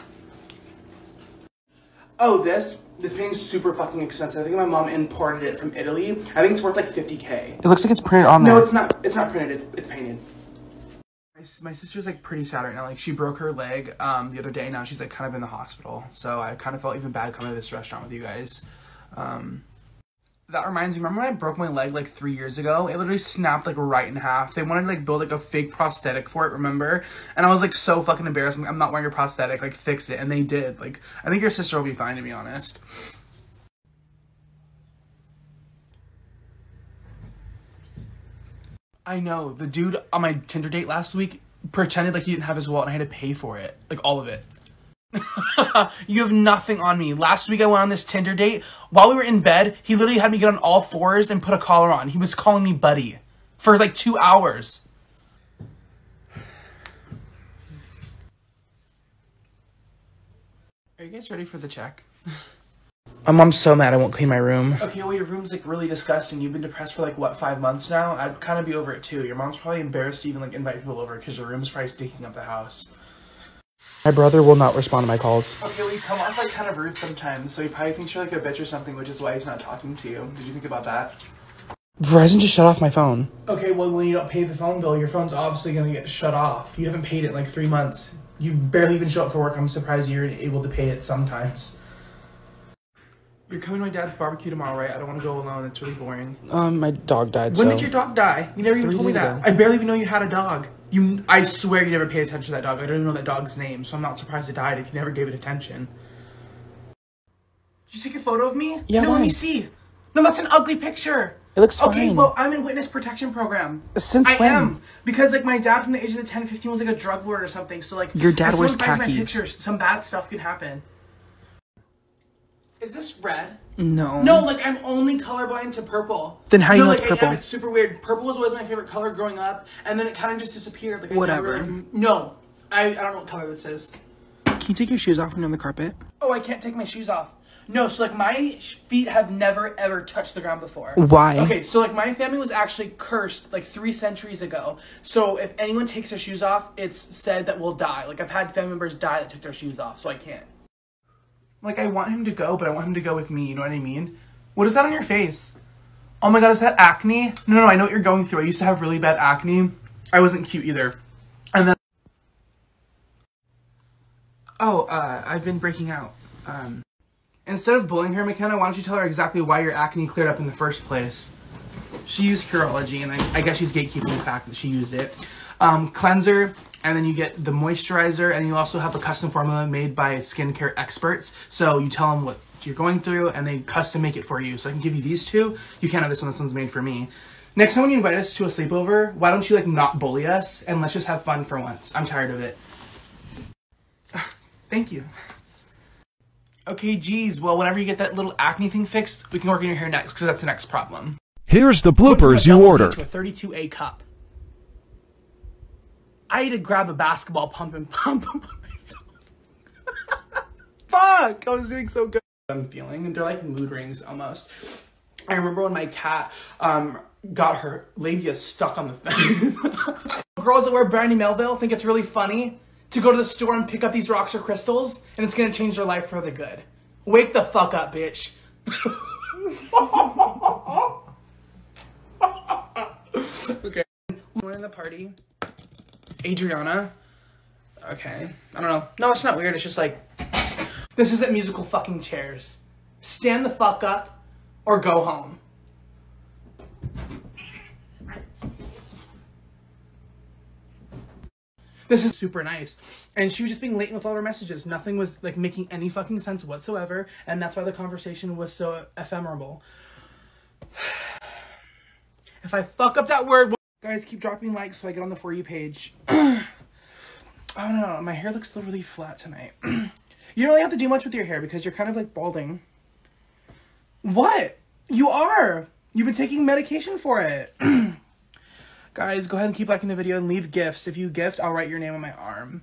A: Oh, this this painting's super fucking expensive. I think my mom imported it from Italy. I think it's worth like 50k.
B: It looks like it's printed on there.
A: No, it's not. It's not printed. It's, it's painted. My, my sister's like pretty sad right now. Like she broke her leg um the other day. Now she's like kind of in the hospital. So I kind of felt even bad coming to this restaurant with you guys. Um, that reminds me. Remember when I broke my leg like three years ago? It literally snapped like right in half. They wanted to like build like a fake prosthetic for it. Remember? And I was like so fucking embarrassed. I'm, like, I'm not wearing a prosthetic. Like fix it. And they did. Like I think your sister will be fine to be honest. I know. The dude on my Tinder date last week pretended like he didn't have his wallet and I had to pay for it. Like all of it. you have nothing on me. Last week I went on this Tinder date. While we were in bed, he literally had me get on all fours and put a collar on. He was calling me buddy for like two hours. Are you guys ready for the check? My mom's so mad I won't clean my room. Okay, well your room's like really disgusting. You've been depressed for like what five months now. I'd kind of be over it too. Your mom's probably embarrassed to even like invite people over because your room's probably stinking up the house.
B: My brother will not respond to my calls.
A: Okay, well you come off like kind of rude sometimes, so he probably thinks you're like a bitch or something, which is why he's not talking to you. Did you think about that?
B: Verizon just shut off my phone.
A: Okay, well when you don't pay the phone bill, your phone's obviously gonna get shut off. You haven't paid it in like three months. You barely even show up for work. I'm surprised you're able to pay it sometimes. You're coming to my dad's barbecue tomorrow, right? I don't want to go alone. It's really boring.
B: Um, my dog died.
A: When
B: so.
A: did your dog die? You never even told me that.
B: ago.
A: I barely even know you had a dog. You, I swear you never paid attention to that dog. I don't even know that dog's name, so I'm not surprised it died if you never gave it attention. Did you take a photo of me?
B: Yeah,
A: No, let me see. No, that's an ugly picture.
B: It looks
A: Okay,
B: fine.
A: well, I'm in witness protection program.
B: Since
A: I
B: when?
A: am because like my dad from the age of the 10, 15 was like a drug lord or something. So like
B: Your dad wears
A: finds my
B: khakis.
A: pictures, some bad stuff could happen. Is this red?
B: No.
A: No, like I'm only colorblind to purple.
B: Then how do you
A: no,
B: know
A: like,
B: it's
A: I am.
B: purple?
A: It's super weird. Purple was always my favorite color growing up, and then it kind of just disappeared. Like I
B: Whatever.
A: Never, like, no, I, I don't know what color this is.
B: Can you take your shoes off when you're on the carpet?
A: Oh, I can't take my shoes off. No, so like my feet have never ever touched the ground before.
B: Why?
A: Okay, so like my family was actually cursed like three centuries ago. So if anyone takes their shoes off, it's said that we'll die. Like I've had family members die that took their shoes off, so I can't. Like I want him to go, but I want him to go with me. You know what I mean? What is that on your face? Oh my god, is that acne? No, no, I know what you're going through. I used to have really bad acne. I wasn't cute either. And then. Oh, uh, I've been breaking out. Um, instead of bullying her, McKenna, why don't you tell her exactly why your acne cleared up in the first place? She used Curology, and I, I guess she's gatekeeping the fact that she used it. Um, cleanser, and then you get the moisturizer, and you also have a custom formula made by skincare experts. So you tell them what you're going through, and they custom make it for you. So I can give you these two. You can't have this one. This one's made for me. Next time when you invite us to a sleepover, why don't you like not bully us and let's just have fun for once? I'm tired of it. Thank you. Okay, geez. Well, whenever you get that little acne thing fixed, we can work on your hair next because that's the next problem.
F: Here's the
A: Went from a
F: bloopers you ordered.
A: To a 32A cup. I had to grab a basketball pump and pump myself. Fuck! I was doing so good. I'm feeling, and they're like mood rings almost. I remember when my cat um got her labia stuck on the fence. Girls that wear Brandy Melville think it's really funny to go to the store and pick up these rocks or crystals, and it's gonna change their life for the good. Wake the fuck up, bitch. okay. We're in the party. Adriana. Okay. I don't know. No, it's not weird. It's just like this isn't musical fucking chairs. Stand the fuck up or go home. This is super nice. And she was just being late with all her messages. Nothing was like making any fucking sense whatsoever. And that's why the conversation was so ephemeral. If I fuck up that word, guys, keep dropping likes so I get on the For You page. I don't know. My hair looks really flat tonight. you don't really have to do much with your hair because you're kind of like balding. What? You are. You've been taking medication for it. Guys, go ahead and keep liking the video and leave gifts. If you gift, I'll write your name on my arm.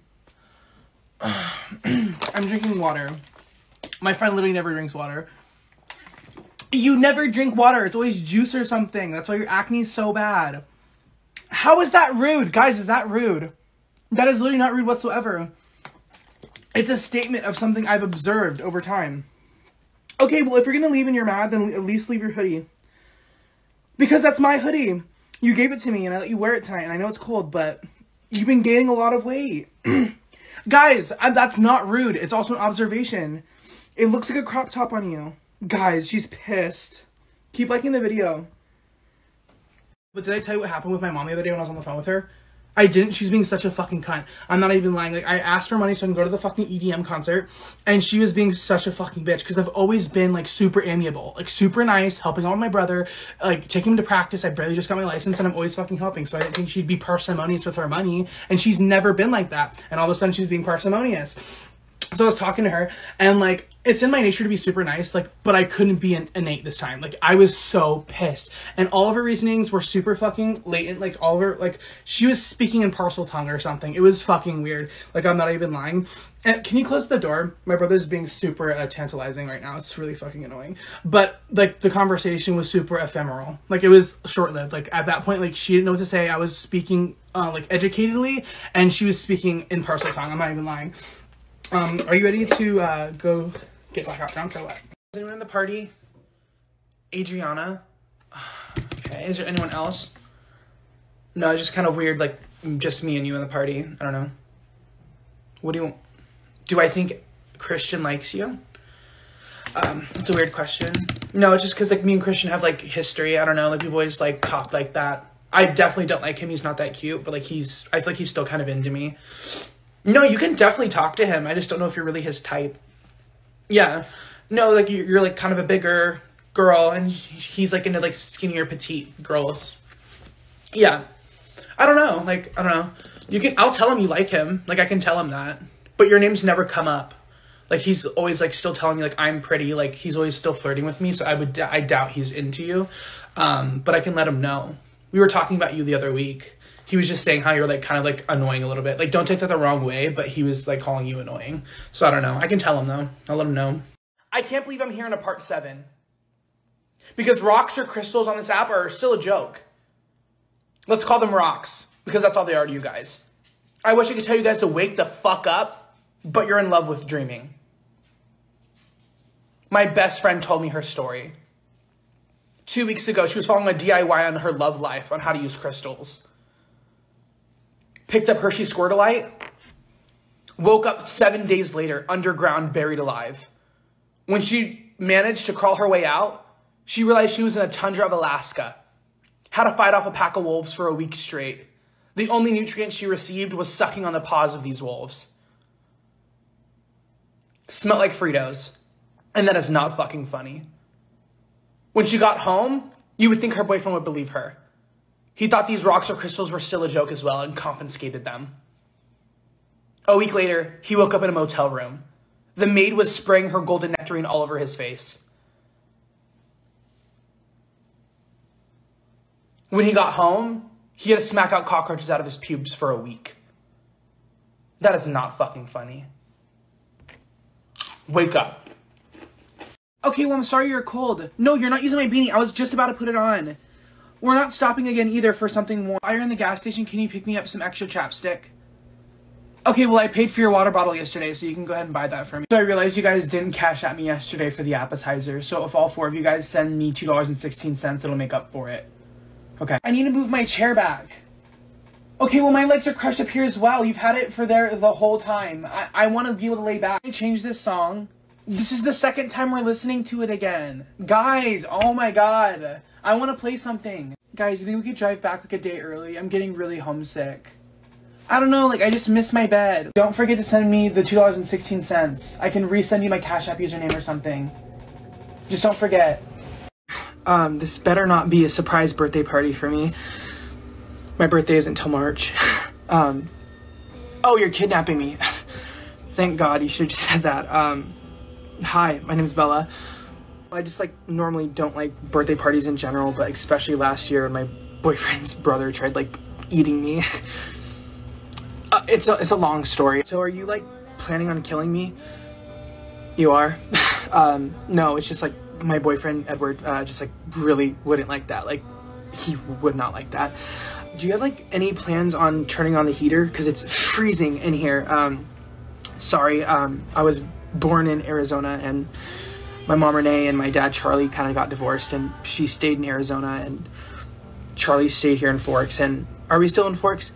A: I'm drinking water. My friend literally never drinks water. You never drink water. It's always juice or something. That's why your acne is so bad. How is that rude? Guys, is that rude? That is literally not rude whatsoever. It's a statement of something I've observed over time. Okay, well, if you're gonna leave and you're mad, then at least leave your hoodie. Because that's my hoodie. You gave it to me and I let you wear it tonight, and I know it's cold, but you've been gaining a lot of weight. Guys, I, that's not rude. It's also an observation. It looks like a crop top on you. Guys, she's pissed. Keep liking the video. But did I tell you what happened with my mom the other day when I was on the phone with her? I didn't. She's being such a fucking cunt. I'm not even lying. Like, I asked for money so I can go to the fucking EDM concert, and she was being such a fucking bitch because I've always been, like, super amiable. Like, super nice, helping out my brother, like, taking him to practice. I barely just got my license, and I'm always fucking helping, so I didn't think she'd be parsimonious with her money, and she's never been like that. And all of a sudden, she's being parsimonious. So I was talking to her, and like, it's in my nature to be super nice, like, but I couldn't be an innate this time. Like, I was so pissed. And all of her reasonings were super fucking latent. Like, all of her, like, she was speaking in Parseltongue or something. It was fucking weird. Like, I'm not even lying. And can you close the door? My brother's being super uh, tantalizing right now. It's really fucking annoying. But, like, the conversation was super ephemeral. Like, it was short lived. Like, at that point, like, she didn't know what to say. I was speaking, uh, like, educatedly, and she was speaking in Parseltongue. I'm not even lying. Um, are you ready to uh, go get blackout drunk or what? Is anyone in the party? Adriana. Okay. Is there anyone else? No, it's just kind of weird. Like just me and you in the party. I don't know. What do you? Do I think Christian likes you? Um, it's a weird question. No, it's just because like me and Christian have like history. I don't know. Like we've always like talked like that. I definitely don't like him. He's not that cute, but like he's. I feel like he's still kind of into me. No, you can definitely talk to him. I just don't know if you're really his type. Yeah. No, like you're, you're like kind of a bigger girl, and he's like into like skinnier, petite girls. Yeah. I don't know. Like I don't know. You can. I'll tell him you like him. Like I can tell him that. But your name's never come up. Like he's always like still telling me like I'm pretty. Like he's always still flirting with me. So I would. I doubt he's into you. Um, but I can let him know. We were talking about you the other week he was just saying how you're like kind of like annoying a little bit. Like don't take that the wrong way, but he was like calling you annoying. So I don't know. I can tell him though. I'll let him know. I can't believe I'm here in a part seven. Because rocks or crystals on this app are still a joke. Let's call them rocks. Because that's all they are to you guys. I wish I could tell you guys to wake the fuck up, but you're in love with dreaming. My best friend told me her story. Two weeks ago, she was following a DIY on her love life on how to use crystals picked up Hershey Squirtolite, woke up seven days later, underground, buried alive. When she managed to crawl her way out, she realized she was in a tundra of Alaska, had to fight off a pack of wolves for a week straight. The only nutrient she received was sucking on the paws of these wolves. Smelled like Fritos. And that is not fucking funny. When she got home, you would think her boyfriend would believe her. He thought these rocks or crystals were still a joke as well and confiscated them. A week later, he woke up in a motel room. The maid was spraying her golden nectarine all over his face. When he got home, he had to smack out cockroaches out of his pubes for a week. That is not fucking funny. Wake up. Okay, well, I'm sorry you're cold. No, you're not using my beanie. I was just about to put it on. We're not stopping again either for something more. While you're in the gas station, can you pick me up some extra chapstick? Okay, well, I paid for your water bottle yesterday, so you can go ahead and buy that for me. So I realized you guys didn't Cash App me yesterday for the appetizer, so if all four of you guys send me $2.16, it'll make up for it. Okay. I need to move my chair back. Okay, well, my legs are crushed up here as well. You've had it for there the whole time. I, I want to be able to lay back. I change this song. This is the second time we're listening to it again. Guys, oh my god. I want to play something. Guys, you think we could drive back like a day early? I'm getting really homesick. I don't know, like I just missed my bed. Don't forget to send me the $2.16. I can resend you my Cash App username or something. Just don't forget. Um, this better not be a surprise birthday party for me. My birthday isn't until March. um, oh, you're kidnapping me. Thank God, you should have just said that. Um, hi, my name is Bella. I just like normally don't like birthday parties in general, but especially last year when my boyfriend's brother tried like eating me. uh, it's a it's a long story. So are you like planning on killing me? You are. um, no, it's just like my boyfriend Edward uh, just like really wouldn't like that. Like he would not like that. Do you have like any plans on turning on the heater? Cause it's freezing in here. Um, sorry, um, I was born in Arizona and my mom Renee and my dad Charlie kind of got divorced and she stayed in Arizona and Charlie stayed here in Forks and are we still in Forks?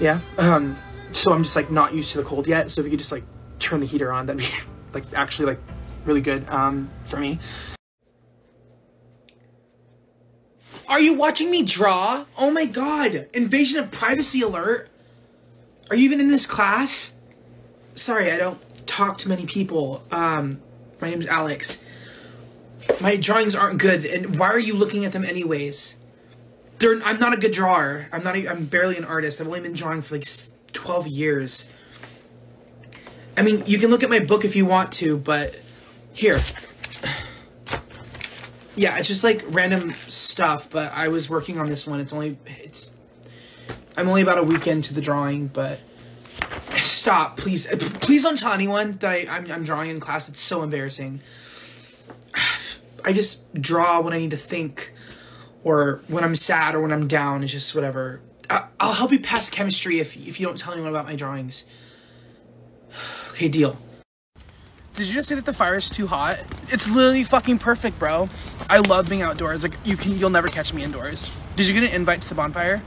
A: Yeah. Um, so I'm just like not used to the cold yet. So if you could just like turn the heater on, that'd be like actually like really good um, for me. Are you watching me draw? Oh my god! Invasion of privacy alert! Are you even in this class? Sorry, I don't talk to many people. Um, my name's Alex. My drawings aren't good, and why are you looking at them anyways? They're, I'm not a good drawer. I'm not. I'm barely an artist. I've only been drawing for like 12 years. I mean, you can look at my book if you want to, but here. Yeah, it's just like random stuff, but I was working on this one. It's only it's I'm only about a week into the drawing, but stop, please. Please don't tell anyone that I, I'm, I'm drawing in class. It's so embarrassing. I just draw when I need to think, or when I'm sad, or when I'm down. It's just whatever. I, I'll help you pass chemistry if if you don't tell anyone about my drawings. Okay, deal. Did you just say that the fire is too hot? It's literally fucking perfect, bro. I love being outdoors. Like you can, you'll never catch me indoors. Did you get an invite to the bonfire?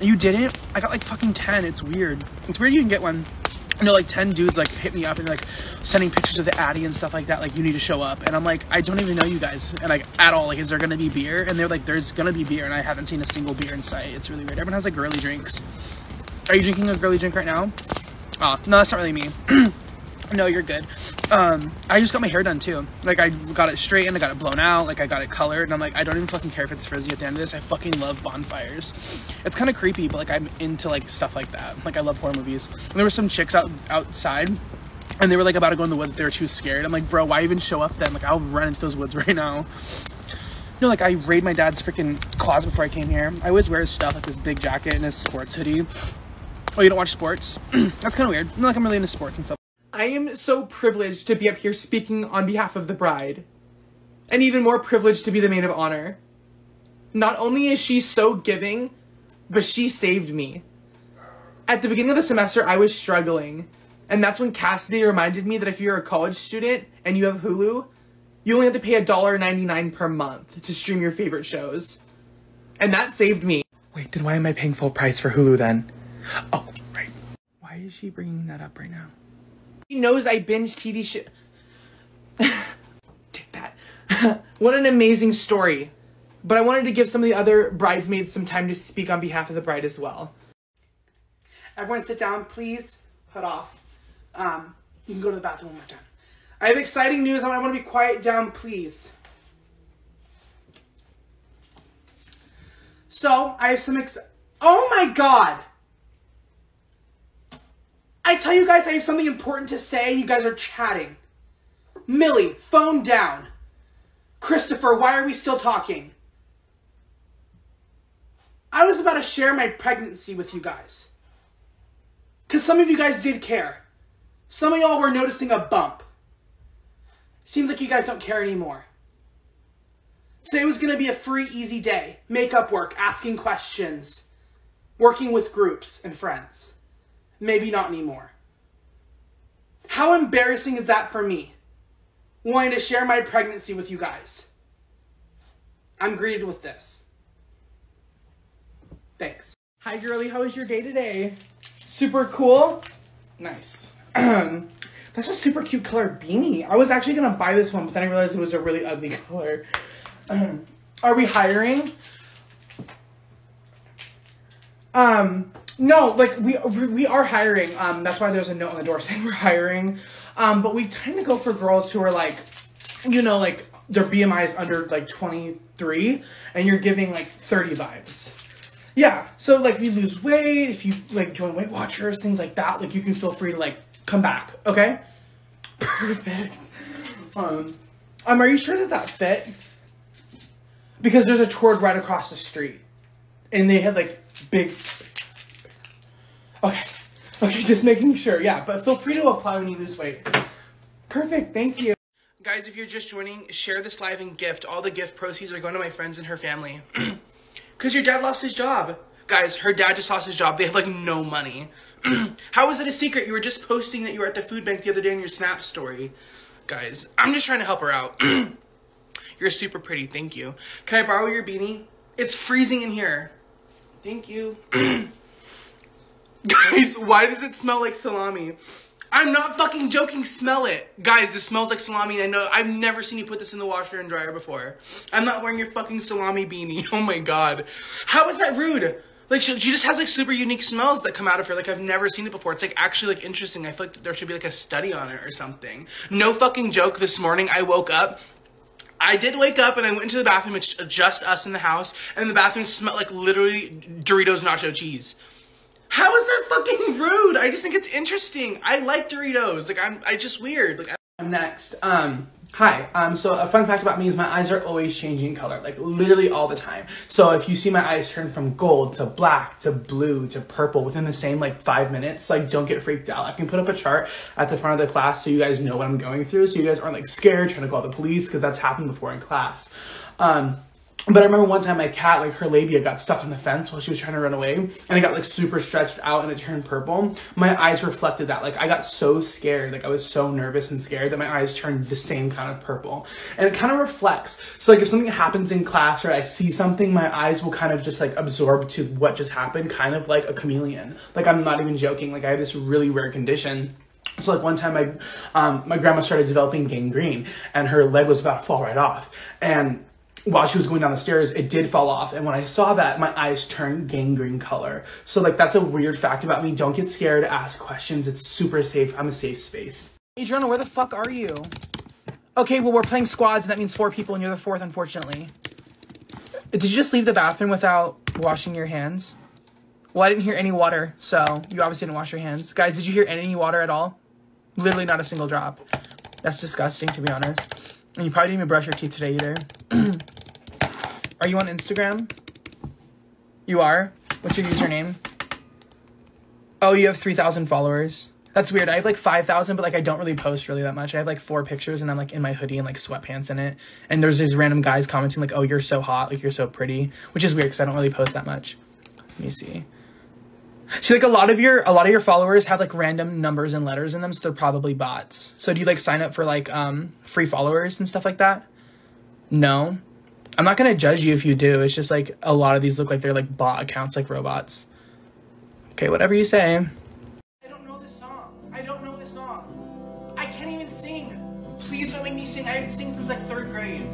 A: You didn't? I got like fucking 10. It's weird. It's weird you can get one. You know, like 10 dudes like hit me up and like sending pictures of the Addy and stuff like that. Like, you need to show up. And I'm like, I don't even know you guys. And like, at all. Like, is there gonna be beer? And they're like, there's gonna be beer. And I haven't seen a single beer in sight. It's really weird. Everyone has like girly drinks. Are you drinking a girly drink right now? Oh, no, that's not really me. No, you're good. Um, I just got my hair done too. Like I got it straightened, I got it blown out, like I got it colored, and I'm like, I don't even fucking care if it's frizzy at the end of this. I fucking love bonfires. It's kind of creepy, but like I'm into like stuff like that. Like I love horror movies. And there were some chicks out outside, and they were like about to go in the woods. They were too scared. I'm like, bro, why even show up then? Like I'll run into those woods right now. You know, like I raid my dad's freaking closet before I came here. I always wear his stuff, like this big jacket and his sports hoodie. Oh, you don't watch sports? That's kind of weird. You know, like I'm really into sports and stuff. I am so privileged to be up here speaking on behalf of the bride. And even more privileged to be the maid of honor. Not only is she so giving, but she saved me. At the beginning of the semester, I was struggling. And that's when Cassidy reminded me that if you're a college student and you have Hulu, you only have to pay $1.99 per month to stream your favorite shows. And that saved me. Wait, then why am I paying full price for Hulu then? Oh, right. Why is she bringing that up right now? He knows I binge TV shit. Take that. what an amazing story. But I wanted to give some of the other bridesmaids some time to speak on behalf of the bride as well. Everyone sit down, please. Put off. Um, you can go to the bathroom one more time. I have exciting news. I want to be quiet down, please. So, I have some ex- Oh my god! I tell you guys I have something important to say and you guys are chatting. Millie, phone down. Christopher, why are we still talking? I was about to share my pregnancy with you guys. Because some of you guys did care. Some of y'all were noticing a bump. Seems like you guys don't care anymore. Today was going to be a free, easy day. Makeup work, asking questions, working with groups and friends. Maybe not anymore. How embarrassing is that for me? Wanting to share my pregnancy with you guys. I'm greeted with this. Thanks. Hi, girly. How was your day today? Super cool? Nice. That's a super cute color beanie. I was actually going to buy this one, but then I realized it was a really ugly color. Are we hiring? Um, no, like we we are hiring. Um, that's why there's a note on the door saying we're hiring. Um, but we tend to go for girls who are like, you know, like their BMI is under like 23, and you're giving like 30 vibes. Yeah. So like, if you lose weight, if you like join Weight Watchers, things like that, like you can feel free to like come back. Okay. Perfect. Um. Um, are you sure that that fit? Because there's a Torrid right across the street, and they had like big. Okay, okay, just making sure. Yeah, but feel free to apply when you lose weight. Perfect, thank you. Guys, if you're just joining, share this live and gift. All the gift proceeds are going to my friends and her family. Because your dad lost his job. Guys, her dad just lost his job. They have like no money. How is it a secret? You were just posting that you were at the food bank the other day in your Snap story. Guys, I'm just trying to help her out. You're super pretty, thank you. Can I borrow your beanie? It's freezing in here. Thank you. Guys, why does it smell like salami? I'm not fucking joking, smell it. Guys, this smells like salami I know I've never seen you put this in the washer and dryer before. I'm not wearing your fucking salami beanie. Oh my god. How is that rude? Like she, she just has like super unique smells that come out of her. Like I've never seen it before. It's like actually like interesting. I feel like there should be like a study on it or something. No fucking joke. This morning I woke up I did wake up and I went into the bathroom. It's just us in the house, and the bathroom smelled like literally Doritos nacho cheese. How is that fucking rude? I just think it's interesting. I like Doritos. Like I'm, I just weird. Like I'm next. Um, hi. Um, so a fun fact about me is my eyes are always changing color, like literally all the time. So if you see my eyes turn from gold to black to blue to purple within the same like five minutes, like don't get freaked out. I can put up a chart at the front of the class so you guys know what I'm going through, so you guys aren't like scared trying to call the police because that's happened before in class. Um, but I remember one time my cat, like her labia got stuck on the fence while she was trying to run away and it got like super stretched out and it turned purple. My eyes reflected that. Like I got so scared. Like I was so nervous and scared that my eyes turned the same kind of purple. And it kind of reflects. So like if something happens in class or I see something, my eyes will kind of just like absorb to what just happened, kind of like a chameleon. Like I'm not even joking. Like I have this really rare condition. So like one time my um, my grandma started developing gangrene and her leg was about to fall right off. And while she was going down the stairs, it did fall off. And when I saw that, my eyes turned gangrene color. So like that's a weird fact about me. Don't get scared, ask questions. It's super safe. I'm a safe space. Adriana, where the fuck are you? Okay, well we're playing squads and that means four people and you're the fourth, unfortunately. Did you just leave the bathroom without washing your hands? Well, I didn't hear any water, so you obviously didn't wash your hands. Guys, did you hear any water at all? Literally not a single drop. That's disgusting, to be honest. And you probably didn't even brush your teeth today either. are you on Instagram? You are? What's your username? Oh, you have 3,000 followers. That's weird. I have like 5,000, but like I don't really post really that much. I have like four pictures and I'm like in my hoodie and like sweatpants in it. And there's these random guys commenting like, oh, you're so hot. Like you're so pretty, which is weird because I don't really post that much. Let me see. See, like a lot of your a lot of your followers have like random numbers and letters in them, so they're probably bots. So do you like sign up for like um free followers and stuff like that? No. I'm not gonna judge you if you do. It's just like a lot of these look like they're like bot accounts, like robots. Okay, whatever you say. I don't know this song. I don't know this song. I can't even sing. Please don't make me sing. I haven't sing since like third grade.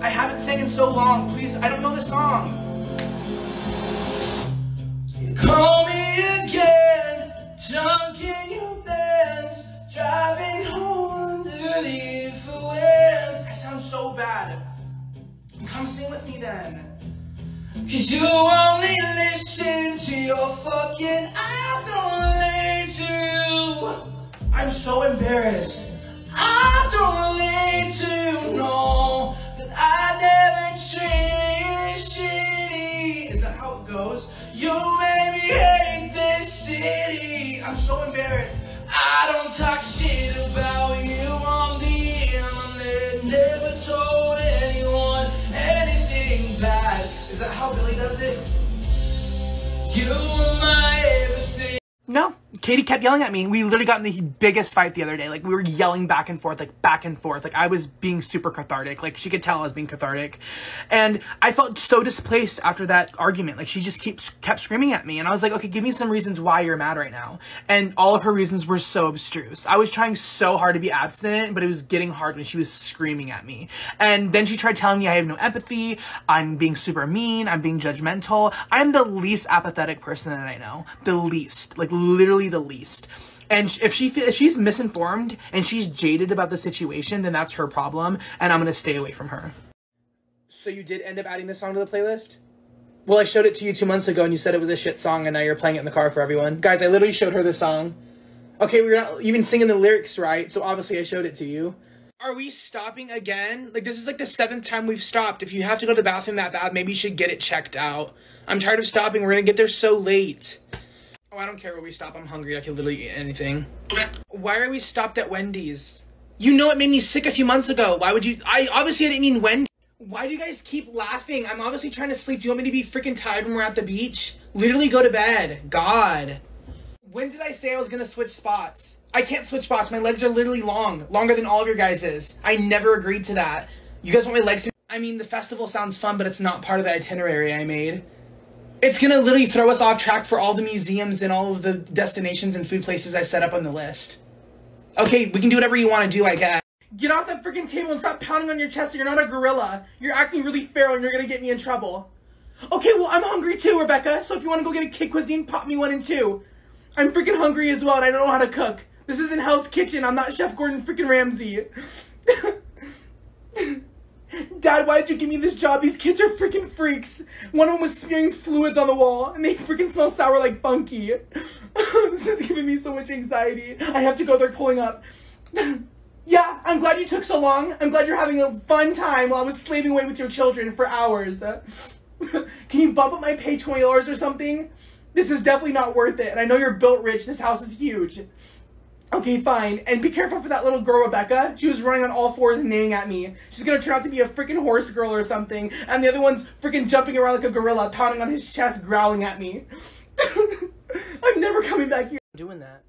A: I haven't sang in so long. Please, I don't know the song. Call me again, drunk in your Benz, driving home under the influence. I sound so bad. Come sing with me then. Cause you only listen to your fucking I don't relate to. I'm so embarrassed. I don't relate to, no. Cause I never treated shitty. Goes? You made me hate this city. I'm so embarrassed. I don't talk shit about you on the internet. Never told anyone anything bad. Is that how Billie does it? You are my everything. No, Katie kept yelling at me. We literally got in the biggest fight the other day. Like we were yelling back and forth, like back and forth. Like I was being super cathartic. Like she could tell I was being cathartic, and I felt so displaced after that argument. Like she just keeps kept screaming at me, and I was like, okay, give me some reasons why you're mad right now. And all of her reasons were so abstruse. I was trying so hard to be abstinent, but it was getting hard when she was screaming at me. And then she tried telling me I have no empathy. I'm being super mean. I'm being judgmental. I'm the least apathetic person that I know. The least, like literally the least. And if she if she's misinformed and she's jaded about the situation, then that's her problem, and I'm gonna stay away from her. So you did end up adding this song to the playlist? Well, I showed it to you two months ago, and you said it was a shit song, and now you're playing it in the car for everyone. Guys, I literally showed her this song. Okay, we're not even singing the lyrics right, so obviously I showed it to you. Are we stopping again? Like, this is like the seventh time we've stopped. If you have to go to the bathroom that bad, maybe you should get it checked out. I'm tired of stopping. We're gonna get there so late. Oh, I don't care where we stop. I'm hungry. I can literally eat anything. Why are we stopped at Wendy's? You know it made me sick a few months ago. Why would you? I obviously I didn't mean Wendy's. Why do you guys keep laughing? I'm obviously trying to sleep. Do you want me to be freaking tired when we're at the beach? Literally go to bed. God. When did I say I was gonna switch spots? I can't switch spots. My legs are literally long. Longer than all of your guys's. I never agreed to that. You guys want my legs to I mean, the festival sounds fun, but it's not part of the itinerary I made. It's gonna literally throw us off track for all the museums and all of the destinations and food places I set up on the list. Okay, we can do whatever you want to do, I guess. Get off that freaking table and stop pounding on your chest. You're not a gorilla. You're acting really feral and you're gonna get me in trouble. Okay, well, I'm hungry too, Rebecca. So if you want to go get a Kid Cuisine, pop me one and two. I'm freaking hungry as well and I don't know how to cook. This isn't Hell's Kitchen. I'm not Chef Gordon freaking Ramsay. Dad, why did you give me this job? These kids are freaking freaks. One of them was smearing fluids on the wall, and they freaking smell sour like funky. this is giving me so much anxiety. I have to go there pulling up. yeah, I'm glad you took so long. I'm glad you're having a fun time while I was slaving away with your children for hours. Can you bump up my pay $20 or something? This is definitely not worth it, and I know you're built rich. This house is huge. Okay, fine. And be careful for that little girl, Rebecca. She was running on all fours and neighing at me. She's gonna turn out to be a freaking horse girl or something. And the other one's freaking jumping around like a gorilla, pounding on his chest, growling at me. I'm never coming back here. Doing that.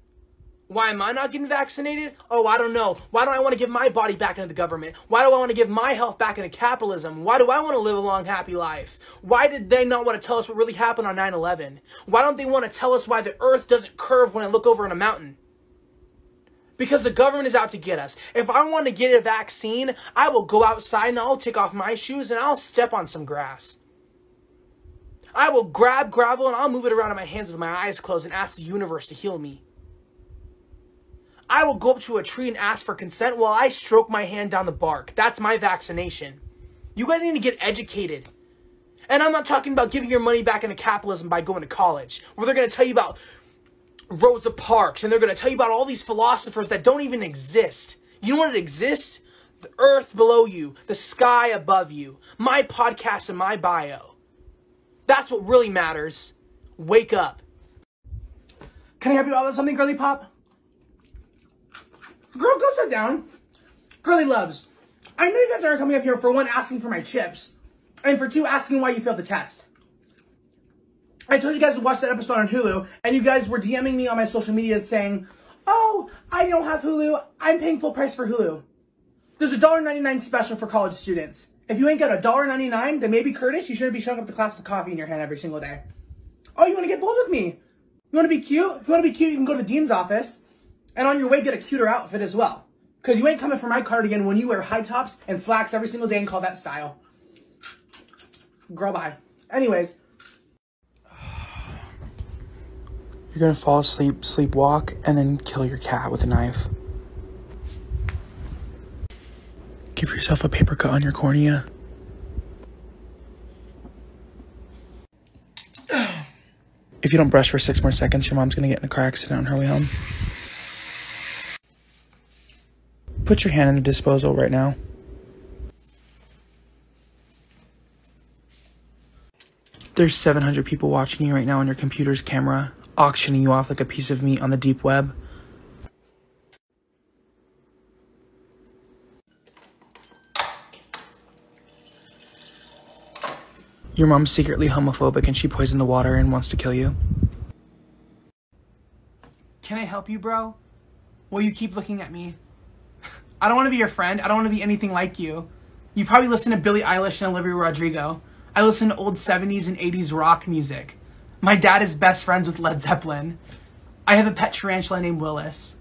A: Why am I not getting vaccinated? Oh, I don't know. Why do I want to give my body back into the government? Why do I want to give my health back into capitalism? Why do I want to live a long, happy life? Why did they not want to tell us what really happened on 9 11? Why don't they want to tell us why the earth doesn't curve when I look over on a mountain? Because the government is out to get us. If I want to get a vaccine, I will go outside and I'll take off my shoes and I'll step on some grass. I will grab gravel and I'll move it around in my hands with my eyes closed and ask the universe to heal me. I will go up to a tree and ask for consent while I stroke my hand down the bark. That's my vaccination. You guys need to get educated. And I'm not talking about giving your money back into capitalism by going to college, where they're going to tell you about Rosa Parks, and they're going to tell you about all these philosophers that don't even exist. You know what exists? The earth below you, the sky above you, my podcast and my bio. That's what really matters. Wake up. Can I help you out with something, Girly Pop? Girl, go sit down. Girly Loves, I know you guys aren't coming up here for one, asking for my chips, and for two, asking why you failed the test. I told you guys to watch that episode on Hulu, and you guys were DMing me on my social media saying, oh, I don't have Hulu. I'm paying full price for Hulu. There's a $1.99 special for college students. If you ain't got a $1.99, then maybe Curtis, you shouldn't be showing up to class with coffee in your hand every single day. Oh, you want to get bold with me? You want to be cute? If you want to be cute, you can go to the dean's office, and on your way, get a cuter outfit as well. Because you ain't coming for my cardigan when you wear high tops and slacks every single day and call that style. Girl, bye. Anyways, You're gonna fall asleep, sleepwalk, and then kill your cat with a knife. Give yourself a paper cut on your cornea. If you don't brush for six more seconds, your mom's gonna get in a car accident on her way home. Put your hand in the disposal right now. There's 700 people watching you right now on your computer's camera auctioning you off like a piece of meat on the deep web. Your mom's secretly homophobic and she poisoned the water and wants to kill you. Can I help you, bro? Well, you keep looking at me. I don't want to be your friend. I don't want to be anything like you. You probably listen to Billie Eilish and Olivia Rodrigo. I listen to old 70s and 80s rock music. My dad is best friends with Led Zeppelin. I have a pet tarantula named Willis.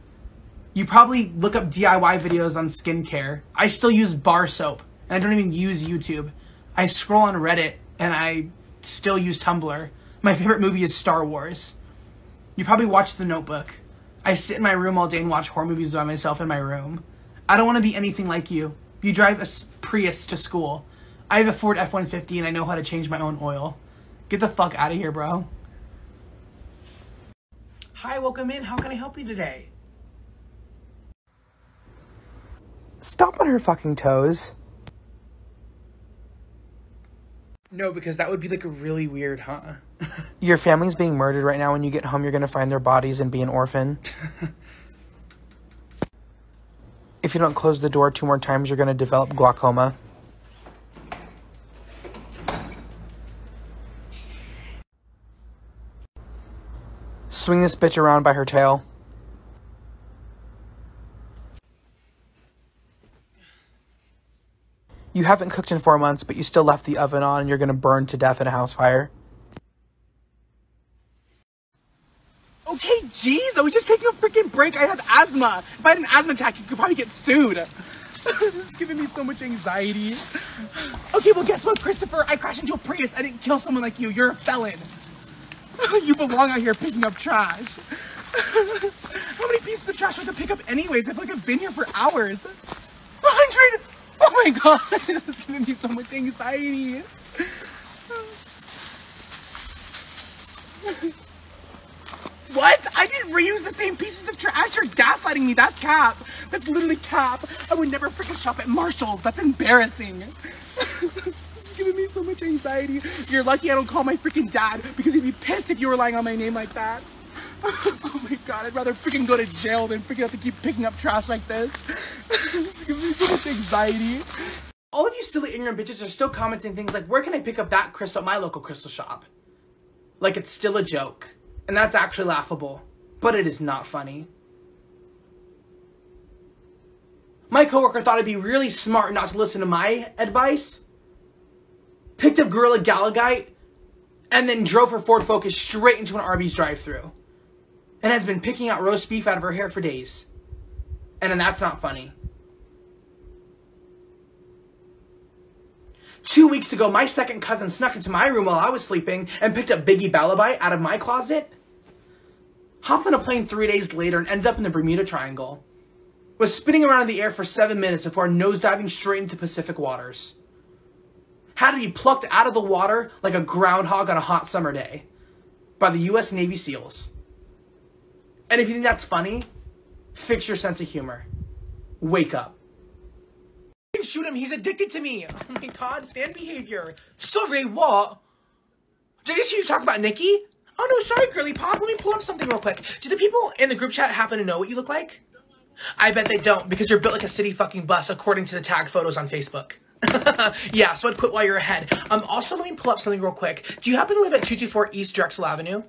A: You probably look up DIY videos on skincare. I still use bar soap, and I don't even use YouTube. I scroll on Reddit, and I still use Tumblr. My favorite movie is Star Wars. You probably watch The Notebook. I sit in my room all day and watch horror movies by myself in my room. I don't want to be anything like you. You drive a Prius to school. I have a Ford F-150 and I know how to change my own oil. Get the fuck out of here, bro. Hi, welcome in. How can I help you today?
B: Stop on her fucking toes. No, because that would be like a really weird, huh? Your family's being murdered right now. When you get home, you're gonna find their bodies and be an orphan. if you don't close the door two more times, you're gonna develop glaucoma. Swing this bitch around by her tail. You haven't cooked in four months, but you still left the oven on and you're gonna burn to death in a house fire.
A: Okay, jeez, I was just taking a freaking break. I have asthma. If I had an asthma attack, you could probably get sued. this is giving me so much anxiety. Okay, well, guess what, Christopher? I crashed into a Prius. I didn't kill someone like you. You're a felon. you belong out here picking up trash. How many pieces of trash do I have to pick up anyways? I feel like I've been here for hours. A hundred! Oh my god, this is giving me so much anxiety. What? I didn't reuse the same pieces of trash. You're gaslighting me. That's cap. That's literally cap. I would never freaking shop at Marshall's. That's embarrassing. Giving me so much anxiety. You're lucky I don't call my freaking dad because he'd be pissed if you were lying on my name like that. oh my god, I'd rather freaking go to jail than freaking have to keep picking up trash like this. giving me so much anxiety. All of you silly ignorant bitches are still commenting things like, where can I pick up that crystal at my local crystal shop? Like it's still a joke. And that's actually laughable. But it is not funny. My coworker thought I'd be really smart not to listen to my advice. Picked up Gorilla Galagite and then drove her Ford Focus straight into an Arby's drive-through. And has been picking out roast beef out of her hair for days. And then that's not funny. Two weeks ago, my second cousin snuck into my room while I was sleeping and picked up Biggie Balabai out of my closet. Hopped on a plane three days later and ended up in the Bermuda Triangle. Was spinning around in the air for seven minutes before nosediving straight into Pacific waters. Had to be plucked out of the water like a groundhog on a hot summer day by the US Navy SEALs. And if you think that's funny, fix your sense of humor. Wake up. Shoot him, he's addicted to me. Oh my god, fan behavior. Sorry, what? Did I just hear you talk about Nicki? Oh no, sorry, girly pop. Let me pull up something real quick. Do the people in the group chat happen to know what you look like? I bet they don't, because you're built like a city fucking bus according to the tag photos on Facebook. Yeah, so I'd quit while you're ahead. Um, also, let me pull up something real quick. Do you happen to live at 224 East Drexel Avenue?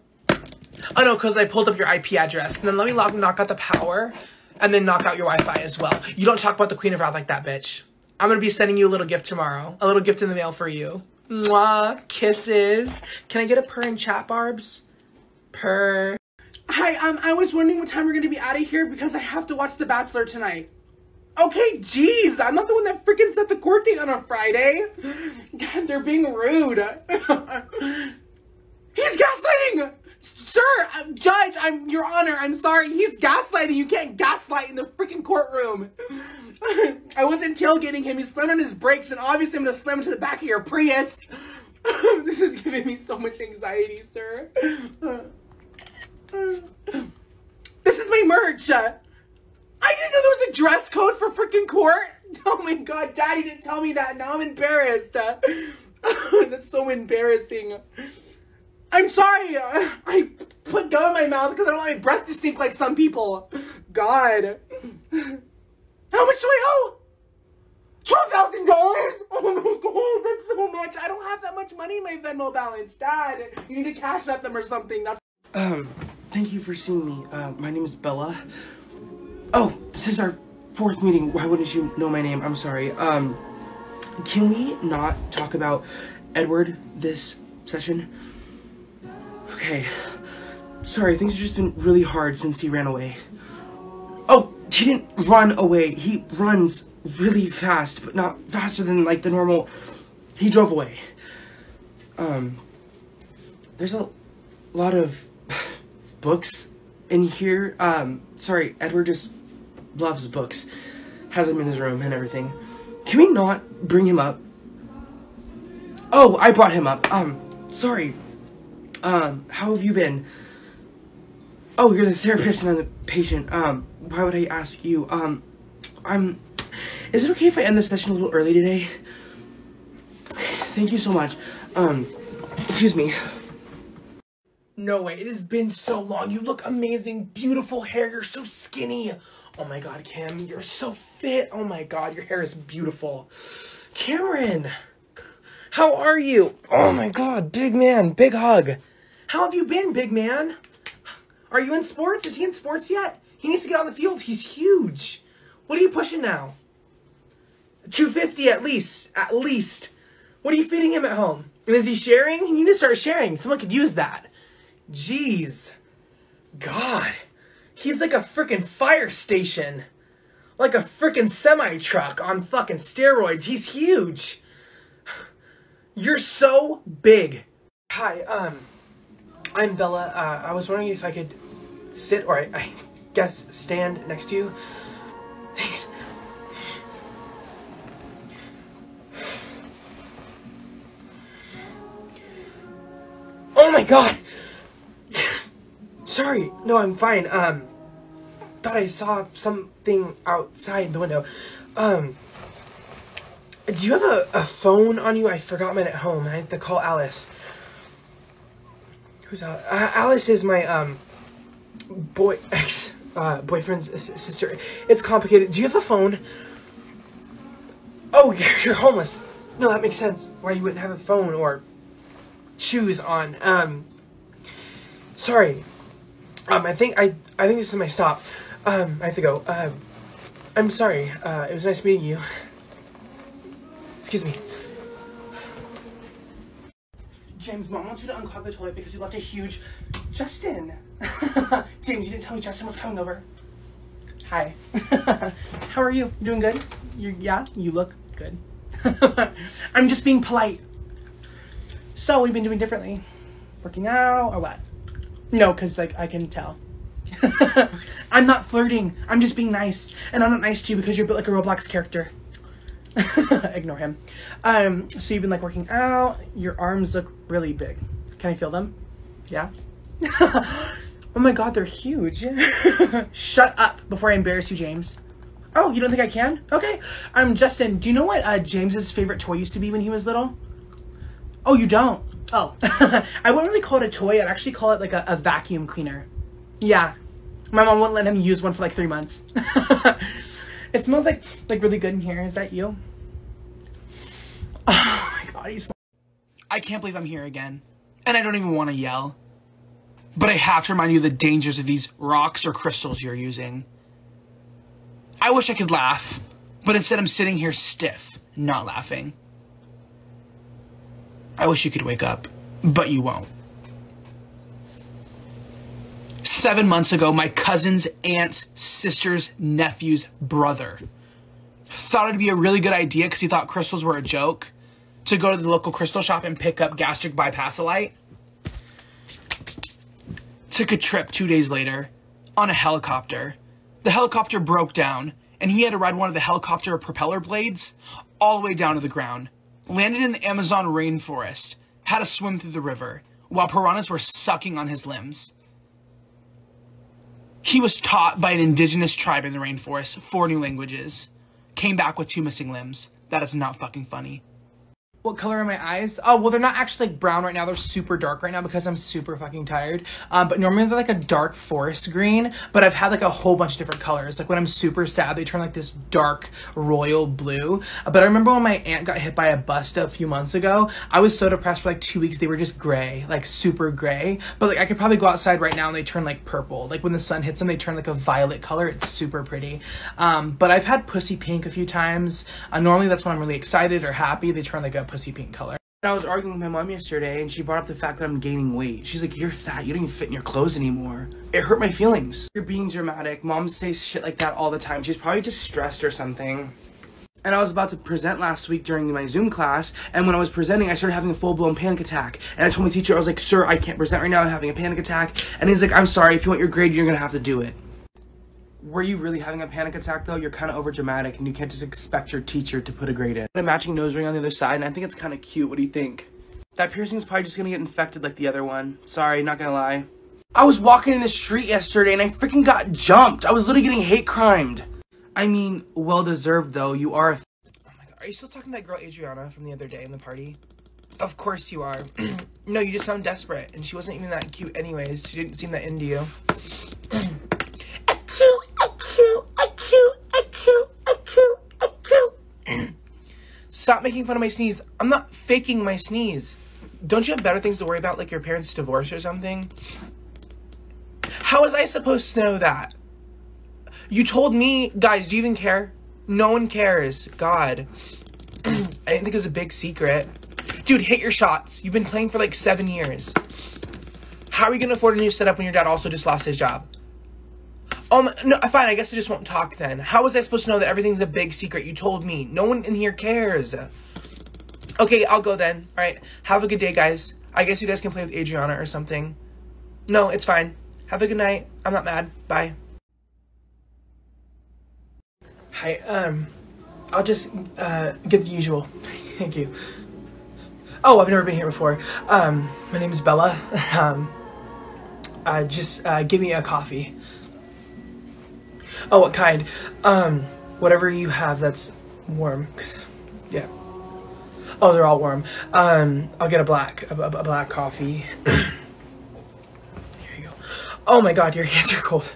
A: Oh no, because I pulled up your IP address. And then let me log, knock out the power, and then knock out your Wi-Fi as well. You don't talk about the Queen of Rap like that, bitch. I'm gonna be sending you a little gift tomorrow. A little gift in the mail for you. Mwah, kisses. Can I get a purr in chat, Barbs? Purr. Hi, um, I was wondering what time we're gonna be out of here because I have to watch The Bachelor tonight. Okay, jeez, I'm not the one that freaking set the court date on a Friday. God, they're being rude. He's gaslighting! Sir, I'm, Judge, I'm Your Honor, I'm sorry. He's gaslighting. You can't gaslight in the freaking courtroom. I wasn't tailgating him. He slammed on his brakes, and obviously I'm gonna slam into the back of your Prius. this is giving me so much anxiety, sir. This is my merch. I didn't know there was a dress code for freaking court. Oh my god, daddy didn't tell me that. Now I'm embarrassed. That's so embarrassing. I'm sorry. I put gum in my mouth because I don't want my breath to stink like some people. God. How much do I owe? Twelve thousand dollars? Oh my god, that's so much. I don't have that much money in my Venmo balance, Dad. You need to Cash App them or something. That's um. Thank you for seeing me. Uh, my name is Bella. Oh, this is our fourth meeting. Why wouldn't you know my name? I'm sorry. Um, can we not talk about Edward this session? Okay. Sorry, things have just been really hard since he ran away. Oh, he didn't run away. He runs really fast, but not faster than like the normal. He drove away. Um, there's a lot of books in here. Um, sorry, Edward just loves books. Has them in his room and everything. Can we not bring him up? Oh, I brought him up. Um, sorry. Um, how have you been? Oh, you're the therapist and I'm the patient. Um, why would I ask you? Um, I'm Is it okay if I end the session a little early today? Thank you so much. Um, excuse me. No way, it has been so long. You look amazing, beautiful hair. You're so skinny. Oh my god, Kim, you're so fit. Oh my god, your hair is beautiful. Cameron, how are you? Oh my god, big man, big hug. How have you been, big man? Are you in sports? Is he in sports yet? He needs to get on the field. He's huge. What are you pushing now? 250 at least. At least. What are you feeding him at home? And is he sharing? You need to start sharing. Someone could use that. Jeez. God. He's like a freaking fire station. Like a freaking semi truck on fucking steroids. He's huge. You're so big. Hi, um, I'm Bella. Uh, I was wondering if I could sit, or I, I guess stand next to you. Thanks. Oh my god! Sorry, no, I'm fine. Um, thought I saw something outside the window. Um, do you have a, a phone on you? I forgot mine at home. I had to call Alice. Who's Alice? Uh, Alice is my, um, boy, ex, uh, boyfriend's sister. It's complicated. Do you have a phone? Oh, you're, you're homeless. No, that makes sense. Why you wouldn't have a phone or shoes on. Um, sorry. Um, I think I I think this is my stop. Um, I have to go. Um, I'm sorry. Uh, it was nice meeting you. Excuse me. James, mom wants you to unclog the toilet because you left a huge Justin. James, you didn't tell me Justin was coming over. Hi. How are you? You doing good? You yeah, you look good. I'm just being polite. So, what have you been doing differently? Working out or what? No, because, like, I can tell. I'm not flirting. I'm just being nice. And I'm not nice to you because you're built like a Roblox character. Ignore him. Um, so you've been, like, working out. Your arms look really big. Can I feel them? Yeah? oh my god, they're huge. Shut up before I embarrass you, James. Oh, you don't think I can? Okay. I'm um, Justin, do you know what uh, James's favorite toy used to be when he was little? Oh, you don't? Oh. I wouldn't really call it a toy. I'd actually call it like a, a vacuum cleaner. Yeah. My mom wouldn't let him use one for like three months. it smells like like really good in here. Is that you? Oh my god, you smell. I can't believe I'm here again. And I don't even want to yell. But I have to remind you the dangers of these rocks or crystals you're using. I wish I could laugh, but instead I'm sitting here stiff, not laughing. I wish you could wake up, but you won't. Seven months ago, my cousin's aunt's sister's nephew's brother thought it'd be a really good idea because he thought crystals were a joke to go to the local crystal shop and pick up gastric bypassolite. Took a trip two days later on a helicopter. The helicopter broke down and he had to ride one of the helicopter propeller blades all the way down to the ground landed in the Amazon rainforest, had to swim through the river, while piranhas were sucking on his limbs. He was taught by an indigenous tribe in the rainforest four new languages, came back with two missing limbs. That is not fucking funny. What color are my eyes? Oh, well, they're not actually like brown right now. They're super dark right now because I'm super fucking tired. Um, but normally they're like a dark forest green, but I've had like a whole bunch of different colors. Like when I'm super sad, they turn like this dark royal blue. But I remember when my aunt got hit by a bus a few months ago, I was so depressed for like two weeks. They were just gray, like super gray. But like I could probably go outside right now and they turn like purple. Like when the sun hits them, they turn like a violet color. It's super pretty. Um, but I've had pussy pink a few times. Uh, normally that's when I'm really excited or happy. They turn like a pussy pink color. I was arguing with my mom yesterday and she brought up the fact that I'm gaining weight. She's like, you're fat, you don't even fit in your clothes anymore. It hurt my feelings. You're being dramatic. Mom says shit like that all the time. She's probably just stressed or something. And I was about to present last week during my Zoom class, and when I was presenting, I started having a full-blown panic attack. And I told my teacher, I was like, sir, I can't present right now, I'm having a panic attack. And he's like, I'm sorry, if you want your grade, you're gonna have to do it were you really having a panic attack though? You're kind of over dramatic and you can't just expect your teacher to put a grade in. A matching nose ring on the other side and I think it's kind of cute. What do you think? That piercing's probably just gonna get infected like the other one. Sorry, not gonna lie. I was walking in the street yesterday and I freaking got jumped. I was literally getting hate crimed.
B: I mean, well deserved though. You are a
A: Oh my god. Are you still talking to that girl Adriana from the other day in the party? Of course you are. no, you just sound desperate, and she wasn't even that cute anyways. She didn't seem that into you. achoo, achoo, achoo, achoo, achoo, achoo. Stop making fun of my sneeze. I'm not faking my sneeze. Don't you have better things to worry about, like your parents' divorce or something? How was I supposed to know that? You told me, guys, do you even care? No one cares. God. I didn't think it was a big secret. Dude, hit your shots. You've been playing for like seven years. How are you gonna afford a new setup when your dad also just lost his job? Um, no, fine, I guess I just won't talk then. How was I supposed to know that everything's a big secret? You told me. No one in here cares. Okay, I'll go then. Alright, have a good day, guys. I guess you guys can play with Adriana or something. No, it's fine. Have a good night. I'm not mad. Bye. Hi, um, I'll just, uh, get the usual. Thank you. Oh, I've never been here before. Um, my name is Bella. Um, uh, just, uh, give me a coffee. Oh, what kind? Um, whatever you have that's warm. yeah. Oh, they're all warm. Um, I'll get a black, a, a- black coffee. Here you go. Oh my god, your hands are cold.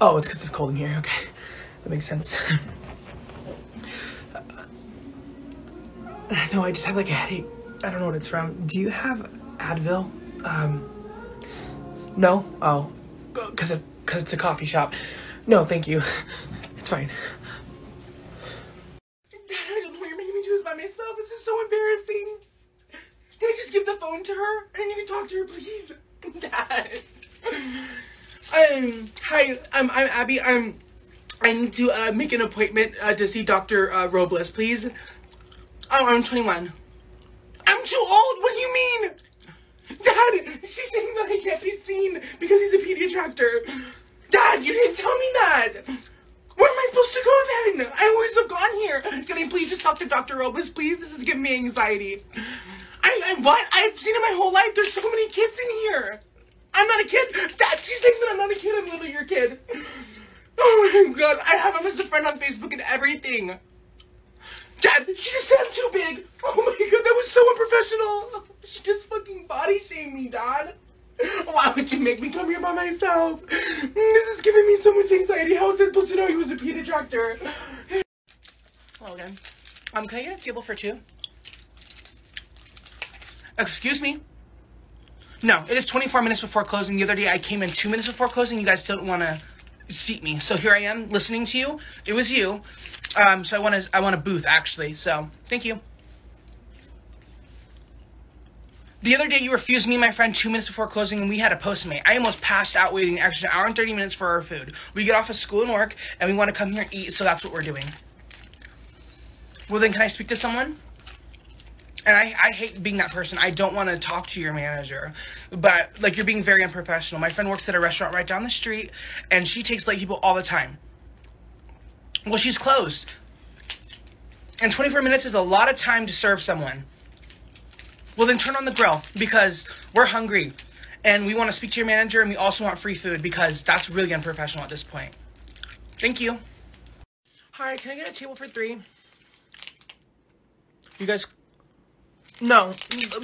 A: Oh, it's because it's cold in here. Okay, that makes sense. no, I just have like a headache. I don't know what it's from. Do you have Advil? Um, no. Oh, because it, cause it's a coffee shop. No, thank you. It's fine. You're making me do this by myself. This is so embarrassing. Can I just give the phone to her and you can talk to her, please? Dad. Um, hi, I'm, I'm Abby. I'm, I need to uh, make an appointment uh, to see Dr. Uh, Robles, please. Oh, I'm 21. I'm too old. What do you mean? Dad, she's saying that I can't be seen because he's a pediatractor. Dad, you didn't tell me that. Where am I supposed to go then? I always have gone here. Can I please just talk to Dr. Robles, please? This is giving me anxiety. I, I what? I've seen it my whole life. There's so many kids in here. I'm not a kid. Dad, she's saying that I'm not a kid. I'm literally your kid. Oh my god, I have him as a friend on Facebook and everything. Dad, she just said I'm too big. Oh my god, that was so unprofessional. She just fucking body shamed me, Dad. Why would you make me come here by myself? This is giving me so much anxiety. How was I supposed to know he was a pediatractor? Hello again. Um, can I get a table for two? Excuse me? No, it is 24 minutes before closing. The other day I came in two minutes before closing. You guys didn't want to seat me. So here I am listening to you. It was you. Um, so I want to, I want a booth actually. So thank you. The other day you refused me my friend two minutes before closing and we had a Postmate. I almost passed out waiting an extra hour and 30 minutes for our food. We get off of school and work and we want to come here and eat, so that's what we're doing. Well then can I speak to someone? And I, I hate being that person. I don't want to talk to your manager. But, like, you're being very unprofessional. My friend works at a restaurant right down the street, and she takes late people all the time. Well, she's closed. And 24 minutes is a lot of time to serve someone. Well, then turn on the grill, because we're hungry. And we want to speak to your manager, and we also want free food, because that's really unprofessional at this point. Thank you. Hi, can I get a table for three? You guys no,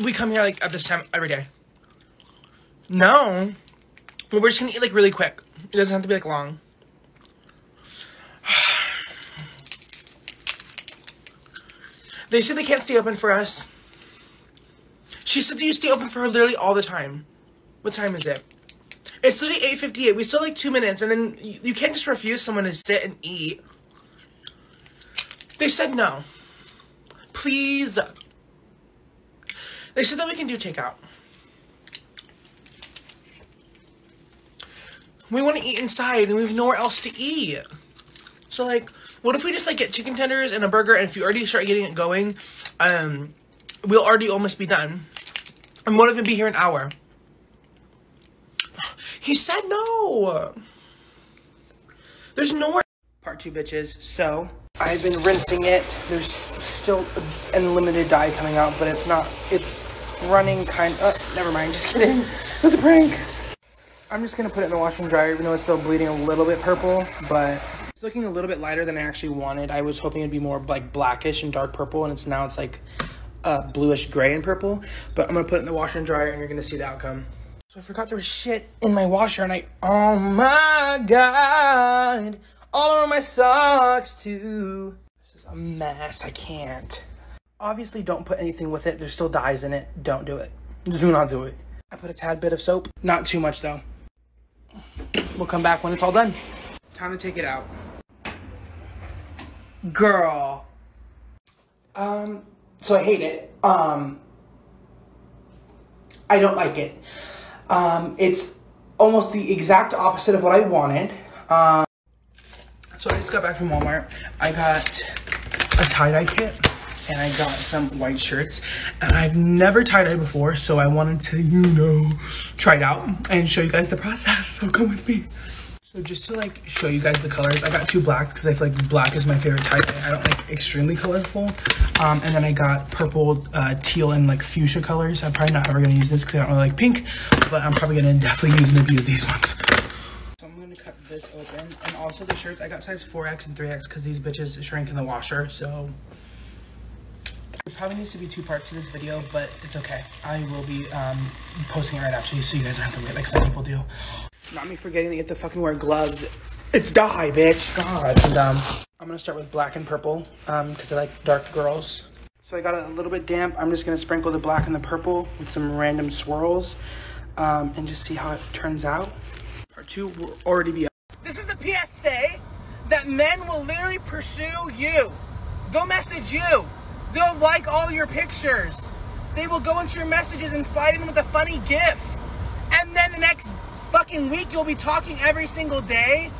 A: we come here like at this time every day. No, well, we're just gonna eat like really quick. It doesn't have to be like long. they said they can't stay open for us. She said that you stay open for her literally all the time. What time is it? It's literally eight fifty eight. We still like two minutes, and then you, you can't just refuse someone to sit and eat. They said no. Please. They said that we can do takeout. We want to eat inside and we have nowhere else to eat. So like, what if we just like get chicken tenders and a burger and if you already start getting it going, um, we'll already almost be done. And if it be here an hour? He said no. There's nowhere. Part two, bitches. So I've been rinsing it. There's still unlimited dye coming out, but it's not. It's running kind. Uh, never mind. Just kidding. It was a prank. I'm just gonna put it in the washer and dryer, even though it's still bleeding a little bit purple, but it's looking a little bit lighter than I actually wanted. I was hoping it'd be more like blackish and dark purple, and it's now it's like uh, bluish gray and purple. But I'm gonna put it in the washer and dryer, and you're gonna see the outcome. So I forgot there was shit in my washer, and I oh my god, all over my socks too. This is a mess. I can't. Obviously, don't put anything with it. There's still dyes in it. Don't do it. Do not do it. I put a tad bit of soap. Not too much though. We'll come back when it's all done. Time to take it out. Girl. Um, so I hate it. Um, I don't like it. Um, it's almost the exact opposite of what I wanted. Um, so I just got back from Walmart. I got a tie-dye kit and I got some white shirts. And I've never tie-dyed before, so I wanted to, you know, try it out and show you guys the process. So come with me. So just to like show you guys the colors, I got two blacks because I feel like black is my favorite type. I don't like extremely colorful. Um, and then I got purple, uh, teal, and like fuchsia colors. I'm probably not ever gonna use this because I don't really like pink, but I'm probably gonna definitely use and abuse these ones. So I'm gonna cut this open. And also the shirts, I got size 4X and 3X because these bitches shrink in the washer. So it probably needs to be two parts to this video, but it's okay. I will be um, posting it right after you so you guys don't have to wait like some people do. Not me forgetting that you have to fucking wear gloves. It's dye, bitch. God, I'm dumb. I'm gonna start with black and purple, um, because I like dark girls. So I got it a little bit damp. I'm just gonna sprinkle the black and the purple with some random swirls, um, and just see how it turns out. Part two will already be up. This is the PSA that men will literally pursue you. They'll message you. They'll like all your pictures. They will go into your messages and slide in with a funny GIF. And then the next fucking week you'll be talking every single day.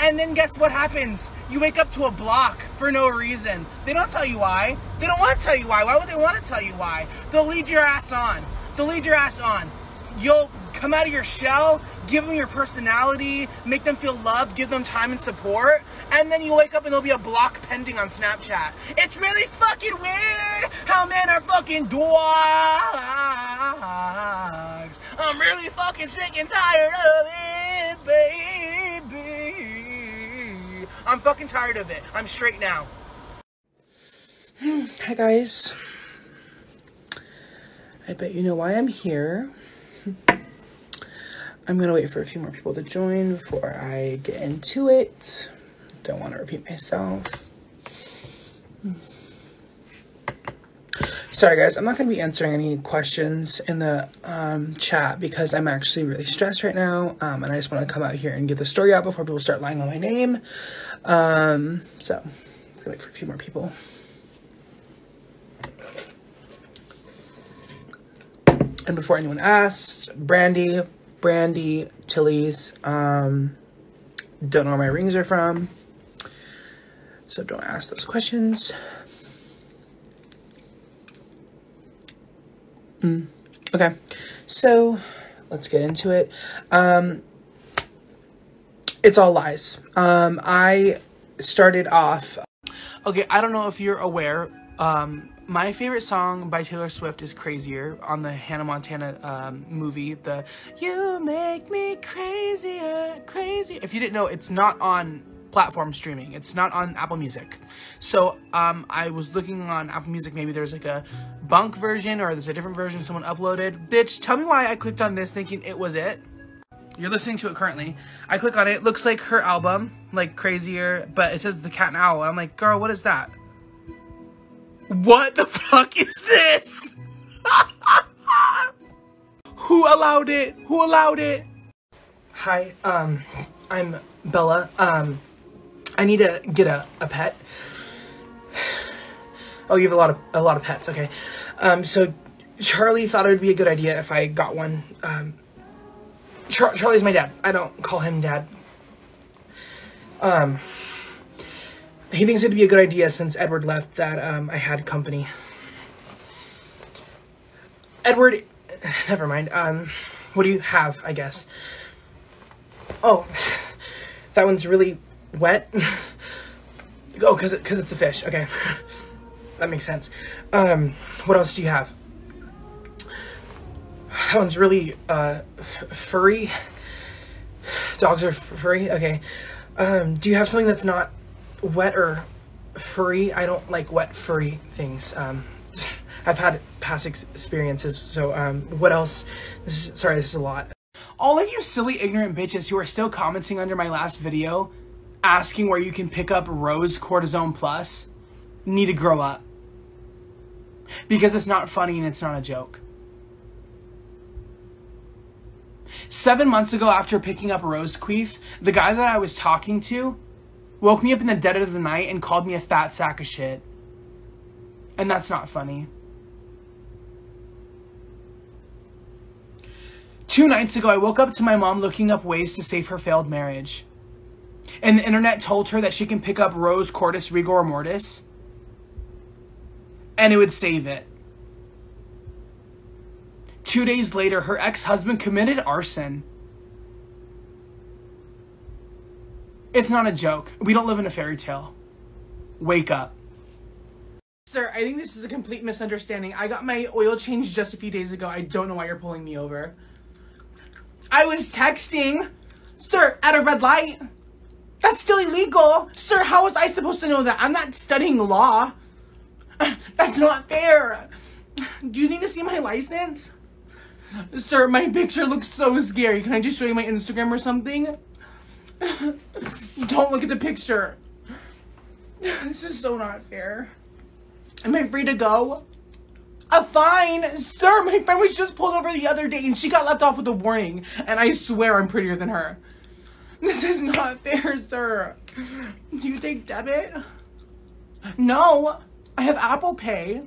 A: And then guess what happens? You wake up to a block for no reason. They don't tell you why. They don't want to tell you why. Why would they want to tell you why? They'll lead your ass on. They'll lead your ass on. You'll come out of your shell, give them your personality, make them feel loved, give them time and support, and then you wake up and there'll be a block pending on Snapchat. It's really fucking weird how men are fucking I'm really fucking sick and tired of it, baby. I'm fucking tired of it. I'm straight now. Hmm, hi guys. I bet you know why I'm here. I'm gonna wait for a few more people to join before I get into it. Don't want to repeat myself. Hmm. Sorry guys, I'm not gonna be answering any questions in the um, chat because I'm actually really stressed right now, um, and I just want to come out here and get the story out before people start lying on my name. Um, so, let's wait for a few more people. And before anyone asks, Brandy, Brandy, Tilly's, um, don't know where my rings are from. So don't ask those questions. Mm, okay, so let's get into it. Um, it's all lies. Um, I started off. Okay, I don't know if you're aware. Um, my favorite song by Taylor Swift is Crazier on the Hannah Montana um, movie. The You Make Me Crazier, Crazy. If you didn't know, it's not on platform streaming. It's not on Apple Music. So um, I was looking on Apple Music. Maybe there's like a bunk version or there's a different version someone uploaded. Bitch, tell me why I clicked on this thinking it was it. You're listening to it currently. I click on it. It looks like her album, like Crazier, but it says The Cat and Owl. I'm like, girl, what is that? What the fuck is this? Who allowed it? Who allowed it? Hi, um, I'm Bella. Um, I need to get a, a pet. Oh, you have a lot of a lot of pets. Okay. Um, so Charlie thought it would be a good idea if I got one. Um, Char Charlie's my dad. I don't call him dad. Um, he thinks it'd be a good idea since Edward left that um, I had company. Edward, never mind. Um, what do you have? I guess. Oh, that one's really wet. oh, cause it, cause it's a fish. Okay, that makes sense. Um, what else do you have? That one's really uh, furry. Dogs are furry? Okay. Um, do you have something that's not wet or furry? I don't like wet furry things. Um, I've had past ex- experiences, so um, what else? This is, sorry, this is a lot. All of you silly, ignorant bitches who are still commenting under my last video asking where you can pick up Rose Cortisone Plus need to grow up. Because it's not funny and it's not a joke. Seven months ago, after picking up Rose Queef, the guy that I was talking to woke me up in the dead of the night and called me a fat sack of shit. And that's not funny. Two nights ago, I woke up to my mom looking up ways to save her failed marriage. And the internet told her that she can pick up Rose Cordis Rigor Mortis and it would save it. Two days later, her ex husband committed arson. It's not a joke. We don't live in a fairy tale. Wake up. Sir, I think this is a complete misunderstanding. I got my oil changed just a few days ago. I don't know why you're pulling me over. I was texting, sir, at a red light. That's still illegal. Sir, how was I supposed to know that? I'm not studying law. That's not fair. Do you need to see my license? Sir, my picture looks so scary. Can I just show you my Instagram or something? Don't look at the picture. This is so not fair. Am I free to go? A fine! Sir, my friend was just pulled over the other day and she got left off with a warning. And I swear I'm prettier than her. This is not fair, sir. Do you take debit? No, I have Apple Pay.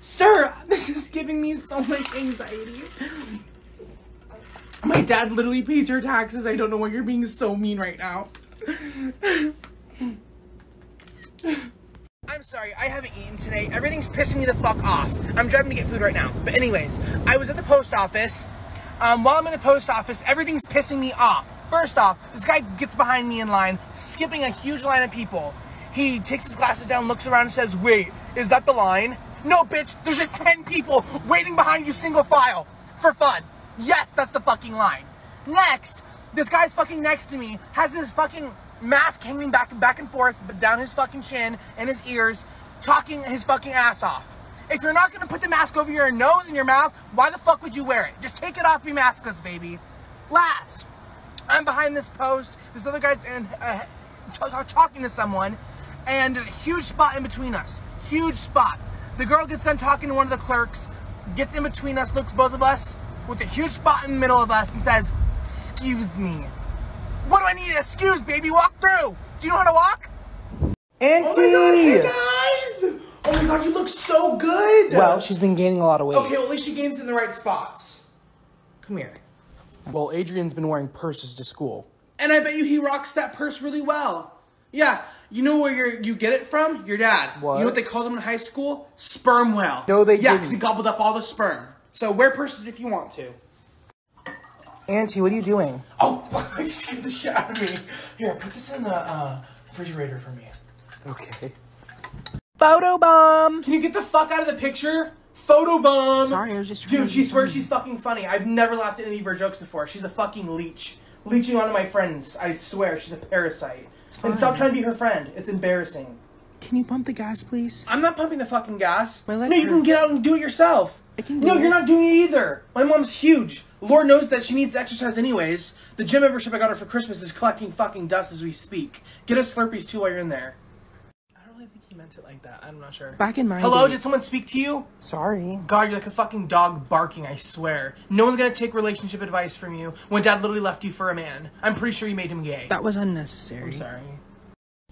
A: Sir, this is giving me so much anxiety. My dad literally pays your taxes. I don't know why you're being so mean right now. I'm sorry, I haven't eaten today. Everything's pissing me the fuck off. I'm driving to get food right now. But anyways, I was at the post office. Um, while I'm in the post office, everything's pissing me off. First off, this guy gets behind me in line, skipping a huge line of people. He takes his glasses down, looks around, and says, Wait, is that the line? No, bitch, there's just 10 people waiting behind you single file for fun. Yes, that's the fucking line. Next, this guy's fucking next to me, has his fucking mask hanging back back and forth but down his fucking chin and his ears, talking his fucking ass off. If you're not gonna put the mask over your nose and your mouth, why the fuck would you wear it? Just take it off, be maskless, baby. Last, I'm behind this post. This other guy's in, uh, t- talking to someone, and there's a huge spot in between us. Huge spot. The girl gets done talking to one of the clerks, gets in between us, looks both of us with a huge spot in the middle of us, and says, "Excuse me." What do I need to excuse, baby? Walk through. Do you know how to walk? Auntie.
C: Oh my god, hey guys! Oh my god, you look so good!
A: Well, she's been gaining a lot of weight.
C: Okay, well, at least she gains in the right spots. Come here.
A: Well, Adrian's been wearing purses to school.
C: And I bet you he rocks that purse really well. Yeah, you know where you you get it from? Your dad.
A: What?
C: You know what they called him in high school? Sperm whale.
A: No, they
C: Yeah, because he gobbled up all the sperm. So wear purses if you want to.
A: Auntie, what are you doing?
C: Oh, you scared the shit out of me. Here, put this in the uh, refrigerator for me.
A: Okay. Photo bomb.
C: Can you get the fuck out of the picture? Photo bomb.
B: Sorry, I was just trying
C: Dude, she swears
B: funny.
C: she's fucking funny. I've never laughed at any of her jokes before. She's a fucking leech. Leeching onto my friends. I swear, she's a parasite. And stop trying to be her friend. It's embarrassing.
B: Can you pump the gas, please?
C: I'm not pumping the fucking gas.
B: My leg
C: no, you can get out and do it yourself.
B: I can do
C: no,
B: it.
C: you're not doing it either. My mom's huge. Lord knows that she needs exercise anyways. The gym membership I got her for Christmas is collecting fucking dust as we speak. Get us Slurpees too while you're in there. I don't really think he meant it like that. I'm not sure.
B: Back in my
C: Hello,
B: day-
C: did someone speak to you?
A: Sorry.
C: God, you're like a fucking dog barking, I swear. No one's gonna take relationship advice from you when dad literally left you for a man. I'm pretty sure you made him gay.
B: That was unnecessary.
C: I'm sorry.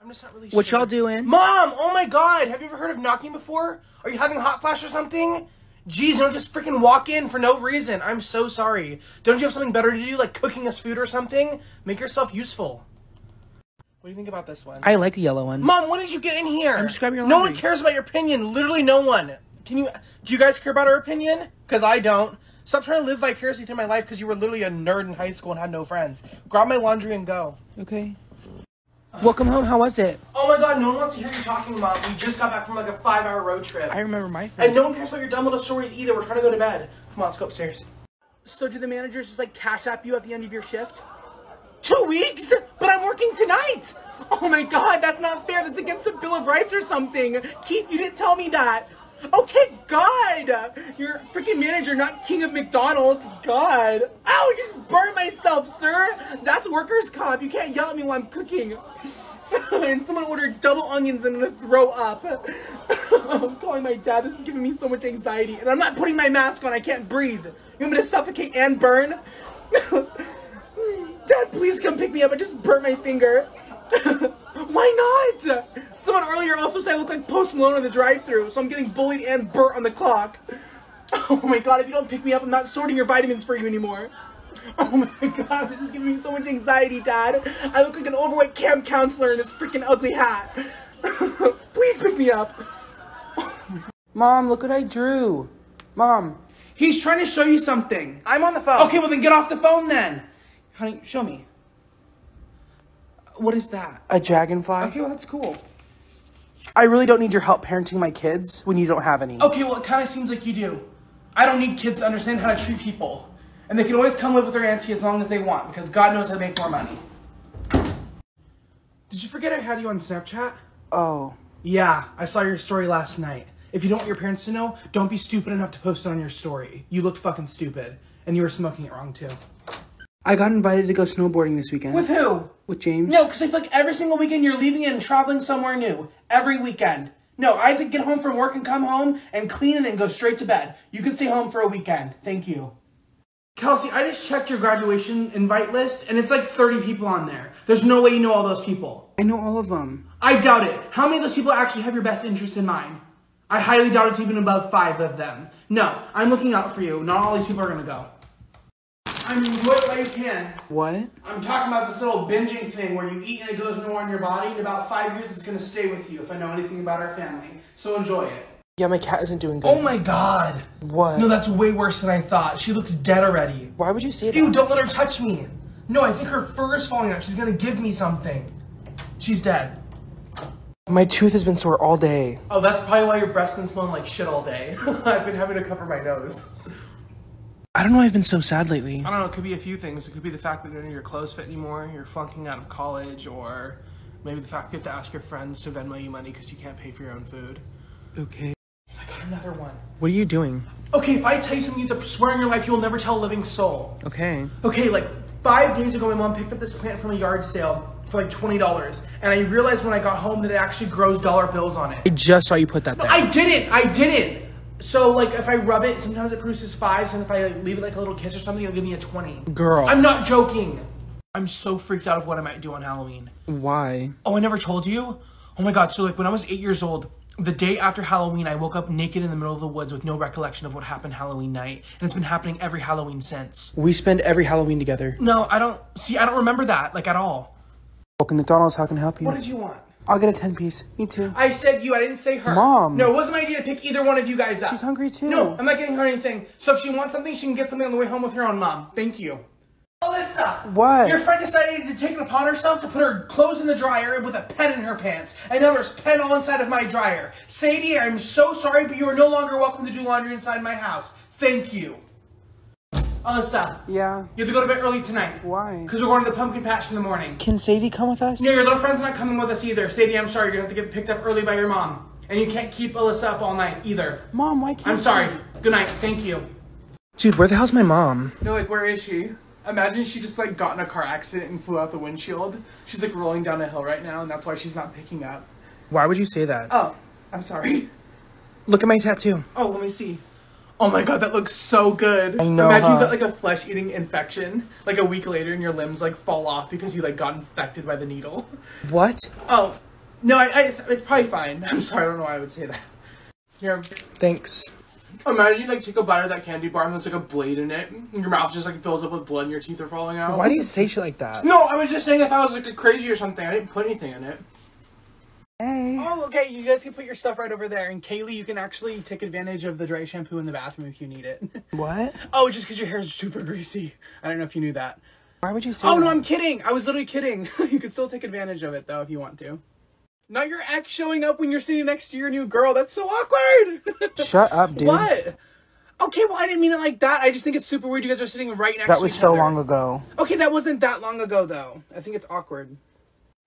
C: I'm just not really
A: What
C: sure.
A: y'all doing?
C: Mom! Oh my god! Have you ever heard of knocking before? Are you having a hot flash or something? Jeez, don't just freaking walk in for no reason. I'm so sorry. Don't you have something better to do, like cooking us food or something? Make yourself useful. What do you think about this one?
B: I like the yellow one.
C: Mom, when did you get in here?
B: I'm just grabbing your
C: No one cares about your opinion. Literally no one. Can you? Do you guys care about our opinion? Because I don't. Stop trying to live vicariously through my life because you were literally a nerd in high school and had no friends. Grab my laundry and go.
B: Okay. Welcome home. How was it?
C: Oh my god, no one wants to hear you talking, Mom. We just got back from like a five-hour road trip.
B: I remember my first.
C: And no one cares about your dumb little stories either. We're trying to go to bed. Come on, let's go upstairs. So do the managers just like cash app you at the end of your shift?
A: Two weeks? But I'm working tonight. Oh my god, that's not fair. That's against the Bill of Rights or something. Keith, you didn't tell me that. Okay, God. You're freaking manager, not king of McDonald's. God. Ow, I just burned myself, sir. That's workers' comp. You can't yell at me while I'm cooking. and someone ordered double onions and I'm gonna throw up. I'm calling my dad. This is giving me so much anxiety. And I'm not putting my mask on. I can't breathe. You want me to suffocate and burn? Dad, please come pick me up. I just burnt my finger. Why not? Someone earlier also said I look like Post Malone in the drive-thru, so I'm getting bullied and burnt on the clock. Oh my god, if you don't pick me up, I'm not sorting your vitamins for you anymore. Oh my god, this is giving me so much anxiety, Dad. I look like an overweight camp counselor in this freaking ugly hat. Please pick me up.
B: Mom, look what I drew. Mom,
A: He's trying to show you something.
B: I'm on the phone.
A: Okay, well then get off the phone then.
B: Honey, show me.
A: What is that?
B: A dragonfly.
A: Okay, well that's cool.
B: I really don't need your help parenting my kids when you don't have any.
A: Okay, well it kind of seems like you do. I don't need kids to understand how to treat people. And they can always come live with their auntie as long as they want, because God knows how to make more money. Did you forget I had you on Snapchat?
B: Oh.
A: Yeah, I saw your story last night. If you don't want your parents to know, don't be stupid enough to post it on your story. You looked fucking stupid. And you were smoking it wrong too.
B: I got invited to go snowboarding this weekend.
A: With who?
B: With James.
A: No, because I feel like every single weekend you're leaving and traveling somewhere new. Every weekend. No, I have to get home from work and come home and clean and then go straight to bed. You can stay home for a weekend. Thank you. Kelsey, I just checked your graduation invite list and it's like 30 people on there. There's no way you know all those people.
B: I know all of them.
A: I doubt it. How many of those people actually have your best interest in mind? I highly doubt it's even above five of them. No, I'm looking out for you. Not all these people are gonna go. I mean, do it while you can.
B: What?
A: I'm talking about this little binging thing where you eat and it goes nowhere in your body. In about five years, it's gonna stay with you if I know anything about our family. So enjoy it.
B: Yeah, my cat isn't doing good.
A: Oh my god.
B: What?
A: No, that's way worse than I thought. She looks dead already.
B: Why would you say that?
A: Ew, don't let her touch me. No, I think her fur is falling out. She's gonna give me something. She's dead.
B: My tooth has been sore all day.
A: Oh, that's probably why your breath's been smelling like shit all day. I've been having to cover my nose.
B: I don't know why I've been so sad lately.
A: I don't know, it could be a few things. It could be the fact that none of your clothes fit anymore, you're flunking out of college, or maybe the fact that you have to ask your friends to Venmo you money because you can't pay for your own food.
B: Okay.
A: I got another one.
B: What are you doing?
A: Okay, if I tell you something you have to swear in your life you will never tell a living soul.
B: Okay.
A: Okay, like five days ago, my mom picked up this plant from a yard sale for like $20, and I realized when I got home that it actually grows dollar bills on it.
B: I just saw you put that there.
A: I didn't. I didn't. So like, if I rub it, sometimes it produces fives, and if I like, leave it like a little kiss or something, it'll give me a twenty.
B: Girl.
A: I'm not joking. I'm so freaked out of what I might do on Halloween.
B: Why?
A: Oh, I never told you. Oh my god. So like, when I was eight years old, the day after Halloween, I woke up naked in the middle of the woods with no recollection of what happened Halloween night, and it's been happening every Halloween since.
B: We spend every Halloween together.
A: No, I don't. See, I don't remember that like at all.
B: Welcome to McDonald's. How can I help you?
A: What did you want?
B: I'll get a 10 piece. Me too.
A: I said you. I didn't say her.
B: Mom.
A: No, it wasn't my idea to pick either one of you guys up.
B: She's hungry too.
A: No, I'm not getting her anything. So if she wants something, she can get something on the way home with her own mom. Thank you. Alyssa!
B: What?
A: Your friend decided to take it upon herself to put her clothes in the dryer with a pen in her pants. And now there's pen all inside of my dryer. Sadie, I'm so sorry, but you are no longer welcome to do laundry inside my house. Thank you. Alyssa,
B: Yeah.
A: you have to go to bed early tonight.
B: Why?
A: Because we're going to the pumpkin patch in the morning.
B: Can Sadie come with us?
A: No, your little friend's not coming with us either. Sadie, I'm sorry, you're gonna have to get picked up early by your mom. And you can't keep Alyssa up all night either.
B: Mom, why can't
A: I'm sorry.
B: she?
A: Good night. Thank you.
B: Dude, where the hell's my mom?
A: No, like, where is she? Imagine she just, like, got in a car accident and flew out the windshield. She's, like, rolling down a hill right now, and that's why she's not picking up.
B: Why would you say that?
A: Oh, I'm sorry.
B: Look at my tattoo.
A: Oh, let me see. Oh my god, that looks so good.
B: I know,
A: Imagine you got, like, a flesh-eating infection, like, a week later, and your limbs, like, fall off because you, like, got infected by the needle.
B: What?
A: Oh, no, I, I, it's probably fine. I'm sorry, I don't know why I would say that. Here,
B: Thanks.
A: Imagine you like take a bite of that candy bar and there's like a blade in it, and your mouth just like fills up with blood and your teeth are falling out.
B: Why do you say shit like that?
A: No, I was just saying if I was like crazy or something. I didn't put anything in it.
B: Hey.
A: Oh, okay. You guys can put your stuff right over there, and Kaylee, you can actually take advantage of the dry shampoo in the bathroom if you need it.
B: What?
A: oh, just because your hair is super greasy. I don't know if you knew that.
B: Why would you say
A: Oh
B: that?
A: no, I'm kidding. I was literally kidding. you can still take advantage of it though if you want to. Not your ex showing up when you're sitting next to your new girl. That's so awkward.
B: Shut up, dude.
A: What? Okay, well, I didn't mean it like that. I just think it's super weird you guys are sitting right next
B: That
A: to each other.
B: That was so long ago.
A: Okay, that wasn't that long ago, though. I think it's awkward.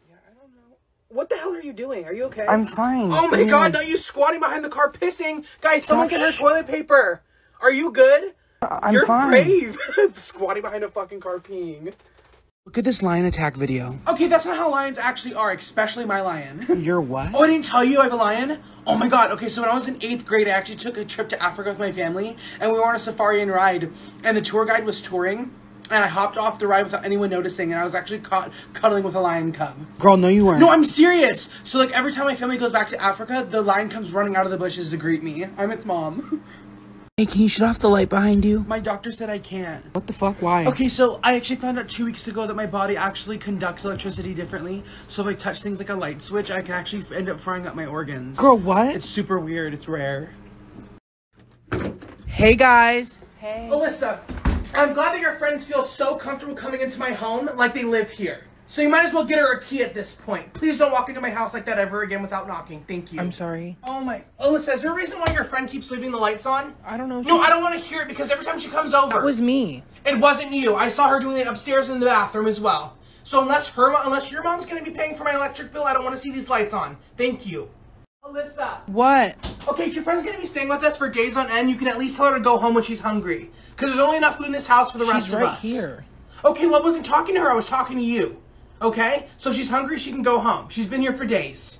A: Yeah, I don't know. What the hell are you doing? Are you okay?
B: I'm fine.
A: Oh my god, now you squatting behind the car pissing. Guys, someone get her toilet paper. Are you good?
B: I'm
A: You're
B: fine.
A: brave. squatting behind a fucking car peeing.
B: Look at this lion attack video.
A: Okay, that's not how lions actually are, especially my lion.
B: You're what?
A: Oh, I didn't tell you I have a lion? Oh my god, okay, so when I was in eighth grade, I actually took a trip to Africa with my family, and we were on a safari and ride, and the tour guide was touring, and I hopped off the ride without anyone noticing, and I was actually caught cuddling with a lion cub.
B: Girl, no, you weren't.
A: No, I'm serious! So, like, every time my family goes back to Africa, the lion comes running out of the bushes to greet me. I'm its mom.
B: Hey, can you shut off the light behind you?
A: my doctor said I can't.
B: What the fuck? Why?
A: Okay, so I actually found out two weeks ago that my body actually conducts electricity differently. So if I touch things like a light switch, I can actually end up frying up my organs.
B: Girl, what?
A: It's super weird. It's rare.
B: hey, guys. Hey.
A: Alyssa, I'm glad that your friends feel so comfortable coming into my home like they live here. So you might as well get her a key at this point. Please don't walk into my house like that ever again without knocking. Thank you.
B: I'm sorry.
A: Oh my. Alyssa, is there a reason why your friend keeps leaving the lights on?
B: I don't know.
A: No, I don't want to hear it because every time she comes over.
B: That was me.
A: It wasn't you. I saw her doing it upstairs in the bathroom as well. So unless her, unless your mom's gonna be paying for my electric bill, I don't want to see these lights on. Thank you. Alyssa.
B: What?
A: Okay, if your friend's gonna be staying with us for days on end, you can at least tell her to go home when she's hungry. Because there's only enough food in this house for the rest
B: She's
A: of
B: right
A: us.
B: here.
A: Okay, well, I wasn't talking to her. I was talking to you. Okay? So if she's hungry, she can go home. She's been here for days.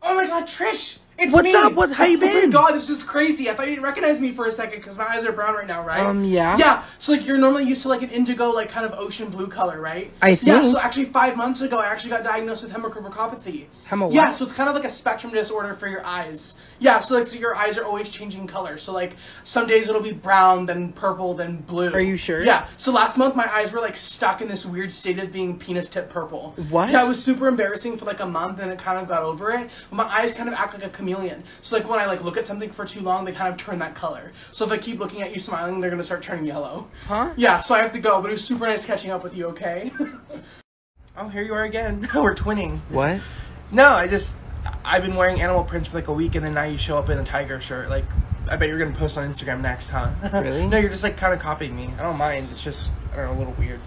A: Oh my god, Trish! It's
B: What's
A: me!
B: up? What- how you been?
A: Oh my god, this is crazy. I thought you didn't recognize me for a second because my eyes are brown right now, right?
B: Um, yeah.
A: Yeah, so like you're normally used to like an indigo, like kind of ocean blue color, right?
B: I think.
A: Yeah, so actually five months ago, I actually got diagnosed with hemochromopathy. Yeah, so it's kind of like a spectrum disorder for your eyes. Yeah, so like so your eyes are always changing color. So like some days it'll be brown, then purple, then blue.
B: Are you sure?
A: Yeah. So last month my eyes were like stuck in this weird state of being penis tip purple.
B: What?
A: Yeah, it was super embarrassing for like a month, and it kind of got over it. But my eyes kind of act like a chameleon. So like when I like look at something for too long, they kind of turn that color. So if I keep looking at you smiling, they're gonna start turning yellow.
B: Huh?
A: Yeah. So I have to go, but it was super nice catching up with you. Okay. oh, here you are again. We're twinning.
B: What?
A: No, I just I've been wearing animal prints for like a week, and then now you show up in a tiger shirt. Like, I bet you're gonna post on Instagram next, huh?
B: Really?
A: no, you're just like kind of copying me. I don't mind. It's just I don't know, a little weird.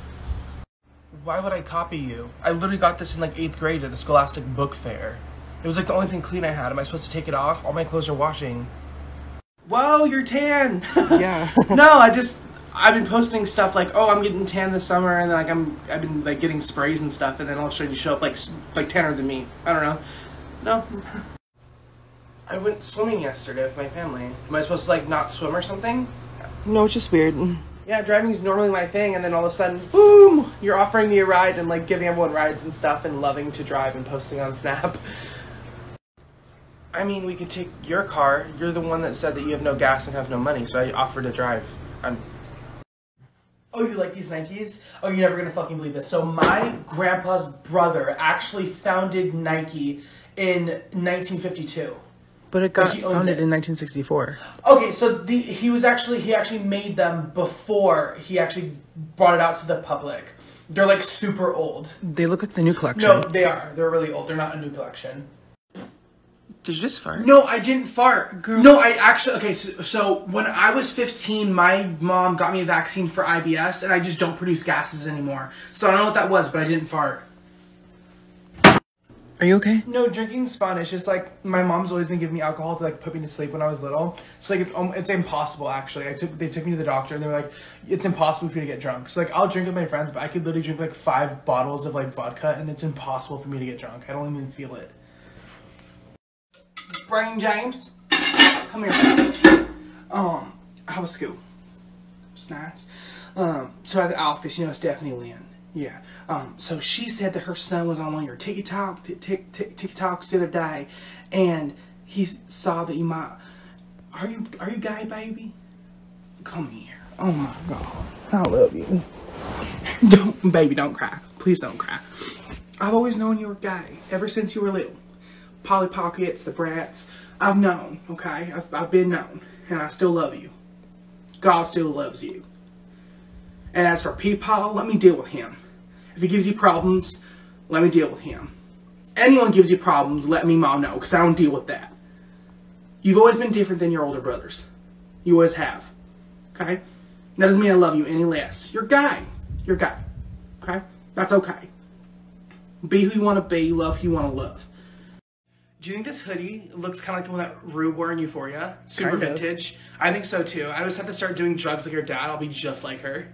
A: Why would I copy you? I literally got this in like eighth grade at a Scholastic book fair. It was like the only thing clean I had. Am I supposed to take it off? All my clothes are washing. Whoa, you're tan.
B: Yeah.
A: no, I just I've been posting stuff like, oh, I'm getting tan this summer, and then like I'm I've been like getting sprays and stuff, and then all of a sudden you show up like like tanner than me. I don't know. No. I went swimming yesterday with my family. Am I supposed to like not swim or something?
B: No, it's just weird.
A: Yeah, driving is normally my thing, and then all of a sudden, boom! You're offering me a ride and like giving everyone rides and stuff, and loving to drive and posting on Snap. I mean, we could take your car. You're the one that said that you have no gas and have no money, so I offered to drive. I'm. Oh, you like these Nikes? Oh, you're never gonna fucking believe this. So my grandpa's brother actually founded Nike in 1952.
B: But it got
A: he owns
B: founded
A: it.
B: in 1964.
A: Okay, so the he was actually he actually made them before he actually brought it out to the public. They're like super old.
B: They look like the new collection.
A: No, they are. They're really old. They're not a new collection.
B: Did you just fart?
A: No, I didn't fart. No, I actually okay. So, so when I was 15, my mom got me a vaccine for IBS, and I just don't produce gases anymore. So I don't know what that was, but I didn't fart.
B: Are you okay?
A: No, drinking's fun. It's just like my mom's always been giving me alcohol to like put me to sleep when I was little. So like it's, um, it's impossible actually. I took they took me to the doctor and they were like, it's impossible for you to get drunk. So like I'll drink with my friends, but I could literally drink like five bottles of like vodka and it's impossible for me to get drunk. I don't even feel it. Brian James, come here. Um, have a scoop. It's nice. Um, so at the office, you know, Stephanie Lynn. Yeah. Um, so she said that her son was on one of your TikTok, Tik Tik Tik TikToks the other day, and he saw that you might. Are you are you gay, baby? Come here. Oh my god, I love you. Don't, baby, don't cry. Please don't cry. I've always known you were gay ever since you were little. Polly Pockets, the Bratz. I've known. Okay, I've, I've been known, and I still love you. God still loves you. And as for Peepaw, let me deal with him. If he gives you problems, let me deal with him. Anyone gives you problems, let me mom know, because I don't deal with that. You've always been different than your older brothers. You always have. Okay? That doesn't mean I love you any less. You're guy. You're guy. Okay? That's okay. Be who you want to be, love who you want to love. Do you think this hoodie looks kind of like the one that Rue wore in Euphoria? Super
B: Kind of.
A: vintage. I think so too. I just have to start doing drugs like her dad. I'll be just like her.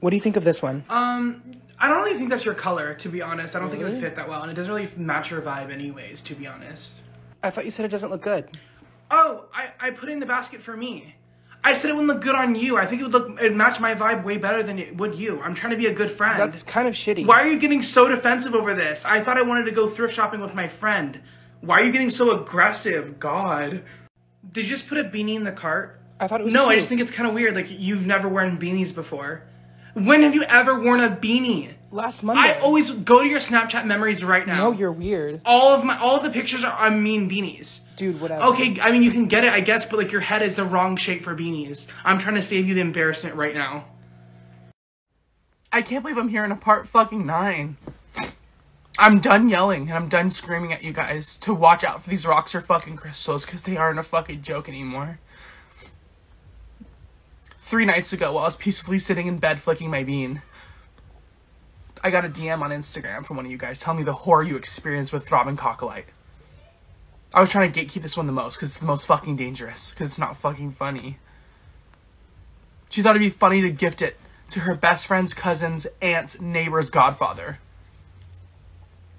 B: What do you think of this one?
A: Um, I don't really think that's your color, to be honest. I don't think it would fit that well, and it doesn't really match your vibe, anyways. To be honest.
B: I thought you said it doesn't look good.
A: Oh, I, I put it in the basket for me. I said it wouldn't look good on you. I think it would look it match my vibe way better than it would you. I'm trying to be a good friend.
B: That's kind of shitty.
A: Why are you getting so defensive over this? I thought I wanted to go thrift shopping with my friend. Why are you getting so aggressive? God. Did you just put a beanie in the cart?
B: I thought it was
A: No, I just think it's kind of weird. Like you've never worn beanies before. When have you ever worn a beanie?
B: Last Monday.
A: I always go to your Snapchat memories right now.
B: No, you're weird.
A: all of my all of the pictures are on mean beanies.
B: Dude, whatever.
A: Okay, I mean you can get it, I guess, but like your head is the wrong shape for beanies. I'm trying to save you the embarrassment right now.
B: I can't believe I'm here in a part fucking nine. I'm done yelling and I'm done screaming at you guys to watch out for these rocks or fucking crystals because they aren't a fucking joke anymore. Three nights ago, while I was peacefully sitting in bed flicking my bean, I got a DM on Instagram from one of you guys telling me the horror you experienced with throbbing cockolite. I was trying to gatekeep this one the most because it's the most fucking dangerous because it's not fucking funny. She thought it'd be funny to gift it to her best friend's cousin's aunt's neighbor's godfather.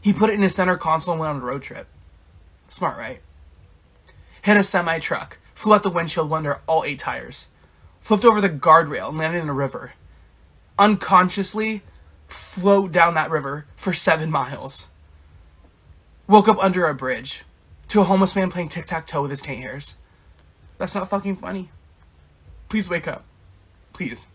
B: He put it in his center console and went on a road trip. Smart, right? Hit a semi truck, flew out the windshield under all eight tires, flipped over the guardrail and landed in a river. Unconsciously float down that river for seven miles. Woke up under a bridge to a homeless man playing tic tac toe with his taint hairs. That's not fucking funny. Please wake up. Please.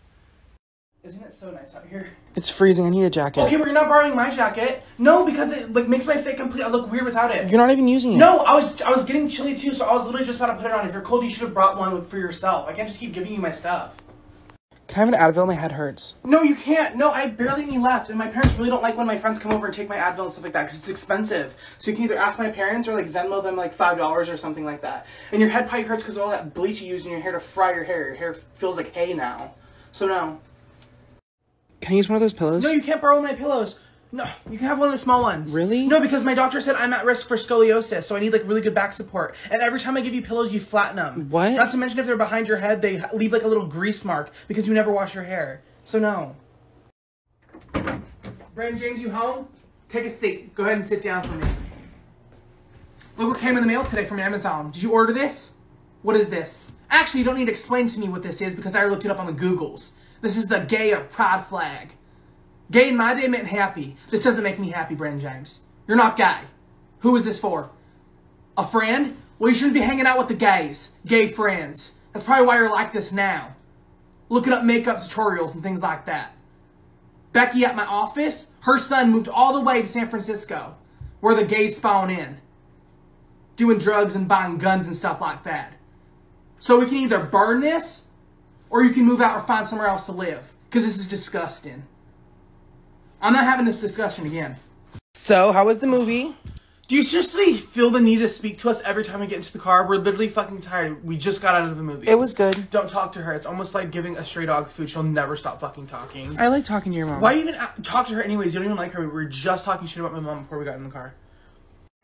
A: Isn't it so nice out here?
B: It's freezing. I need a jacket.
A: Okay, but you're not borrowing my jacket. No, because it like makes my fit complete. I look weird without it.
B: You're not even using it.
A: No, I was I was getting chilly too, so I was literally just about to put it on. If you're cold, you should have brought one for yourself. I can't just keep giving you my stuff.
B: Can I have an Advil? My head hurts.
A: No, you can't. No, I have barely any left, and my parents really don't like when my friends come over and take my Advil and stuff like that because it's expensive. So you can either ask my parents or like Venmo them like five dollars or something like that. And your head probably hurts because of all that bleach you used in your hair to fry your hair. Your hair feels like hay now. So no.
B: Can I use one of those pillows?
A: No, you can't borrow my pillows. No, you can have one of the small ones.
B: Really?
A: No, because my doctor said I'm at risk for scoliosis, so I need like really good back support. And every time I give you pillows, you flatten them.
B: What?
A: Not to mention if they're behind your head, they leave like a little grease mark because you never wash your hair. So no. Brandon James, you home? Take a seat. Go ahead and sit down for me. Look what came in the mail today from Amazon. Did you order this? What is this? Actually, you don't need to explain to me what this is because I looked it up on the Googles. This is the gay or pride flag. Gay in my day meant happy. This doesn't make me happy, Brandon James. You're not gay. Who is this for? A friend? Well, you shouldn't be hanging out with the gays. Gay friends. That's probably why you're like this now. Looking up makeup tutorials and things like that. Becky at my office, her son moved all the way to San Francisco, where the gays spawn in. Doing drugs and buying guns and stuff like that. So we can either burn this, or you can move out or find somewhere else to live. Because this is disgusting. I'm not having this discussion again.
B: So, how was the movie?
A: Do you seriously feel the need to speak to us every time we get into the car? We're literally fucking tired. We just got out of the movie.
B: It was good.
A: Don't talk to her. It's almost like giving a stray dog food. She'll never stop fucking talking.
B: I like talking to your mom.
A: Why even uh, talk to her anyways? You don't even like her. We were just talking shit about my mom before we got in the car.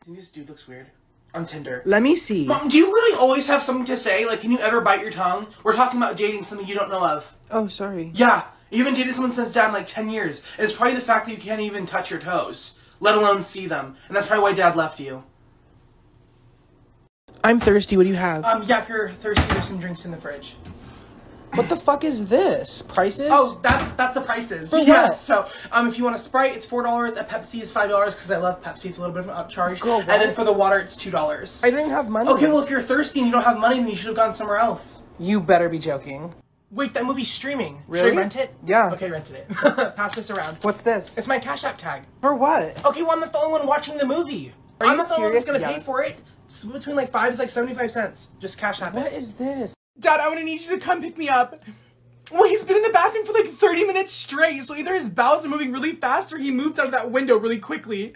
A: This dude looks weird. On Tinder.
B: Let me see.
A: Mom, do you really always have something to say? Like, can you ever bite your tongue? We're talking about dating something you don't know of.
B: Oh, sorry.
A: Yeah, you haven't dated someone since dad in like 10 years. It's probably the fact that you can't even touch your toes, let alone see them. And that's probably why dad left you.
B: I'm thirsty. What do you have?
A: Um, yeah, if you're thirsty, there's some drinks in the fridge.
B: what the fuck is this? Prices?
A: Oh, that's that's the prices.
B: For
A: yeah.
B: what?
A: So, um, if you want a Sprite, it's four dollars. A Pepsi is five dollars because I love Pepsi. It's a little bit of an upcharge.
B: Girl,
A: and then for the water, it's two dollars.
B: I don't even have money.
A: Okay, well, if you're thirsty and you don't have money, then you should have gone somewhere else.
B: You better be joking.
A: Wait, that movie's streaming.
B: Really?
A: Should I rent it?
B: Yeah.
A: Okay, rented it. Pass this around.
B: What's this?
A: It's my Cash App tag.
B: for what?
A: Okay, well, I'm not the only one watching the movie.
B: Are
A: I'm
B: you
A: not the only one that's gonna pay for it. It's between like five is like seventy-five cents. Just cash app
B: What
A: it.
B: is this?
A: Dad, I'm gonna need you to come pick me up. Well, he's been in the bathroom for like 30 minutes straight, so either his bowels are moving really fast or he moved out of that window really quickly.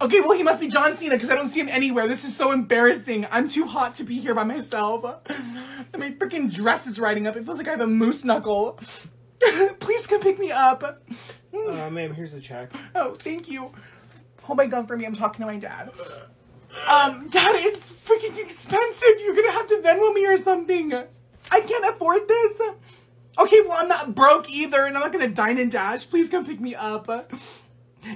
G: Okay, well, he must be John Cena because I don't see him anywhere. This is so embarrassing. I'm too hot to be here by myself. And my freaking dress is riding up. It feels like I have a moose knuckle. Please come pick me up.
A: Uh, ma'am, here's the check.
G: Oh, thank you. Hold my gun for me. I'm talking to my dad. Um, Dad, it's freaking expensive. You're gonna have to Venmo me or something. I can't afford this. Okay, well, I'm not broke either, and I'm not gonna dine and dash. Please come pick me up.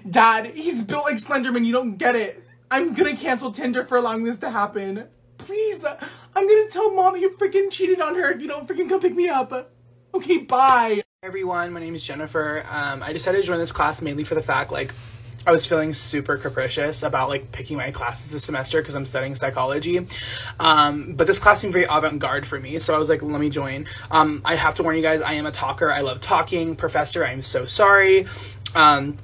G: Dad, he's built like Slenderman. You don't get it. I'm gonna cancel Tinder for allowing this to happen. Please, I'm gonna tell mom you freaking cheated on her if you don't freaking come pick me up. Okay, bye.
A: everyone, my name is Jennifer. Um, I decided to join this class mainly for the fact like I was feeling super capricious about like picking my classes this semester because I'm studying psychology. Um, but this class seemed very avant-garde for me, so I was like, let me join. Um, I have to warn you guys, I am a talker. I love talking. Professor, I am so sorry. Um,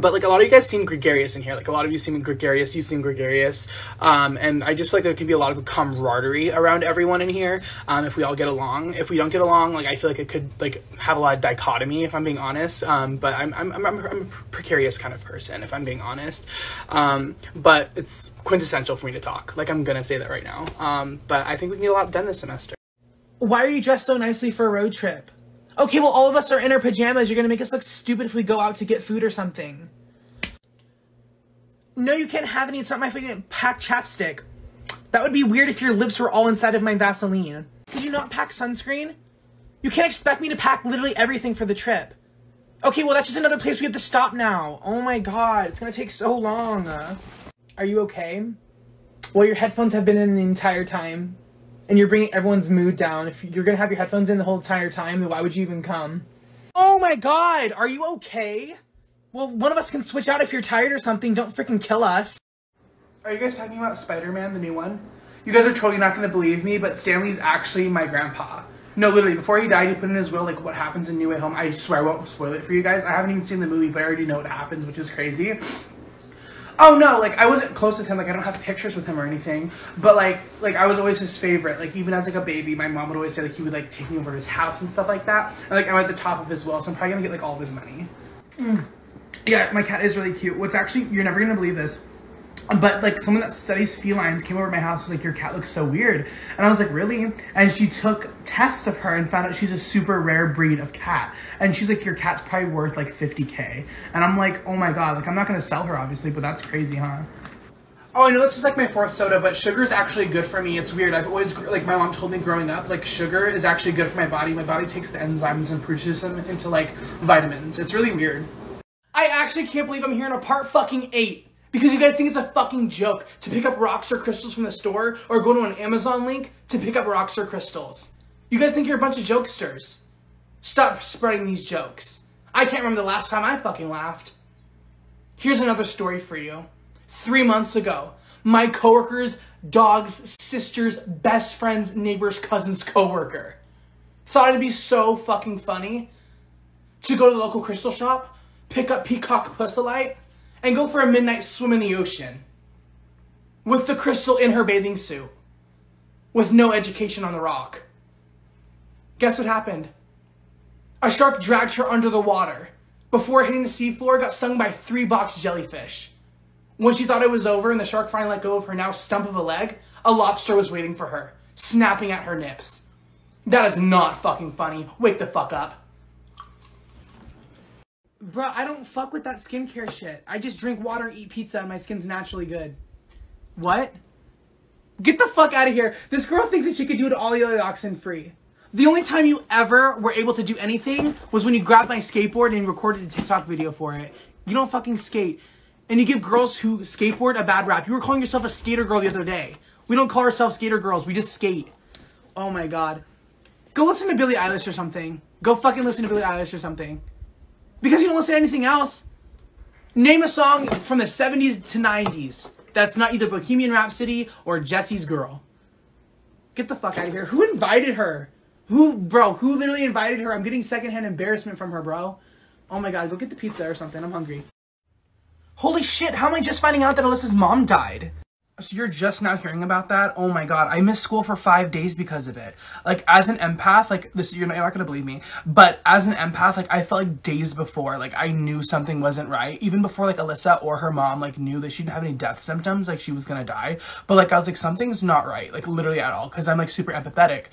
A: but like a lot of you guys seem gregarious in here. Like a lot of you seem gregarious. You seem gregarious, um, and I just feel like there can be a lot of camaraderie around everyone in here. Um, if we all get along. If we don't get along, like I feel like it could like have a lot of dichotomy. If I'm being honest, um, but I'm I'm, I'm I'm a precarious kind of person. If I'm being honest, um, but it's quintessential for me to talk. Like I'm gonna say that right now. Um, but I think we can get a lot done this semester.
G: Why are you dressed so nicely for a road trip? Okay, well, all of us are in our pajamas. You're gonna make us look stupid if we go out to get food or something. No, you can't have any. It's not my favorite pack chapstick. That would be weird if your lips were all inside of my Vaseline. Did you not pack sunscreen? You can't expect me to pack literally everything for the trip. Okay, well, that's just another place we have to stop now. Oh my god, it's gonna take so long. Are you okay? Well, your headphones have been in the entire time and you're bringing everyone's mood down. If you're gonna have your headphones in the whole entire time, then why would you even come? Oh my god, are you okay? Well, one of us can switch out if you're tired or something. Don't freaking kill us.
A: Are you guys talking about Spider-Man, the new one? You guys are totally not to believe me, but Stan Lee's actually my grandpa. No, literally, before he died, he put in his will, like, what happens in No Way Home. I swear I won't spoil it for you guys. I haven't even seen the movie, but I already know what happens, which is crazy. Oh no, like I wasn't close with him. Like I don't have pictures with him or anything. But like, like I was always his favorite. Like even as like a baby, my mom would always say like he would like take me over to his house and stuff like that. And like I'm at the top of his will, so I'm probably gonna get like all of his money. Mm. Yeah, my cat is really cute. What's actually you're never gonna believe this. But like someone that studies felines came over to my house was like, Your cat looks so weird. And I was like, Really? And she took tests of her and found out she's a super rare breed of cat. And she's like, Your cat's probably worth like 50k. And I'm like, Oh my god, like I'm not gonna sell her obviously, but that's crazy, huh? Oh, I know this is like my fourth soda, but sugar is actually good for me. It's weird. I've always, like, my mom told me growing up, like, sugar is actually good for my body. My body takes the enzymes and produces them into, like, vitamins. It's really weird. I actually can't believe I'm here in a part fucking eight. Because you guys think it's a fucking joke to pick up rocks or crystals from the store or go to an Amazon link to pick up rocks or crystals. You guys think you're a bunch of jokesters. Stop spreading these jokes. I can't remember the last time I fucking laughed. Here's another story for you. Three months ago, my coworker's dog's sister's best friend's neighbor's cousin's coworker thought it'd be so fucking funny to go to the local crystal shop, pick up peacock pusselite, and go for a midnight swim in the ocean with the crystal in her bathing suit with no education on the rock. Guess what happened? A shark dragged her under the water. Before hitting the seafloor, got stung by three box jellyfish. When she thought it was over and the shark finally let go of her now stump of a leg, a lobster was waiting for her, snapping at her nips. That is not fucking funny. Wake the fuck up. Bruh, I don't fuck with that skincare shit. I just drink water and eat pizza and my skin's naturally good. What? Get the fuck out of here. This girl thinks that she could do it all oxen free. The only time you ever were able to do anything was when you grabbed my skateboard and recorded a TikTok video for it. You don't fucking skate. And you give girls who skateboard a bad rap. You were calling yourself a skater girl the other day. We don't call ourselves skater girls. We just skate. Oh my god. Go listen to Billie Eilish or something. Go fucking listen to Billie Eilish or something. Because you don't listen to anything else. Name a song from the 70s to 90s that's not either Bohemian Rhapsody or Jesse's Girl. Get the fuck out of here. Who invited her? Who, bro, who literally invited her? I'm getting secondhand embarrassment from her, bro. Oh my god, go get the pizza or something. I'm hungry. Holy shit, how am I just finding out that Alyssa's mom died? So you're just now hearing about that? Oh my god, I missed school for five days because of it. Like as an empath, like this, you're not, you're not gonna believe me, but as an empath, like I felt like days before, like I knew something wasn't right. Even before like Alyssa or her mom like knew that she didn't have any death symptoms, like she was gonna die. But like I was like something's not right, like literally at all, because I'm like super empathetic.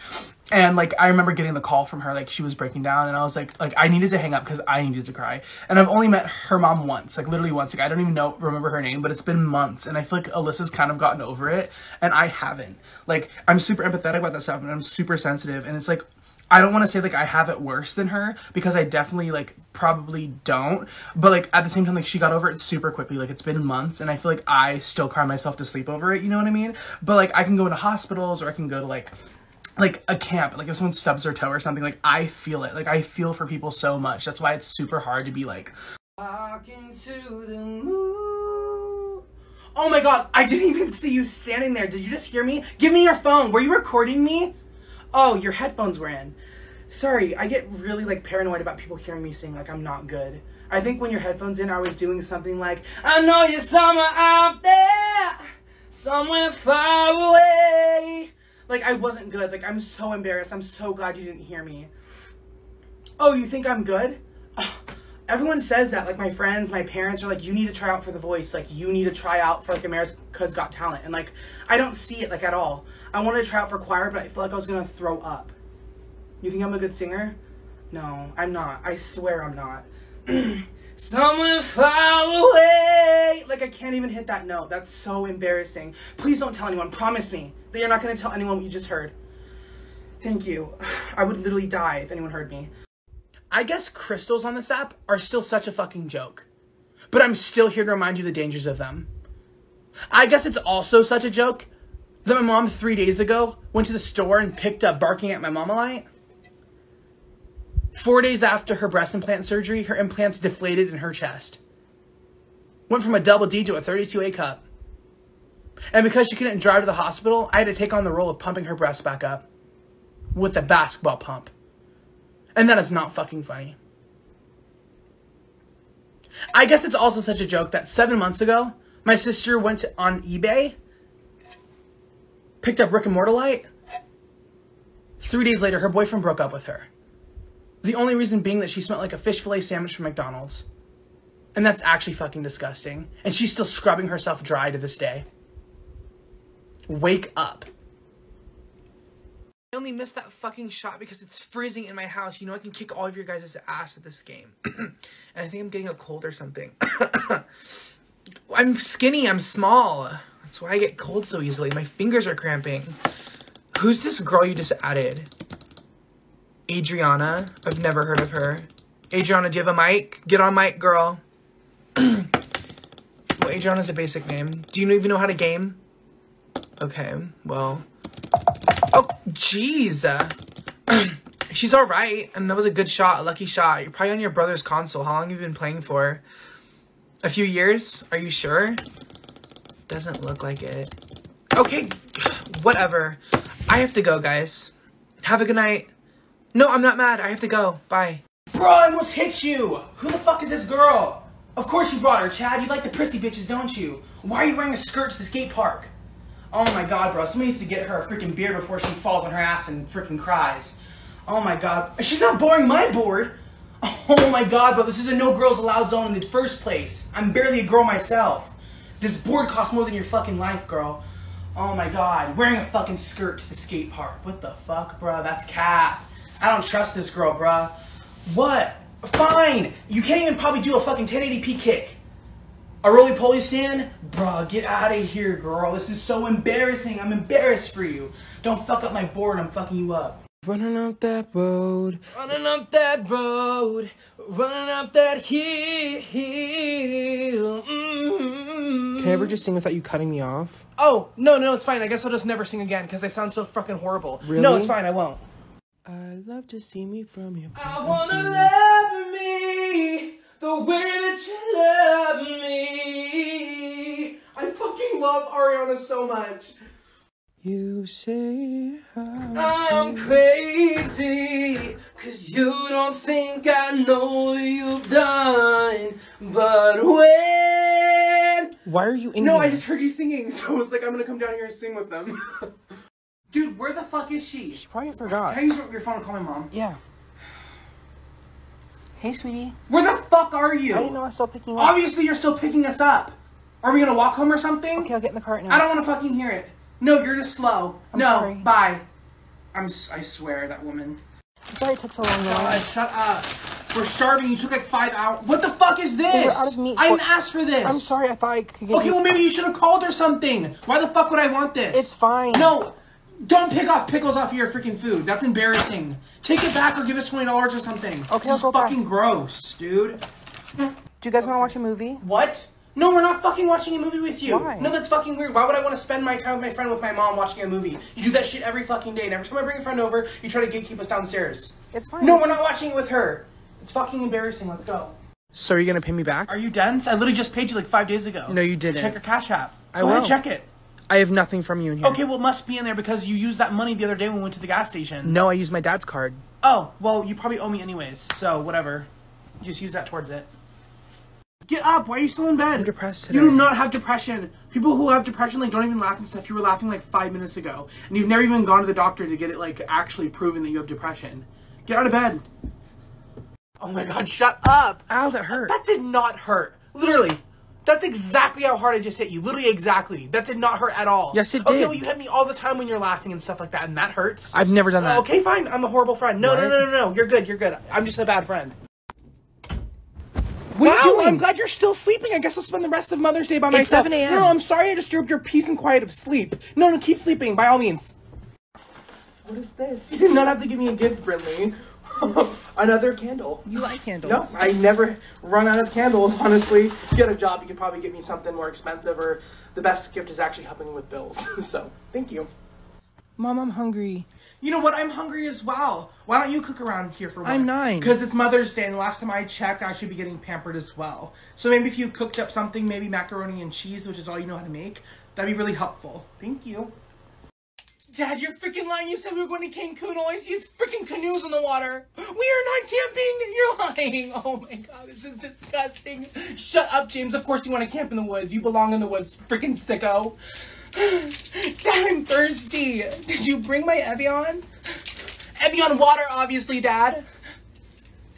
A: And like I remember getting the call from her, like she was breaking down, and I was like, like I needed to hang up because I needed to cry. And I've only met her mom once, like literally once. Like I don't even know remember her name, but it's been months, and I feel like Alyssa's kind of gotten over it, and I haven't. Like I'm super empathetic about that stuff, and I'm super sensitive, and it's like I don't want to say like I have it worse than her because I definitely like probably don't. But like at the same time, like she got over it super quickly. Like it's been months, and I feel like I still cry myself to sleep over it. You know what I mean? But like I can go into hospitals or I can go to like like a camp, like if someone stubs their toe or something, like I feel it. Like I feel for people so much. That's why it's super hard to be like. Oh my god, I didn't even see you standing there. Did you just hear me? Give me your phone. Were you recording me? Oh, your headphones were in. Sorry, I get really like paranoid about people hearing me sing like I'm not good. I think when your headphones in, I was doing something like, I know you're somewhere out there, somewhere far away. Like I wasn't good. Like I'm so embarrassed. I'm so glad you didn't hear me. Oh, you think I'm good? Everyone says that. Like my friends, my parents are like, you need to try out for The Voice. Like you need to try out for like America's Got Talent. And like I don't see it like at all. I wanted to try out for choir, but I feel like I was gonna throw up. You think I'm a good singer? No, I'm not. I swear I'm not. Somewhere far away. Like I can't even hit that note. That's so embarrassing. Please don't tell anyone. Promise me that you're not gonna tell anyone what you just heard. Thank you. I would literally die if anyone heard me. I guess crystals on this app are still such a fucking joke. But I'm still here to remind you the dangers of them. I guess it's also such a joke that my mom three days ago went to the store and picked up barking at my mama light. Four days after her breast implant surgery, her implants deflated in her chest. Went from a double D to a 32A cup. And because she couldn't drive to the hospital, I had to take on the role of pumping her breasts back up with a basketball pump. And that is not fucking funny. I guess it's also such a joke that seven months ago, my sister went on eBay, picked up Rick and Mortalite. Three days later, her boyfriend broke up with her. The only reason being that she smelled like a fish fillet sandwich from McDonald's. And that's actually fucking disgusting. And she's still scrubbing herself dry to this day. Wake up. I only missed that fucking shot because it's freezing in my house. You know I can kick all of your guys' ass at this game. and I think I'm getting a cold or something. I'm skinny, I'm small. That's why I get cold so easily. My fingers are cramping. Who's this girl you just added? Adriana. I've never heard of her. Adriana, do you have a mic? Get on mic, girl. well, Adriana's a basic name. Do you even know how to game? Okay, well. Oh, jeez. She's alright. And that was a good shot, a lucky shot. You're probably on your brother's console. How long have you been playing for? A few years? Are you sure? Doesn't look like it. Okay, whatever. I have to go, guys. Have a good night. No, I'm not mad. I have to go. Bye. Bro, I almost hit you. Who the fuck is this girl? Of course you brought her, Chad. You like the prissy bitches, don't you? Why are you wearing a skirt to the skate park? Oh my god, bro. Somebody needs to get her a freaking beer before she falls on her ass and freaking cries. Oh my god. She's not boring my board. Oh my god, bro. This is a no girls allowed zone in the first place. I'm barely a girl myself. This board costs more than your fucking life, girl. Oh my god. Wearing a fucking skirt to the skate park. What the fuck, bro? That's cap. I don't trust this girl, bruh. What? Fine. You can't even probably do a fucking 1080p kick. A roly poly stand? Bruh, get out of here, girl. This is so embarrassing. I'm embarrassed for you. Don't fuck up my board. I'm fucking you up. Running up that road, running up that road, running up that hill. Mm-hmm.
B: Can I ever just sing without you cutting me off?
A: Oh, no, no, it's fine. I guess I'll just never sing again because I sound so fucking horrible.
B: Really?
A: No, it's fine. I won't.
B: I love to see me from your
A: I wanna love me the way that you love me. I fucking love Ariana so much.
B: You say
A: I'm crazy, cause you don't think I know what you've done. But when
B: Why are you in
A: No,
B: here?
A: I just heard you singing, so I was like, I'm gonna come down here and sing with them. Dude, where the fuck is she?
B: probably forgot.
A: Can I use your phone and call my mom?
B: Yeah. Hey, sweetie.
A: Where the fuck are you?
B: I didn't know I was still picking up.
A: Obviously, you're still picking us up. Are we gonna walk home or something?
B: Okay, I'll get in the car right now.
A: I don't want to fucking hear it. No, you're just slow.
B: I'm
A: no,
B: sorry.
A: bye. I'm. s- I swear that woman.
B: I'm sorry it took so long.
A: God, shut up. We're starving. You took like five hours. What the fuck is this?
B: We were out of meat
A: I
B: for-
A: didn't ask for this.
B: I'm sorry. I thought I could get
A: Okay,
B: you.
A: well maybe you should have called or something. Why the fuck would I want this?
B: It's fine.
A: No, don't pick off pickles off of your freaking food. That's embarrassing. Take it back or give us twenty dollars or something.
B: Okay,
A: this is
B: go back.
A: fucking gross, dude.
B: Do you guys want to watch a movie?
A: What? No, we're not fucking watching a movie with you.
B: Why?
A: No, that's fucking weird. Why would I want to spend my time with my friend with my mom watching a movie? You do that shit every fucking day. And every time I bring a friend over, you try to gatekeep us downstairs.
B: It's fine.
A: No, we're not watching it with her. It's fucking embarrassing. Let's go.
B: So are you gonna pay me back?
A: Are you dense? I literally just paid you like five days ago.
B: No, you didn't.
A: Check your cash app.
B: I
A: Go ahead,
B: will.
A: check it.
B: I have nothing from you in here.
A: Okay, well, it must be in there because you used that money the other day when we went to the gas station.
B: No, I used my dad's card.
A: Oh, well, you probably owe me anyways, so whatever. You just use that towards it. Get up! Why are you still in bed?
B: I'm depressed
A: You do not have depression. People who have depression like don't even laugh and stuff. You were laughing like five minutes ago, and you've never even gone to the doctor to get it like actually proven that you have depression. Get out of bed. Oh my god! Shut up!
B: Ow, that hurt.
A: That did not hurt. Literally. That's exactly how hard I just hit you. Literally exactly. That did not hurt at all.
B: Yes, it did.
A: Okay, well you hit me all the time when you're laughing and stuff like that, and that hurts.
B: I've never done that.
A: Okay, fine. I'm a horrible friend. No, no,
B: What?
A: no, no, no. You're good. You're good. I'm just a bad friend.
B: What are
A: Wow,
B: you doing?
A: I'm glad you're still sleeping. I guess I'll spend the rest of Mother's Day by myself.
B: 7 a.m..
A: No, I'm sorry I disturbed your peace and quiet of sleep. No, no, keep sleeping by all means. What is this? You did not have to give me a gift, Brinley. Another candle.
B: You like candles?
A: No, I never run out of candles, honestly. If you get a job, you could probably get me something more expensive, or the best gift is actually helping with bills. so, thank you.
B: Mom, I'm hungry.
A: You know what? I'm hungry as well. Why don't you cook around here for once?
B: I'm nine.
A: Because it's Mother's Day, and the last time I checked, I should be getting pampered as well. So maybe if you cooked up something, maybe macaroni and cheese, which is all you know how to make, that'd be really helpful. Thank you. Dad, you're freaking lying. You said we were going to Cancun. All I see is freaking canoes in the water. We are not camping. You're lying. Oh my god, this is disgusting. Shut up, James. Of course you want to camp in the woods. You belong in the woods, freaking sicko. Dad, I'm thirsty. Did you bring my Evian? Evian water, obviously, Dad.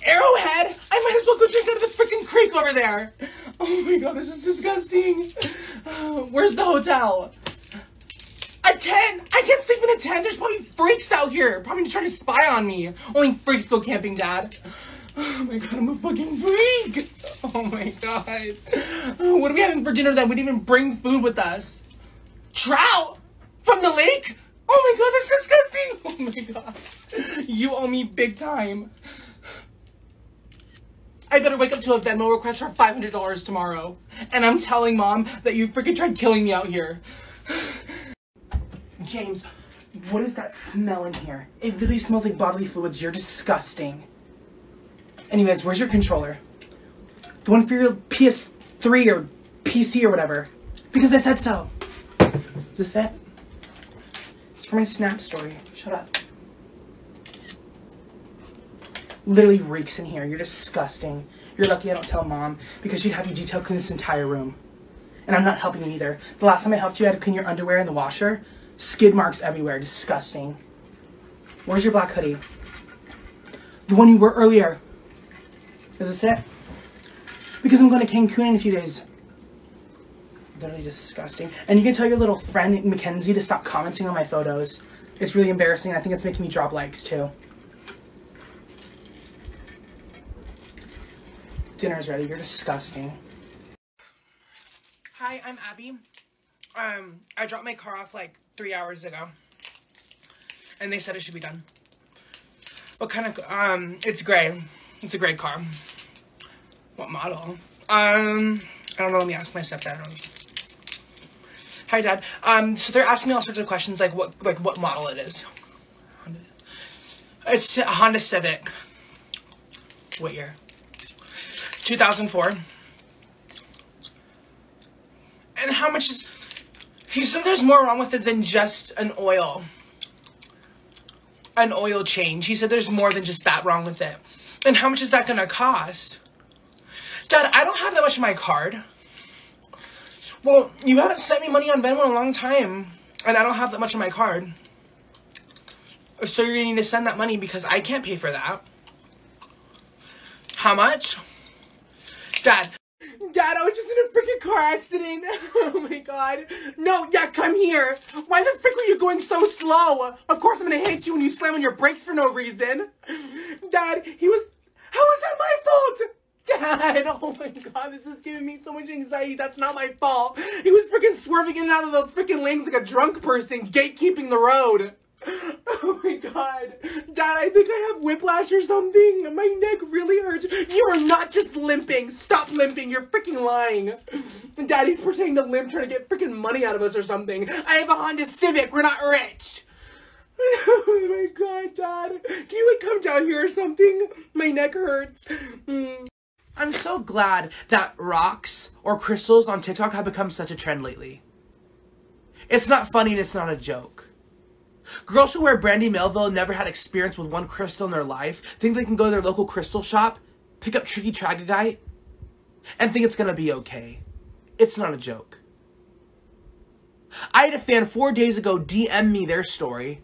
A: Arrowhead? I might as well go drink out of the freaking creek over there. Oh my god, this is disgusting. Where's the hotel? A tent? I can't sleep in a tent. There's probably freaks out here. Probably trying to spy on me. Only freaks go camping, Dad. Oh my god, I'm a fucking freak. Oh my god. Oh, what are we having for dinner that we didn't even bring food with us? Trout? From the lake? Oh my god, that's disgusting. Oh my god. You owe me big time. I better wake up to a Venmo request for $500 tomorrow. And I'm telling mom that you freaking tried killing me out here. James, what is that smell in here? It literally smells like bodily fluids. You're disgusting. Anyways, where's your controller? The one for your PS3 or PC or whatever. Because I said so. Is this it? It's for my Snap story. Shut up. Literally reeks in here. You're disgusting. You're lucky I don't tell mom because she'd have you detail clean this entire room. And I'm not helping you either. The last time I helped you, I had to clean your underwear in the washer. Skid marks everywhere. Disgusting. Where's your black hoodie? The one you wore earlier. Is this it? Because I'm going to Cancun in a few days. Literally disgusting. And you can tell your little friend Mackenzie to stop commenting on my photos. It's really embarrassing. I think it's making me drop likes too. Dinner's ready. You're disgusting. Hi, I'm Abby. Um, I dropped my car off like three hours ago. And they said it should be done. What kind of, um, it's gray. It's a gray car. What model? Um, I don't know. Let me ask my stepdad. Hi, Dad. Um, so they're asking me all sorts of questions, like what, like what model it is. It's a Honda Civic. What year? 2004. And how much is? He said there's more wrong with it than just an oil. An oil change. He said there's more than just that wrong with it. And how much is that gonna cost? Dad, I don't have that much in my card. Well, you haven't sent me money on Venmo in a long time, and I don't have that much on my card. So you're gonna need to send that money because I can't pay for that. How much? Dad. Dad, I was just in a freaking car accident. Oh my god. No, yeah, come here. Why the frick were you going so slow? Of course I'm gonna hit you when you slam on your brakes for no reason. Dad, he was... How was that my fault? Dad, oh my god, this is giving me so much anxiety. That's not my fault. He was freaking swerving in and out of the freaking lanes like a drunk person, gatekeeping the road. Oh my god. Dad, I think I have whiplash or something. My neck really hurts. You are not just limping. Stop limping. You're freaking lying. Daddy's pretending to limp trying to get freaking money out of us or something. I have a Honda Civic. We're not rich. Oh my god, Dad. Can you like come down here or something? My neck hurts. Mm. I'm so glad that rocks or crystals on TikTok have become such a trend lately. It's not funny and it's not a joke. Girls who wear Brandy Melville never had experience with one crystal in their life think they can go to their local crystal shop, pick up Tricky Tragagyte, and think it's gonna be okay. It's not a joke. I had a fan four days ago DM me their story.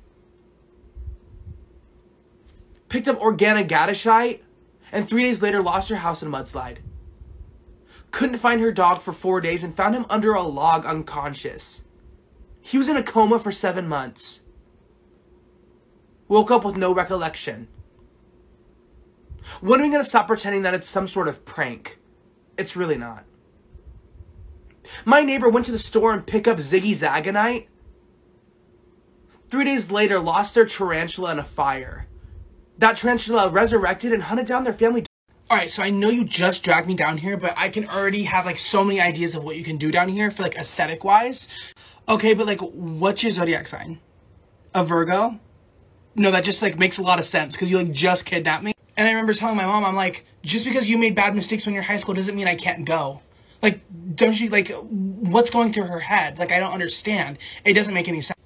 A: Picked up organic gadishite, and three days later lost her house in a mudslide. Couldn't find her dog for four days and found him under a log unconscious. He was in a coma for seven months. Woke up with no recollection. When are we going to stop pretending that it's some sort of prank? It's really not. My neighbor went to the store and picked up Ziggy Zagonite. Three days later, lost their tarantula in a fire. That tarantula resurrected and hunted down their family. Alright, so I know you just dragged me down here, but I can already have like so many ideas of what you can do down here for like aesthetic wise. Okay, but like, what's your zodiac sign? A Virgo? No, that just like makes a lot of sense because you like just kidnapped me. And I remember telling my mom, I'm like, just because you made bad mistakes when you're high school doesn't mean I can't go. Like, don't you like what's going through her head? Like, I don't understand. It doesn't make any sense.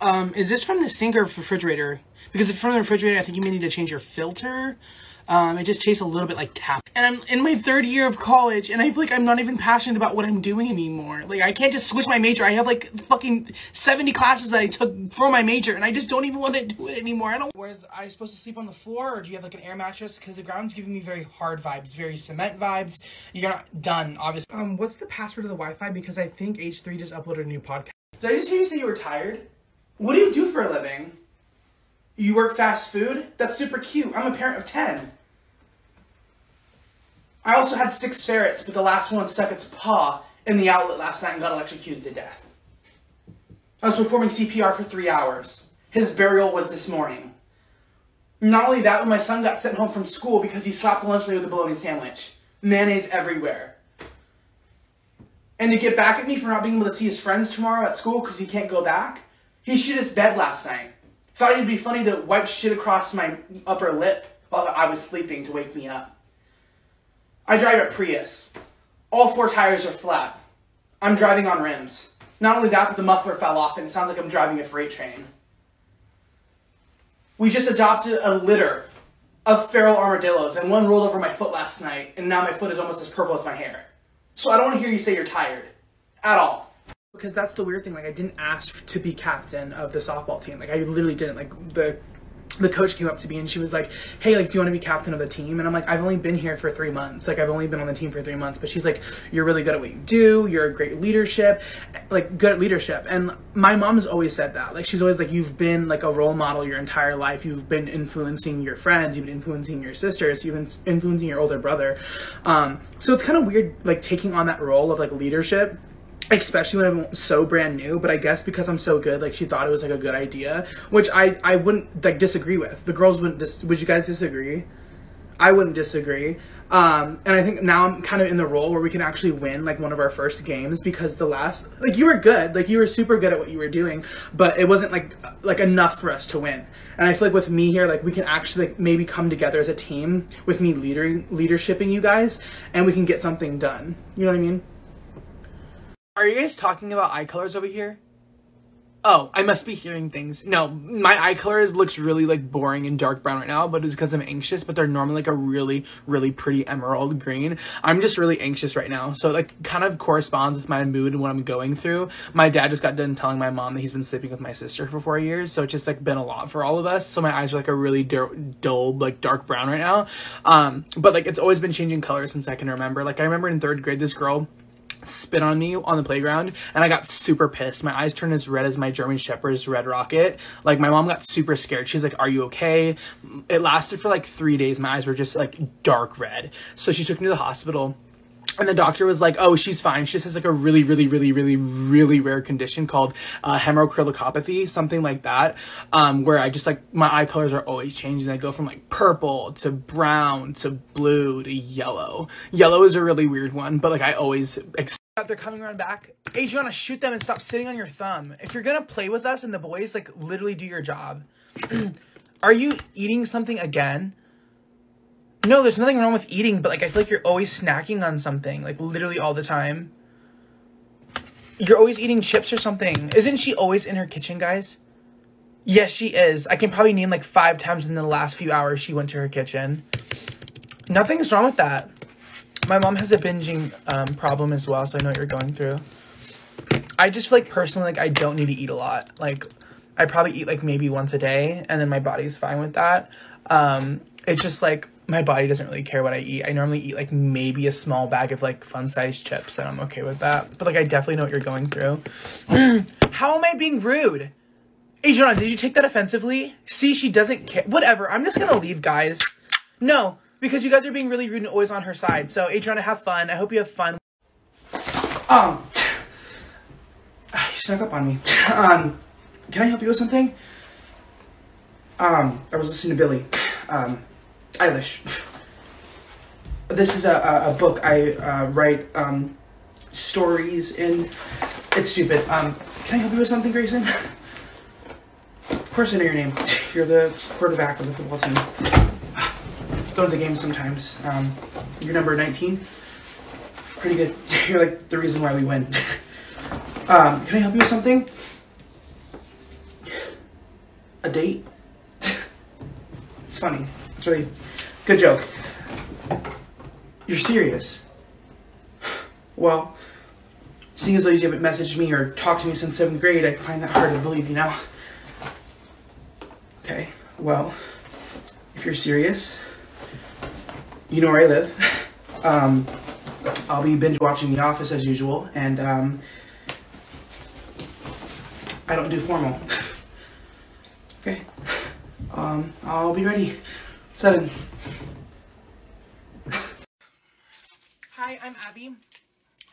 A: Um, is this from the sink or refrigerator? Because if from the refrigerator, I think you may need to change your filter. Um, it just tastes a little bit like tap. And I'm in my third year of college, and I feel like I'm not even passionate about what I'm doing anymore. Like, I can't just switch my major. I have like fucking 70 classes that I took for my major, and I just don't even want to do it anymore. I don't. Whereas I supposed to sleep on the floor, or do you have like an air mattress? Because the ground's giving me very hard vibes, very cement vibes. You're not done, obviously. Um, what's the password of the Wi-Fi? Because I think H3 just uploaded a new podcast. Did I just hear you say you were tired? What do you do for a living? You work fast food? That's super cute. I'm a parent of 10. I also had six ferrets, but the last one stuck its paw in the outlet last night and got electrocuted to death. I was performing CPR for three hours. His burial was this morning. Not only that, but my son got sent home from school because he slapped the lunch lady with a bologna sandwich. Mayonnaise everywhere. And to get back at me for not being able to see his friends tomorrow at school because he can't go back, he shit his bed last night. Thought it'd be funny to wipe shit across my upper lip while I was sleeping to wake me up. I drive a Prius. All four tires are flat. I'm driving on rims. Not only that, but the muffler fell off and it sounds like I'm driving a freight train. We just adopted a litter of feral armadillos and one rolled over my foot last night and now my foot is almost as purple as my hair. So I don't want to hear you say you're tired. At all. Because that's the weird thing, like I didn't ask to be captain of the softball team. Like I literally didn't. Like the the coach came up to me and she was like, "Hey, like, do you want to be captain of the team?" And I'm like, "I've only been here for three months. Like, I've only been on the team for three months." But she's like, "You're really good at what you do. You're a great leadership, like good at leadership." And my mom has always said that. Like, she's always like, "You've been like a role model your entire life. You've been influencing your friends. You've been influencing your sisters. You've been influencing your older brother." Um, so it's kind of weird, like taking on that role of like leadership especially when I'm so brand new. But I guess because I'm so good, like she thought it was like a good idea, which I I wouldn't like disagree with. The girls wouldn't. Dis- would you guys disagree? I wouldn't disagree. Um, and I think now I'm kind of in the role where we can actually win like one of our first games because the last like you were good, like you were super good at what you were doing, but it wasn't like like enough for us to win. And I feel like with me here, like we can actually like, maybe come together as a team with me leadering leadershiping you guys, and we can get something done. You know what I mean? Are you guys talking about eye colors over here? Oh, I must be hearing things. No, my eye color looks really like boring and dark brown right now, but it's because I'm anxious. But they're normally like a really, really pretty emerald green. I'm just really anxious right now, so it, like kind of corresponds with my mood and what I'm going through. My dad just got done telling my mom that he's been sleeping with my sister for four years, so it's just like been a lot for all of us. So my eyes are like a really dull, like dark brown right now. Um, but like it's always been changing colors since I can remember. Like I remember in third grade, this girl spit on me on the playground and I got super pissed. My eyes turned as red as my German Shepherd's red rocket. Like my mom got super scared. She's like, "Are you okay?" It lasted for like 3 days. My eyes were just like dark red. So she took me to the hospital. And the doctor was like, "Oh, she's fine. She just has like a really, really, really, really, really rare condition called uh, something like that, um, where I just like my eye colors are always changing. I go from like purple to brown to blue to yellow. Yellow is a really weird one, but like I always ex- they're coming around back. Adriana, shoot them and stop sitting on your thumb. If you're gonna play with us and the boys, like literally do your job. are you eating something again? No, there's nothing wrong with eating, but like I feel like you're always snacking on something, like literally all the time. You're always eating chips or something. Isn't she always in her kitchen, guys? Yes, she is. I can probably name like five times in the last few hours she went to her kitchen. Nothing's wrong with that. My mom has a binging um, problem as well, so I know what you're going through. I just feel like personally, like I don't need to eat a lot. Like I probably eat like maybe once a day, and then my body's fine with that. Um, it's just like my body doesn't really care what I eat. I normally eat like maybe a small bag of like fun sized chips, and I'm okay with that. But like I definitely know what you're going through. How am I being rude? Adriana, did you take that offensively? See, she doesn't care. Whatever. I'm just gonna leave, guys. No, because you guys are being really rude and always on her side. So, Adriana, have fun. I hope you have fun. Um, you snuck up on me. Um, can I help you with something? Um, I was listening to Billie. Um, Eilish. This is a, a, book I uh, write um, stories in. It's stupid. Um, can I help you with something, Grayson? Of course I know your name. You're the quarterback of the football team. Go to the game sometimes. Um, you're number 19. Pretty good. You're like the reason why we win. Um, can I help you with something? A date? It's funny. It's really good joke. You're serious. Well, seeing as though you haven't messaged me or talked to me since seventh grade, I find that hard to believe you now. Okay, well, if you're serious, you know where I live. Um, I'll be binge watching The Office as usual, and um, I don't do formal. okay, um, I'll be ready. Seven. Hi, I'm Abby.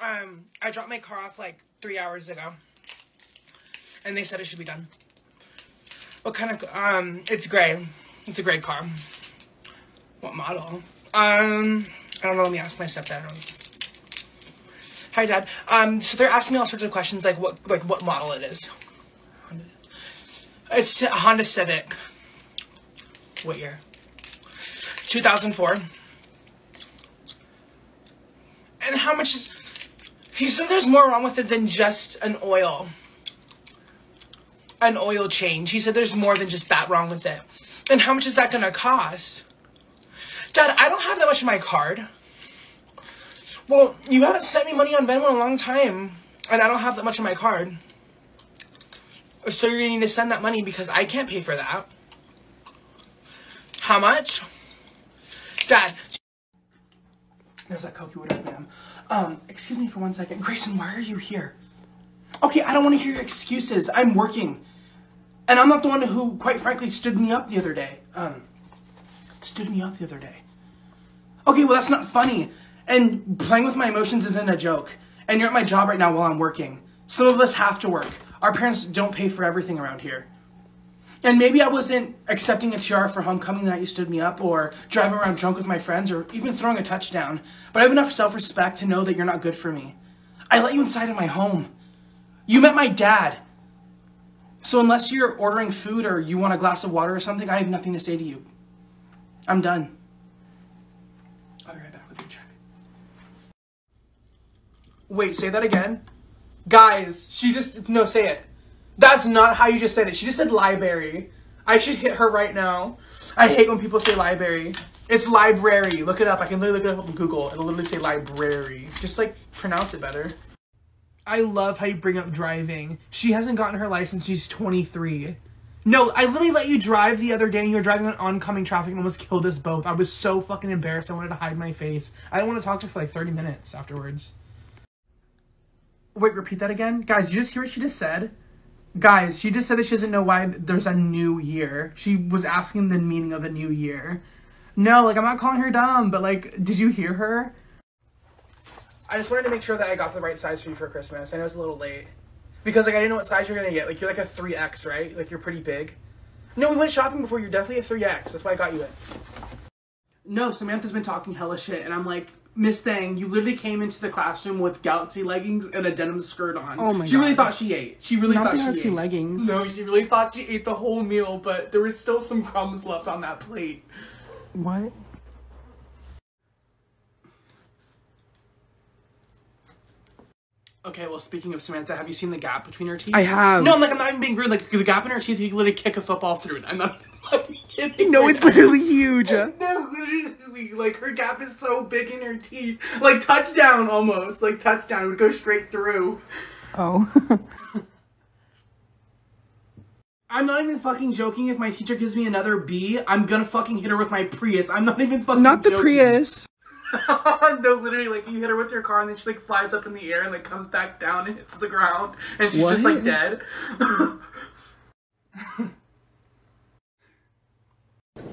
A: Um, I dropped my car off like three hours ago, and they said it should be done. What kind of, um, it's gray. It's a gray car. What model? Um, I don't know, let me ask my stepdad. Hi, Dad. Um, so they're asking me all sorts of questions, like what, like what model it is. It's a Honda Civic. What year? 2004. And how much is... He said there's more wrong with it than just an oil. An oil change. He said there's more than just that wrong with it. And how much is that gonna cost? Dad, I don't have that much in my card. Well, you haven't sent me money on Venmo in a long time. And I don't have that much in my card. So you're gonna need to send that money because I can't pay for that. How much? Dad. There's that Cokie Woodard ma'am. Um, excuse me for one second. Grayson, why are you here? Okay, I don't want to hear your excuses. I'm working. And I'm not the one who, quite frankly, stood me up the other day. Um, stood me up the other day. Okay, well, that's not funny. And playing with my emotions isn't a joke. And you're at my job right now while I'm working. Some of us have to work. Our parents don't pay for everything around here. And maybe I wasn't accepting a TR for homecoming night you stood me up, or driving around drunk with my friends, or even throwing a touchdown. But I have enough self respect to know that you're not good for me. I let you inside of my home. You met my dad. So unless you're ordering food or you want a glass of water or something, I have nothing to say to you. I'm done. I'll be right back with your check. Wait, say that again. Guys, she just no say it. That's not how you just said it. She just said library. I should hit her right now. I hate when people say library. It's library. Look it up. I can literally look it up on Google. It'll literally say library. Just like pronounce it better. I love how you bring up driving. She hasn't gotten her license. She's 23. No, I literally let you drive the other day and you were driving on oncoming traffic and almost killed us both. I was so fucking embarrassed. I wanted to hide my face. I didn't want to talk to her for like 30 minutes afterwards. Wait, repeat that again? Guys, you just hear what she just said? Guys, she just said that she doesn't know why there's a new year. She was asking the meaning of the new year. No, like, I'm not calling her dumb, but like, did you hear her? I just wanted to make sure that I got the right size for you for Christmas. I know it's a little late. Because, like, I didn't know what size you're gonna get. Like, you're like a 3X, right? Like, you're pretty big. No, we went shopping before. You're definitely a 3X. That's why I got you it. No, Samantha's been talking hella shit, and I'm like, Miss Thang, you literally came into the classroom with galaxy leggings and a denim skirt on.
B: Oh my
A: She really thought she ate. She really
B: Not
A: thought
B: the
A: she
B: galaxy
A: ate.
B: leggings.
A: No, she really thought she ate the whole meal, but there was still some crumbs left on that plate.
B: What?
A: Okay, well, speaking of Samantha, have you seen the gap between her teeth?
B: I have.
A: No, I'm like, I'm not even being rude. Like, the gap in her teeth, you can literally kick a football through it. I'm not even fucking
B: No, it's literally huge.
A: No, literally, like her gap is so big in her teeth, like touchdown almost, like touchdown it would go straight through.
B: Oh.
A: I'm not even fucking joking. If my teacher gives me another B, I'm gonna fucking hit her with my Prius. I'm not even fucking.
B: Not the
A: joking.
B: Prius.
A: no, literally, like you hit her with your car and then she like flies up in the air and like comes back down and hits the ground and she's just like dead.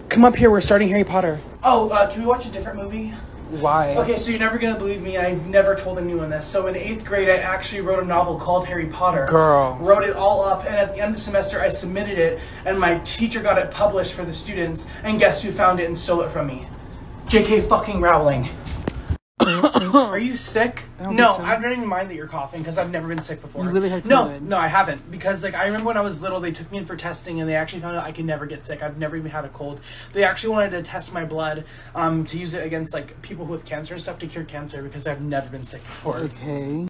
B: Come up here. We're starting Harry Potter.
A: oh, uh, can we watch a different movie?
B: Why?
A: Okay, so you're never gonna believe me. I've never told anyone this. So in eighth grade, I actually wrote a novel called Harry Potter.
B: Girl.
A: Wrote it all up, and at the end of the semester, I submitted it, and my teacher got it published for the students. And guess who found it and stole it from me? J.K. fucking Rowling. Are you sick?
B: don't
A: No,
B: so.
A: I don't even mind that you're coughing because I've never been sick before.
B: You literally had
A: no,
B: COVID.
A: no, I haven't because like I remember when I was little, they took me in for testing and they actually found out I could never get sick. I've never even had a cold. They actually wanted to test my blood um, to use it against like people with cancer and stuff to cure cancer because I've never been sick before.
B: Okay.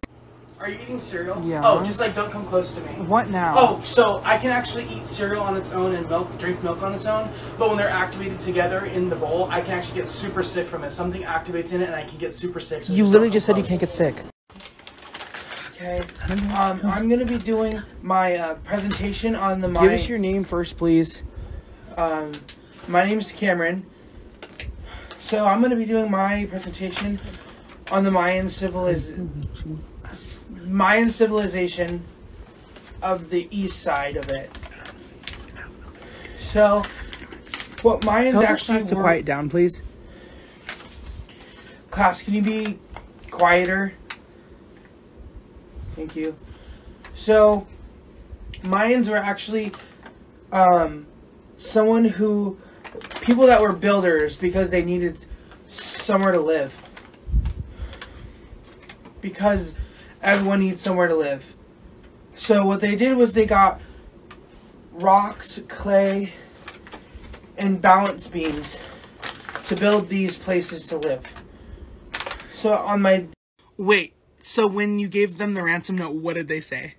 A: Are you eating cereal?
B: Yeah.
A: Oh, just like don't come close to me.
B: What now?
A: Oh, so I can actually eat cereal on its own and milk, drink milk on its own, but when they're activated together in the bowl, I can actually get super sick from it. Something activates in it, and I can get super sick. So
B: You
A: just
B: literally just said you can't get sick.
A: Okay. Um, I'm gonna be doing my uh, presentation on the
B: Give
A: Mayan.
B: us your name first, please.
A: Um, my name's Cameron. So I'm gonna be doing my presentation on the Mayan civiliz- Mayan civilization of the east side of it. So, what Mayans
B: Tell
A: actually
B: to
A: were-
B: quiet down, please.
A: Class, can you be quieter? Thank you. So, Mayans were actually um, someone who, people that were builders because they needed somewhere to live. Because everyone needs somewhere to live. So, what they did was they got rocks, clay, and balance beams to build these places to live. So on my wait, so when you gave them the ransom note, what did they say?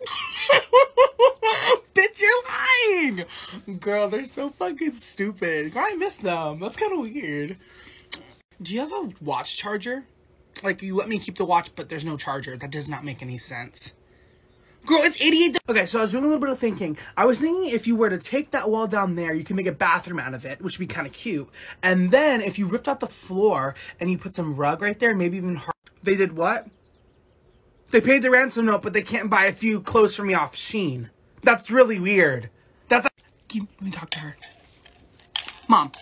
A: Bitch, you're lying, girl. They're so fucking stupid. Girl, I miss them. That's kind of weird. Do you have a watch charger? Like you let me keep the watch, but there's no charger. That does not make any sense. Girl, it's 88. Okay, so I was doing a little bit of thinking. I was thinking if you were to take that wall down there, you could make a bathroom out of it, which would be kind of cute. And then if you ripped out the floor and you put some rug right there, maybe even. They did what? They paid the ransom note, but they can't buy a few clothes for me off Shein. That's really weird. That's. Keep, let me talk to her. Mom,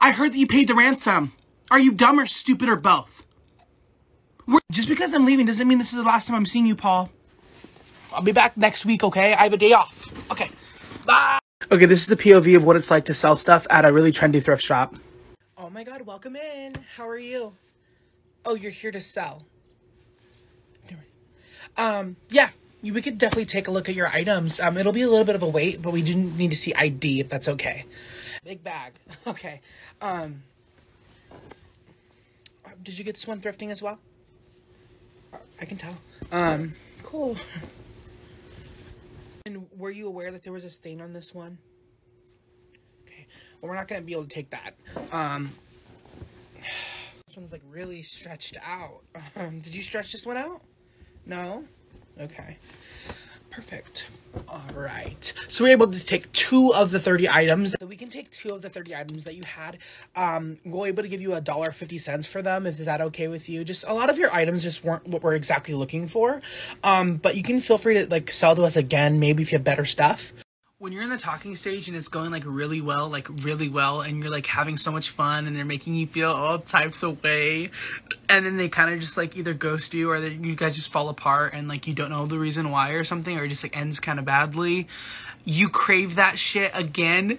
A: I heard that you paid the ransom. Are you dumb or stupid or both? We're, just because I'm leaving doesn't mean this is the last time I'm seeing you, Paul. I'll be back next week, okay? I have a day off. Okay. Bye. Okay, this is the POV of what it's like to sell stuff at a really trendy thrift shop. Oh my god, welcome in. How are you? Oh, you're here to sell. Um, yeah, you, we could definitely take a look at your items. Um, it'll be a little bit of a wait, but we do need to see ID if that's okay. Big bag. Okay. Um, did you get this one thrifting as well? I can tell. Um, cool. And were you aware that there was a stain on this one? Okay. Well, we're not gonna be able to take that. Um, this one's like really stretched out. Um, did you stretch this one out? No. Okay. Perfect. All right. So we're able to take two of the 30 items. So we can take two of the 30 items that you had. Um, we're able to give you a dollar fifty cents for them. Is that okay with you? Just a lot of your items just weren't what we're exactly looking for. Um, but you can feel free to like sell to us again, maybe if you have better stuff when you're in the talking stage and it's going like really well, like really well, and you're like having so much fun and they're making you feel all types of way, and then they kind of just like either ghost you or you guys just fall apart and like you don't know the reason why or something, or it just like ends kind of badly, you crave that shit again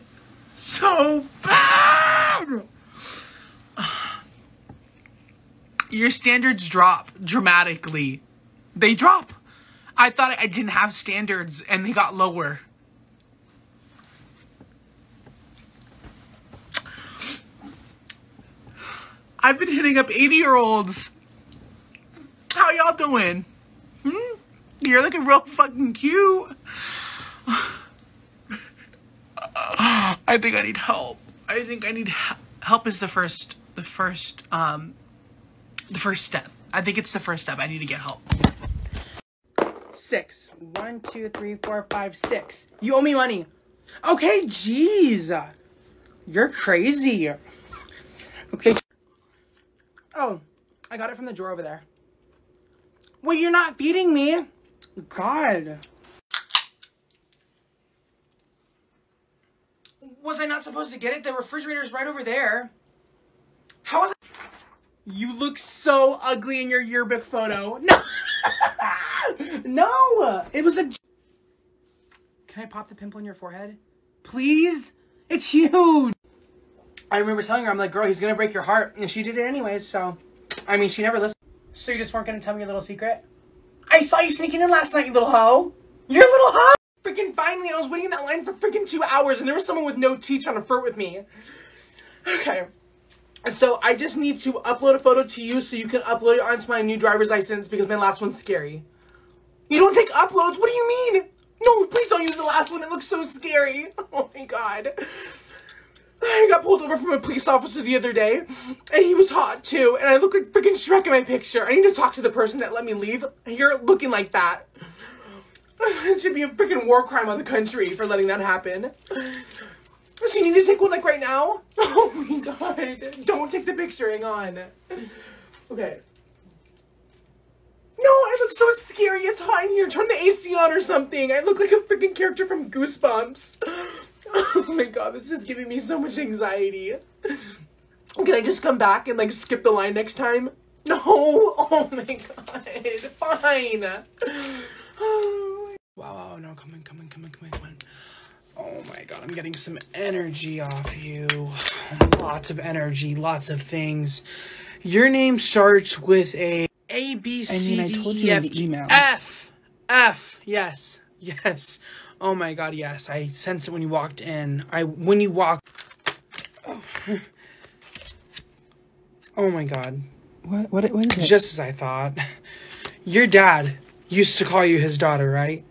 A: so bad. Your standards drop dramatically. They drop. I thought I didn't have standards and they got lower. I've been hitting up 80 year olds. How y'all doing? Hmm? You're looking real fucking cute. I think I need help. I think I need he- help is the first the first um the first step. I think it's the first step. I need to get help. Six. One, two, three, four, five, six. You owe me money. Okay, jeez. You're crazy. Okay. Oh, I got it from the drawer over there. Well, you're not feeding me. God. Was I not supposed to get it? The refrigerator's right over there. How was You look so ugly in your yearbook photo. No. no. It was a Can I pop the pimple in your forehead? Please? It's huge. I remember telling her, I'm like, girl, he's gonna break your heart. And she did it anyways, so. I mean, she never listened. So you just weren't gonna tell me your little secret? I saw you sneaking in last night, you little hoe. You're a little hoe! Freaking finally, I was waiting in that line for freaking two hours and there was someone with no teeth trying to flirt with me. Okay. So I just need to upload a photo to you so you can upload it onto my new driver's license because my last one's scary. You don't take uploads? What do you mean? No, please don't use the last one. It looks so scary. Oh my god. I got pulled over from a police officer the other day, and he was hot too, and I look like freaking Shrek in my picture. I need to talk to the person that let me leave. You're looking like that. It should be a freaking war crime on the country for letting that happen. So you need to take one like right now? Oh my god. Don't take the picture, hang on. Okay. No, I look so scary. It's hot in here. Turn the AC on or something. I look like a freaking character from Goosebumps. Oh my god, this is giving me so much anxiety. Can I just come back and like skip the line next time? No! Oh my god. Fine. Wow, wow, no, come in, come in, come in, come in, come in. Oh my god, I'm getting some energy off you. Lots of energy, lots of things. Your name starts with a A B C
B: mean, I
A: D
B: told you in
A: F
B: the email.
A: F F. Yes, yes. Oh my god, yes. I sensed it when you walked in. I when you walked. Oh, oh my god.
B: What? What? What is it?
A: Just as I thought. Your dad used to call you his daughter, right?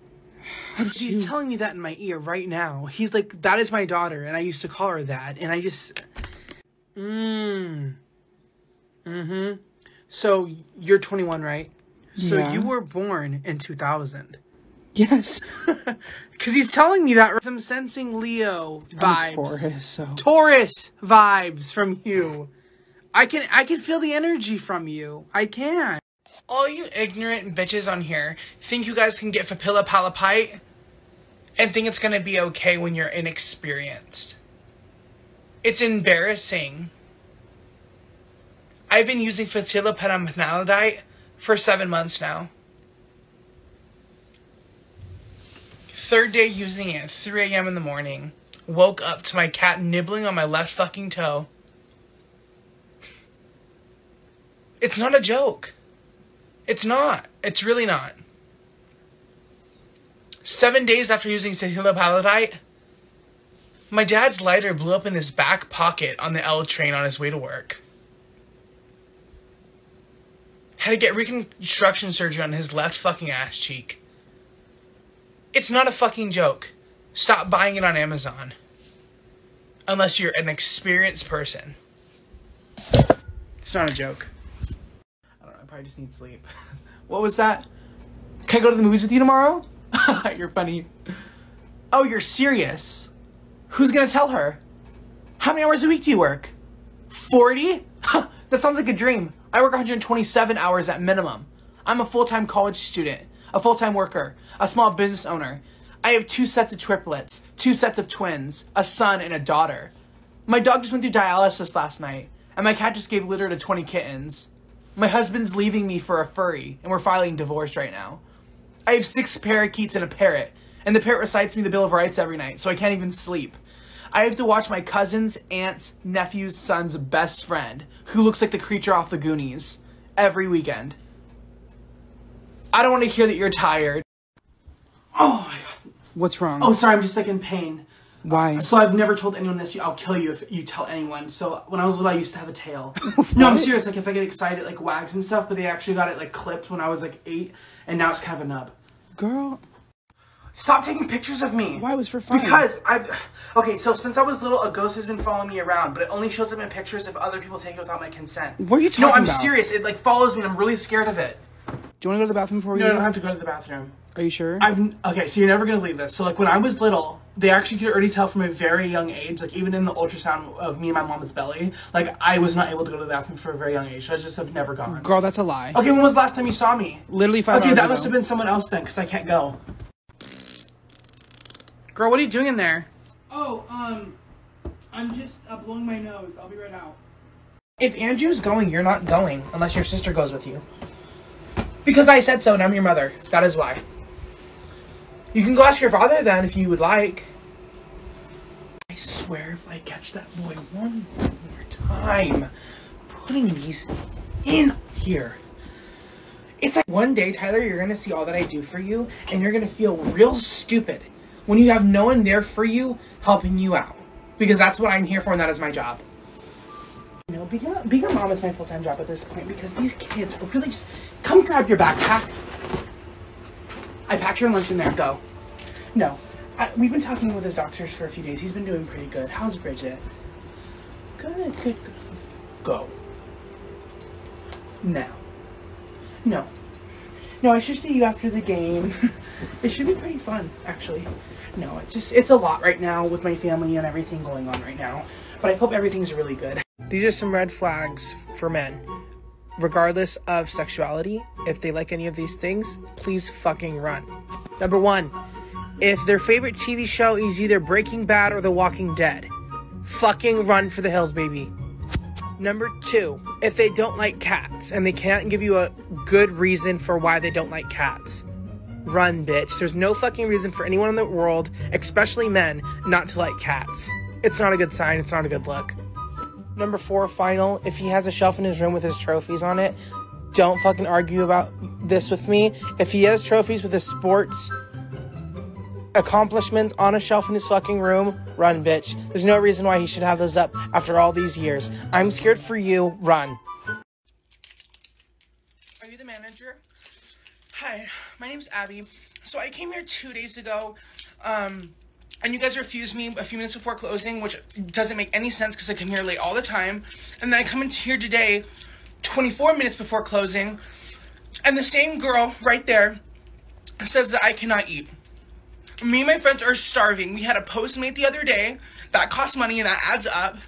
A: He's telling me that in my ear right now. He's like, that is my daughter, and I used to call her that, and I just. Mmm. Mm hmm. So you're 21, right? So
B: Yeah.
A: you were born in 2000.
B: Yes.
A: Because he's telling me that. I'm sensing Leo
B: I'm
A: vibes.
B: Taurus, so.
A: Taurus vibes from you. I can I can feel the energy from you. I can. All you ignorant bitches on here think you guys can get Fapilla Palapite and think it's gonna be okay when you're inexperienced. It's embarrassing. I've been using Fatilla Penampanalidite for seven months now. Third day using it, 3 a.m. in the morning. Woke up to my cat nibbling on my left fucking toe. It's not a joke. It's not. It's really not. Seven days after using Sahila Paladite, my dad's lighter blew up in his back pocket on the L train on his way to work. Had to get reconstruction surgery on his left fucking ass cheek. It's not a fucking joke. Stop buying it on Amazon. Unless you're an experienced person. It's not a joke. I don't know, I probably just need sleep. what was that? Can I go to the movies with you tomorrow? you're funny. Oh, you're serious? Who's gonna tell her? How many hours a week do you work? 40? that sounds like a dream. I work 127 hours at minimum. I'm a full-time college student, a full-time worker, a small business owner. I have two sets of triplets, two sets of twins, a son and a daughter. My dog just went through dialysis last night, and my cat just gave litter to 20 kittens. My husband's leaving me for a furry, and we're filing divorce right now. I have six parakeets and a parrot, and the parrot recites me the Bill of Rights every night, so I can't even sleep. I have to watch my cousin's, aunt's, nephew's, son's best friend, who looks like the creature off the Goonies, every weekend. I don't want to hear that you're tired. Oh my god.
B: What's wrong?
A: Oh, sorry, I'm just like in pain.
B: Why?
A: So I've never told anyone this. I'll kill you if you tell anyone. So when I was little, I used to have a tail. no, I'm serious. Like if I get excited, like wags and stuff. But they actually got it like clipped when I was like eight, and now it's kind of a nub.
B: Girl,
A: Stop taking pictures of me.
B: why was for fun?
A: Because I've okay. So since I was little, a ghost has been following me around, but it only shows up in pictures if other people take it without my consent.
B: What are you talking about?
A: No, I'm
B: about?
A: serious. It like follows me. and I'm really scared of it.
B: Do you want to go to the bathroom before we
A: No, I don't have to go to the bathroom.
B: Are you sure?
A: I've okay, so you're never gonna leave this. So like when I was little, they actually could already tell from a very young age, like even in the ultrasound of me and my mom's belly, like I was not able to go to the bathroom for a very young age. So I just have never gone.
B: Girl, that's a lie.
A: Okay, when was the last time you saw me?
B: Literally five
A: Okay,
B: hours
A: that
B: ago.
A: must have been someone else then, because I can't go.
B: Girl, what are you doing in there?
A: Oh, um, I'm just uh, blowing my nose. I'll be right out. If Andrew's going, you're not going unless your sister goes with you. Because I said so, and I'm your mother. That is why. You can go ask your father then if you would like. I swear, if I catch that boy one more time, putting these in here. It's like one day, Tyler, you're gonna see all that I do for you, and you're gonna feel real stupid when you have no one there for you helping you out. Because that's what I'm here for, and that is my job. You know, being a, being a mom is my full time job at this point because these kids are really just. Come grab your backpack. I packed your lunch in there. Go. No. I, we've been talking with his doctors for a few days. He's been doing pretty good. How's Bridget? Good, good, good. Go. Now. No. No, I should see you after the game. it should be pretty fun, actually. No, it's just, it's a lot right now with my family and everything going on right now. But I hope everything's really good. These are some red flags for men. Regardless of sexuality, if they like any of these things, please fucking run. Number one, if their favorite TV show is either Breaking Bad or The Walking Dead, fucking run for the hills, baby. Number two, if they don't like cats and they can't give you a good reason for why they don't like cats, run, bitch. There's no fucking reason for anyone in the world, especially men, not to like cats. It's not a good sign, it's not a good look. Number four, final, if he has a shelf in his room with his trophies on it, don't fucking argue about this with me. If he has trophies with his sports accomplishments on a shelf in his fucking room, run, bitch. There's no reason why he should have those up after all these years. I'm scared for you, run. Are you the manager? Hi, my name's Abby. So I came here two days ago, um, and you guys refused me a few minutes before closing, which doesn't make any sense because I come here late all the time. And then I come in here today, 24 minutes before closing, and the same girl right there says that I cannot eat. Me and my friends are starving. We had a Postmate the other day. That costs money and that adds up.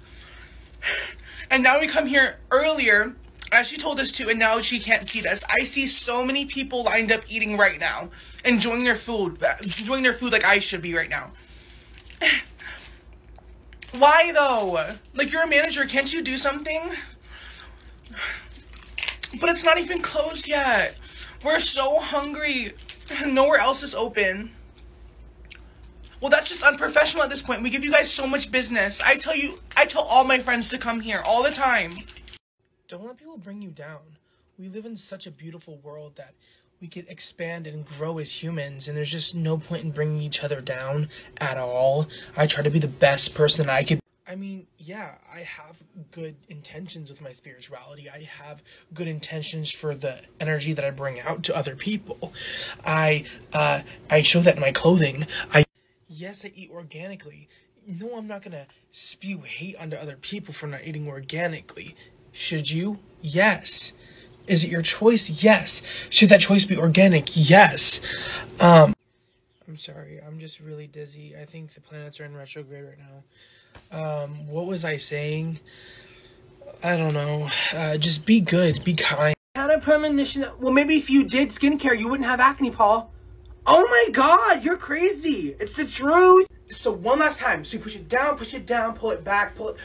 A: And now we come here earlier, as she told us to, and now she can't seat us. I see so many people lined up eating right now, enjoying their food, enjoying their food like I should be right now. Why though? Like you're a manager, can't you do something? But it's not even closed yet. We're so hungry. Nowhere else is open. Well, that's just unprofessional at this point. We give you guys so much business. I tell you, I tell all my friends to come here all the time. Don't let people bring you down. We live in such a beautiful world that we could expand and grow as humans, and there's just no point in bringing each other down at all. I try to be the best person I could.
B: I mean, yeah, I have good intentions with my spirituality. I have good intentions for the energy that I bring out to other people. I uh I show that in my clothing. I yes, I eat organically. No, I'm not gonna spew hate onto other people for not eating organically. Should you? Yes. Is it your choice? Yes. Should that choice be organic? Yes. Um I'm sorry, I'm just really dizzy. I think the planets are in retrograde right now. Um, what was I saying? I don't know. Uh, just be good, be kind.
A: Had a premonition. Well, maybe if you did skincare, you wouldn't have acne, Paul. Oh my god, you're crazy. It's the truth. So one last time. So you push it down, push it down, pull it back, pull it.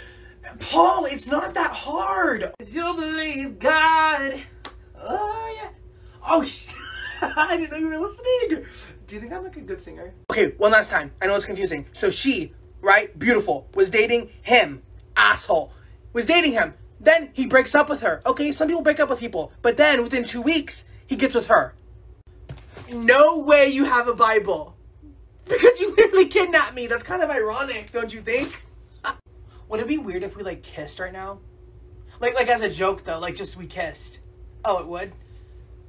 A: Paul, it's not that hard. You believe God. Oh yeah. Oh, sh- I didn't know you were listening. Do you think I'm like a good singer? Okay, one last time. I know it's confusing. So she, right, beautiful, was dating him, asshole, was dating him. Then he breaks up with her. Okay, some people break up with people, but then within two weeks, he gets with her. No way you have a Bible. Because you literally kidnapped me. That's kind of ironic, don't you think? Would it be weird if we like kissed right now? Like like as a joke though, like just we kissed. Oh, it would?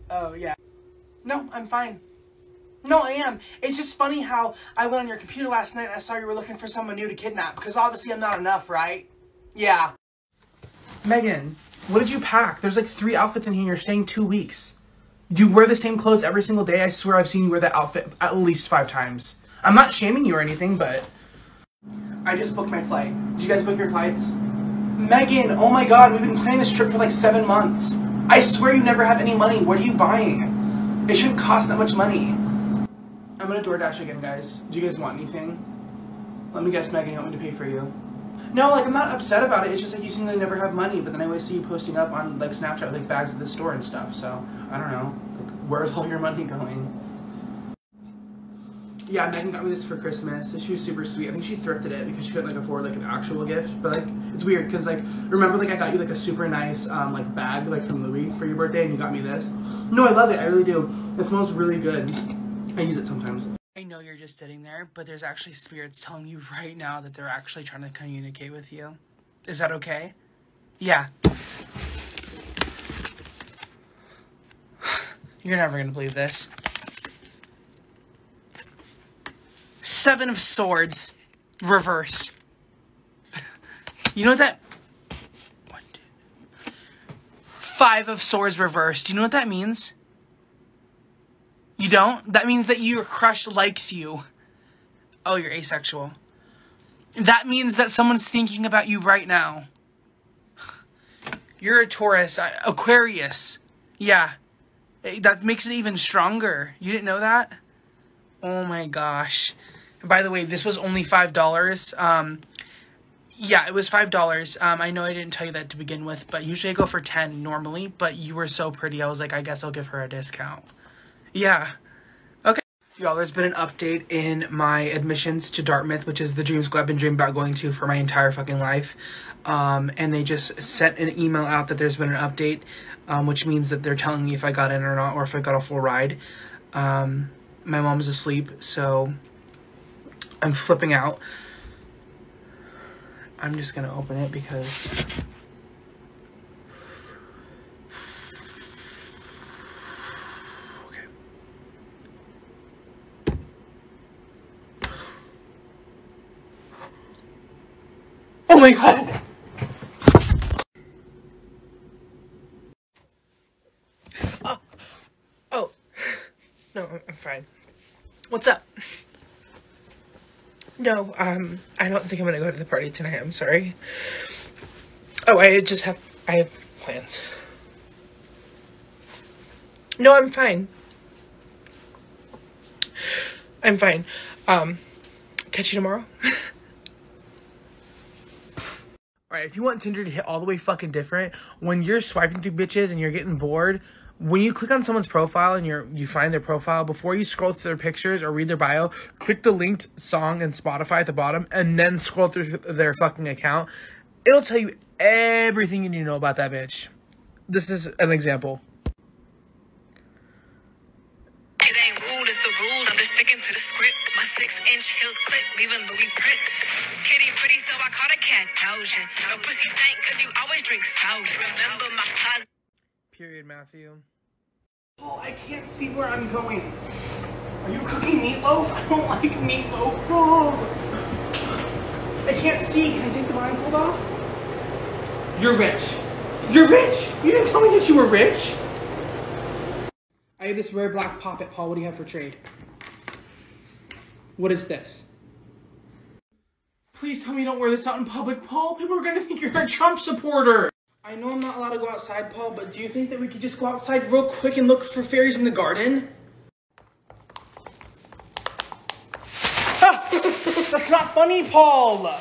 A: Oh, yeah. No, I'm fine. No, I am. It's just funny how I went on your computer last night and I saw you were looking for someone new to kidnap because obviously I'm not enough, right? Yeah. Megan, what did you pack? There's like three outfits in here. You're staying two weeks. Do you wear the same clothes every single day? I swear I've seen you wear that outfit at least five times. I'm not shaming you or anything, but I just booked my flight. Did you guys book your flights? Megan, oh my god, we've been planning this trip for like seven months. I swear you never have any money. What are you buying? It shouldn't cost that much money. I'm gonna DoorDash again, guys. Do you guys want anything? Let me guess, Megan, you want me to pay for you? No, like I'm not upset about it. It's just like you seem to never have money, but then I always see you posting up on like Snapchat with, like bags at the store and stuff. So I don't know. Like, where's all your money going? Yeah, Megan got me this for Christmas. She was super sweet. I think she thrifted it because she couldn't like afford like an actual gift. But like it's weird because like remember like I got you like a super nice um like bag like from Louis for your birthday and you got me this. No, I love it. I really do. It smells really good. I use it sometimes.
B: I know you're just sitting there, but there's actually spirits telling you right now that they're actually trying to communicate with you. Is that okay? Yeah. You're never gonna believe this. Seven of Swords, reversed. You know what that? Five of Swords reversed. Do you know what that means? You don't? That means that your crush likes you. Oh, you're asexual. That means that someone's thinking about you right now. You're a Taurus, Aquarius. Yeah. That makes it even stronger. You didn't know that? Oh my gosh. By the way, this was only $5. Um, yeah, it was $5. Um, I know I didn't tell you that to begin with, but usually I go for 10 normally, but you were so pretty, I was like, I guess I'll give her a discount. Yeah. Okay. Y'all, there's been an update in my admissions to Dartmouth, which is the dream school I've been dreaming about going to for my entire fucking life. Um, and they just sent an email out that there's been an update, um, which means that they're telling me if I got in or not, or if I got a full ride. Um, my mom's asleep, so I'm flipping out. I'm just gonna open it because. Okay. Oh my god! Oh, oh, no, I'm fine. What's up? No, um, I don't think I'm gonna go to the party tonight. I'm sorry. Oh, I just have I have plans. No, I'm fine. I'm fine. Um, catch you tomorrow. Alright, if you want Tinder to hit all the way fucking different, when you're swiping through bitches and you're getting bored, when you click on someone's profile and you're you find their profile, before you scroll through their pictures or read their bio, click the linked song and Spotify at the bottom and then scroll through their fucking account. It'll tell you everything you need to know about that bitch. This is an example.
H: It ain't rude, it's the rules. I'm just sticking to the script. My six inch heels clip, leaving Louis prints. Kitty pretty, so I caught a cat Doja. No pussy stank, cause you always drink soda. Remember my closet.
B: Period, Matthew.
A: Oh, I can't see where I'm going. Are you cooking meatloaf? I don't like meatloaf, Paul. I can't see. Can I take the blindfold off? You're rich. You're rich. You didn't tell me that you were rich.
B: I have this rare black poppet, Paul. What do you have for trade? What is this?
A: Please tell me you don't wear this out in public, Paul. People are gonna think you're a Trump supporter.
B: I know I'm not allowed to go outside, Paul, but do you think that we could just go outside real quick and look for fairies in the garden? Ah!
A: That's not funny, Paul.